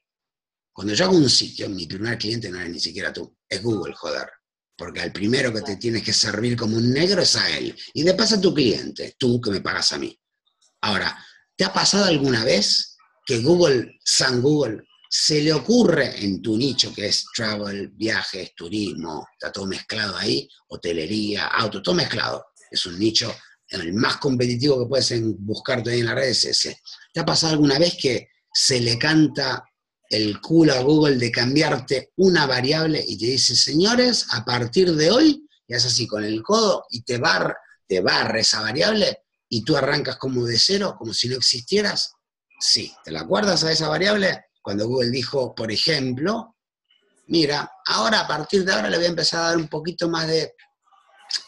Cuando yo hago un sitio, mi primer cliente no es ni siquiera tú, es Google, joder. Porque al primero que te tienes que servir como un negro es a él. Y de paso a tu cliente, tú que me pagas a mí. Ahora, ¿te ha pasado alguna vez que Google, San Google, se le ocurre en tu nicho, que es travel, viajes, turismo, está todo mezclado ahí, hotelería, auto, todo mezclado. Es un nicho, el más competitivo que puedes buscar todavía en la red es ese. ¿Te ha pasado alguna vez que se le canta el culo a Google de cambiarte una variable y te dice, señores, a partir de hoy, y es así con el codo y te, bar, te barra esa variable y tú arrancas como de cero, como si no existieras? Sí, ¿te la acuerdas a esa variable? Cuando Google dijo, por ejemplo, mira, ahora a partir de ahora le voy a empezar a dar un poquito más de,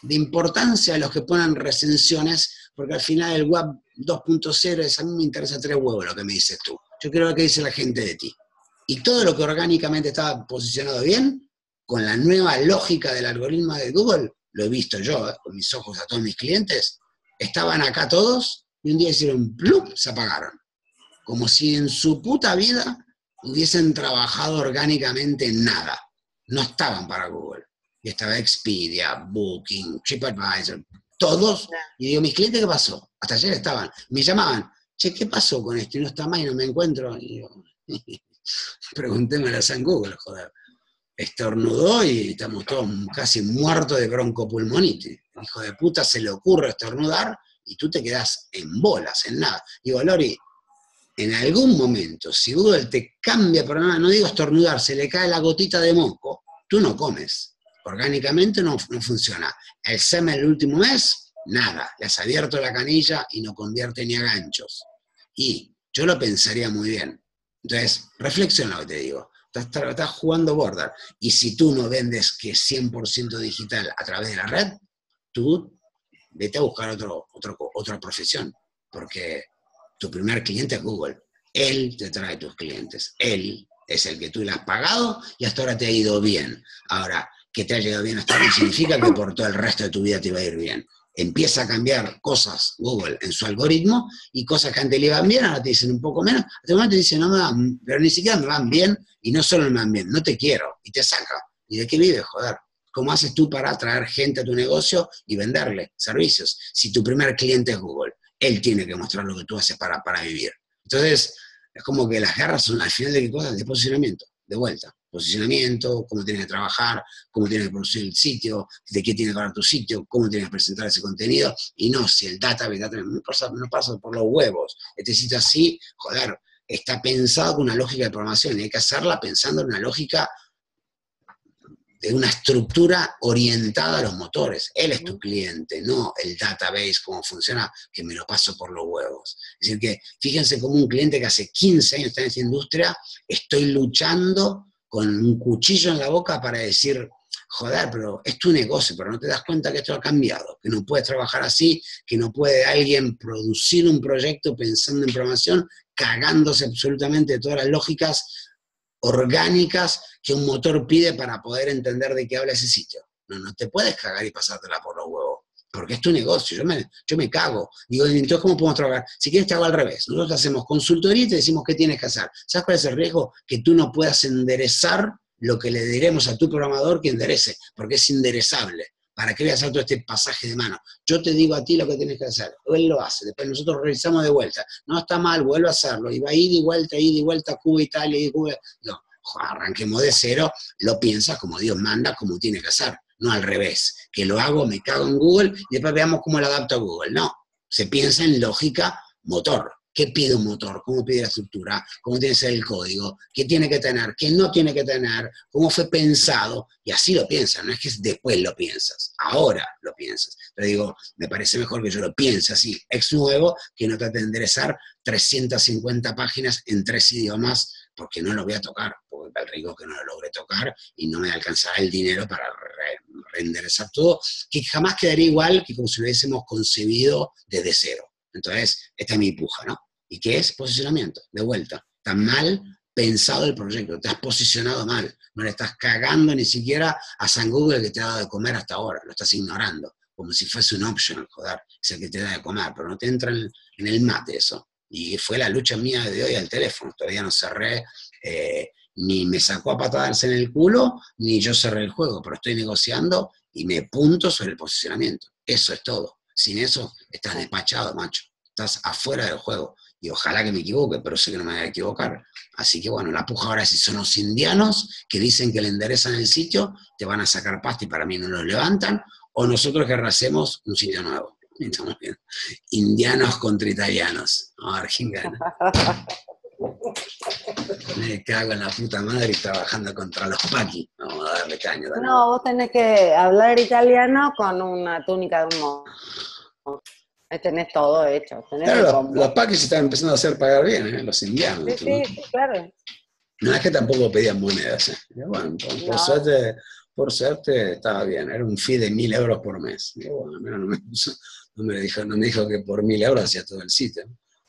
de importancia a los que ponen recensiones, porque al final el web 2.0 es a mí me interesa tres huevos lo que me dices tú. Yo quiero ver qué dice la gente de ti. Y todo lo que orgánicamente estaba posicionado bien, con la nueva lógica del algoritmo de Google, lo he visto yo, eh, con mis ojos a todos mis clientes, estaban acá todos y un día hicieron plum, se apagaron. Como si en su puta vida hubiesen trabajado orgánicamente en nada. No estaban para Google. Y estaba Expedia, Booking, TripAdvisor, todos. Y digo, mis clientes, ¿qué pasó? Hasta ayer estaban. Me llamaban, che, ¿qué pasó con esto? Y no está más y no me encuentro. Y digo, Preguntémosle a San Google, joder. Estornudó y estamos todos casi muertos de broncopulmonitis. Hijo de puta, se le ocurre estornudar y tú te quedas en bolas, en nada. Digo, Lori, en algún momento, si Google te cambia programa, no digo estornudar, se le cae la gotita de moco, tú no comes. Orgánicamente no, no funciona. El SEM el último mes, nada. Le has abierto la canilla y no convierte ni a ganchos. Y yo lo pensaría muy bien. Entonces, reflexiona lo que te digo. Estás, jugando border. Y si tú no vendes que es 100% digital a través de la red, tú vete a buscar otro, otra profesión. Porque tu primer cliente es Google. Él te trae tus clientes. Él es el que tú le has pagado y hasta ahora te ha ido bien. Ahora, que te ha llegado bien hasta ahora significa que por todo el resto de tu vida te va a ir bien empieza a cambiar cosas Google en su algoritmo y cosas que antes le iban bien, ahora te dicen un poco menos, a momento te dicen, no me van, pero ni siquiera me van bien y no solo me van bien, no te quiero y te saca. ¿Y de qué vives, joder? ¿Cómo haces tú para atraer gente a tu negocio y venderle servicios? Si tu primer cliente es Google, él tiene que mostrar lo que tú haces para, para vivir. Entonces, es como que las guerras son al final de qué cosas, de posicionamiento, de vuelta posicionamiento, cómo tienes que trabajar, cómo tienes que producir el sitio, de qué tiene que hablar tu sitio, cómo tienes que presentar ese contenido, y no si el database, no pasa, no pasa por los huevos. Este sitio así, joder, está pensado con una lógica de programación y hay que hacerla pensando en una lógica de una estructura orientada a los motores. Él es tu cliente, no el database, cómo funciona, que me lo paso por los huevos. Es decir, que fíjense como un cliente que hace 15 años está en esta industria, estoy luchando con un cuchillo en la boca para decir, joder, pero es tu negocio, pero no te das cuenta que esto ha cambiado, que no puedes trabajar así, que no puede alguien producir un proyecto pensando en programación, cagándose absolutamente de todas las lógicas orgánicas que un motor pide para poder entender de qué habla ese sitio. No, no te puedes cagar y pasártela por los huevos porque es tu negocio, yo me, yo me cago. Digo, entonces, ¿cómo podemos trabajar? Si quieres, te hago al revés. Nosotros hacemos consultoría y te decimos qué tienes que hacer. ¿Sabes cuál es el riesgo? Que tú no puedas enderezar lo que le diremos a tu programador que enderece, porque es enderezable. ¿Para qué voy a hacer todo este pasaje de mano? Yo te digo a ti lo que tienes que hacer. Él lo hace. Después nosotros revisamos de vuelta. No está mal, vuelve a hacerlo. Y va a ir y vuelta, ir y vuelta, Cuba, Italia, y Cuba. No, arranquemos de cero. Lo piensas como Dios manda, como tiene que hacer no al revés, que lo hago, me cago en Google y después veamos cómo lo adapto a Google. No, se piensa en lógica motor. Qué pide un motor, cómo pide la estructura, cómo tiene que ser el código, qué tiene que tener, qué no tiene que tener, cómo fue pensado, y así lo piensas, no es que después lo piensas, ahora lo piensas. Te digo, me parece mejor que yo lo piense así, ex nuevo, que no trate de enderezar 350 páginas en tres idiomas, porque no lo voy a tocar, porque el riesgo que no lo logre tocar y no me alcanzará el dinero para renderizar todo, que jamás quedaría igual que como si hubiésemos concebido desde cero. Entonces, esta es mi puja, ¿no? ¿Y qué es? Posicionamiento, de vuelta. Está mal pensado el proyecto, te has posicionado mal, no le estás cagando ni siquiera a San Google que te ha dado de comer hasta ahora, lo estás ignorando, como si fuese un option, joder, es el que te da de comer, pero no te entra en, el mate eso. Y fue la lucha mía de hoy al teléfono, todavía no cerré, eh, ni me sacó a patadas en el culo, ni yo cerré el juego, pero estoy negociando y me punto sobre el posicionamiento. Eso es todo. Sin eso estás despachado, macho. Estás afuera del juego. Y ojalá que me equivoque, pero sé que no me voy a equivocar. Así que bueno, la puja ahora si son los indianos que dicen que le enderezan el sitio, te van a sacar pasta y para mí no los levantan, o nosotros que hacemos un sitio nuevo. Estamos bien. Indianos contra italianos. A ver quién gana. Me cago en la puta madre trabajando contra los paquis. Vamos a darle caño. No, vos tenés que hablar italiano con una túnica de un Ahí tenés todo hecho. claro, los, paquis están empezando a hacer pagar bien, ¿eh? los indianos. Sí, sí, claro. No es que tampoco pedían monedas. ¿eh? Bueno, por, suerte, por suerte estaba bien. Era un fee de mil euros por mes. bueno, no me, no me, dijo, no me dijo que por mil euros hacía todo el sitio.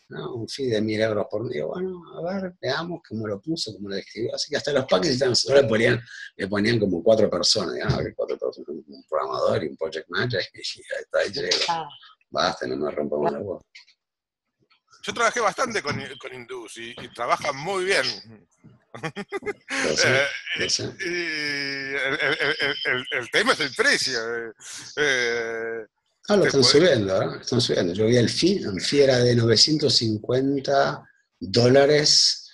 ¿no? un fee de mil euros por día. Bueno, a ver, veamos cómo lo puso, cómo lo describió. Así que hasta los paquetes le ponían, le ponían como cuatro personas, cuatro personas, un programador y un project manager, y ahí llega. Basta, no me rompamos la voz. Yo trabajé bastante con, con Indus y, trabajan muy bien. Eh, el, tema es el precio. Eh, eh Ah, lo están subiendo, ¿eh? Están subiendo. Yo vi el FI, el FI era de 950 dólares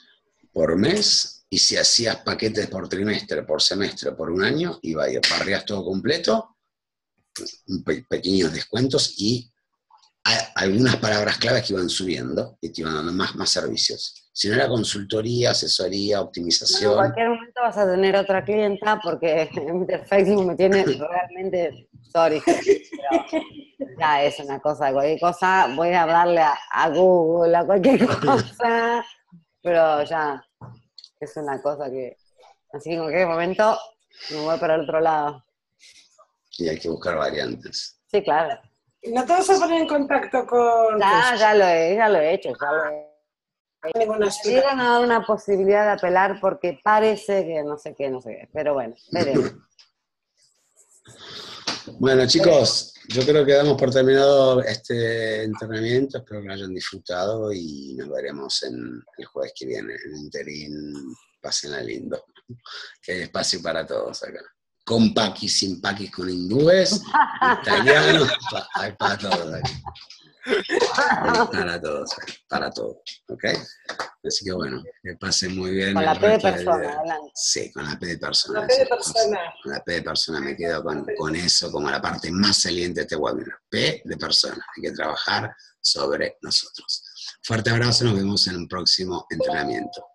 por mes y si hacías paquetes por trimestre, por semestre, por un año, iba a ir, parrías todo completo, pequeños descuentos y algunas palabras claves que iban subiendo y te iban dando más, más servicios. Si no era consultoría, asesoría, optimización. en cualquier momento vas a tener otra clienta porque Interface me tiene realmente, sorry, pero ya es una cosa, cualquier cosa, voy a hablarle a, Google, a cualquier cosa, pero ya es una cosa que, así que en cualquier momento me voy para el otro lado. Y hay que buscar variantes. Sí, claro. ¿No te vas a poner en contacto con...? Ya, ya lo he, ya lo he hecho, ya lo he Llegan a dar una posibilidad de apelar porque parece que no sé qué, no sé qué. Pero bueno, veremos. Bueno, chicos, yo creo que damos por terminado este entrenamiento. Espero que lo hayan disfrutado y nos veremos en el jueves que viene. En el interín, pásenla lindo. Que hay espacio para todos acá. Con paquis, sin paquis, con hindúes, italianos, hay para todos aquí. Para todos, para todos, ¿ok? Así que bueno, que pasen muy bien. Con la P de persona, Sí, con la P de persona. La P de persona. Con la P de persona me quedo con, con eso como la parte más saliente de este webinar. P de persona. Hay que trabajar sobre nosotros. Fuerte abrazo, nos vemos en un próximo entrenamiento.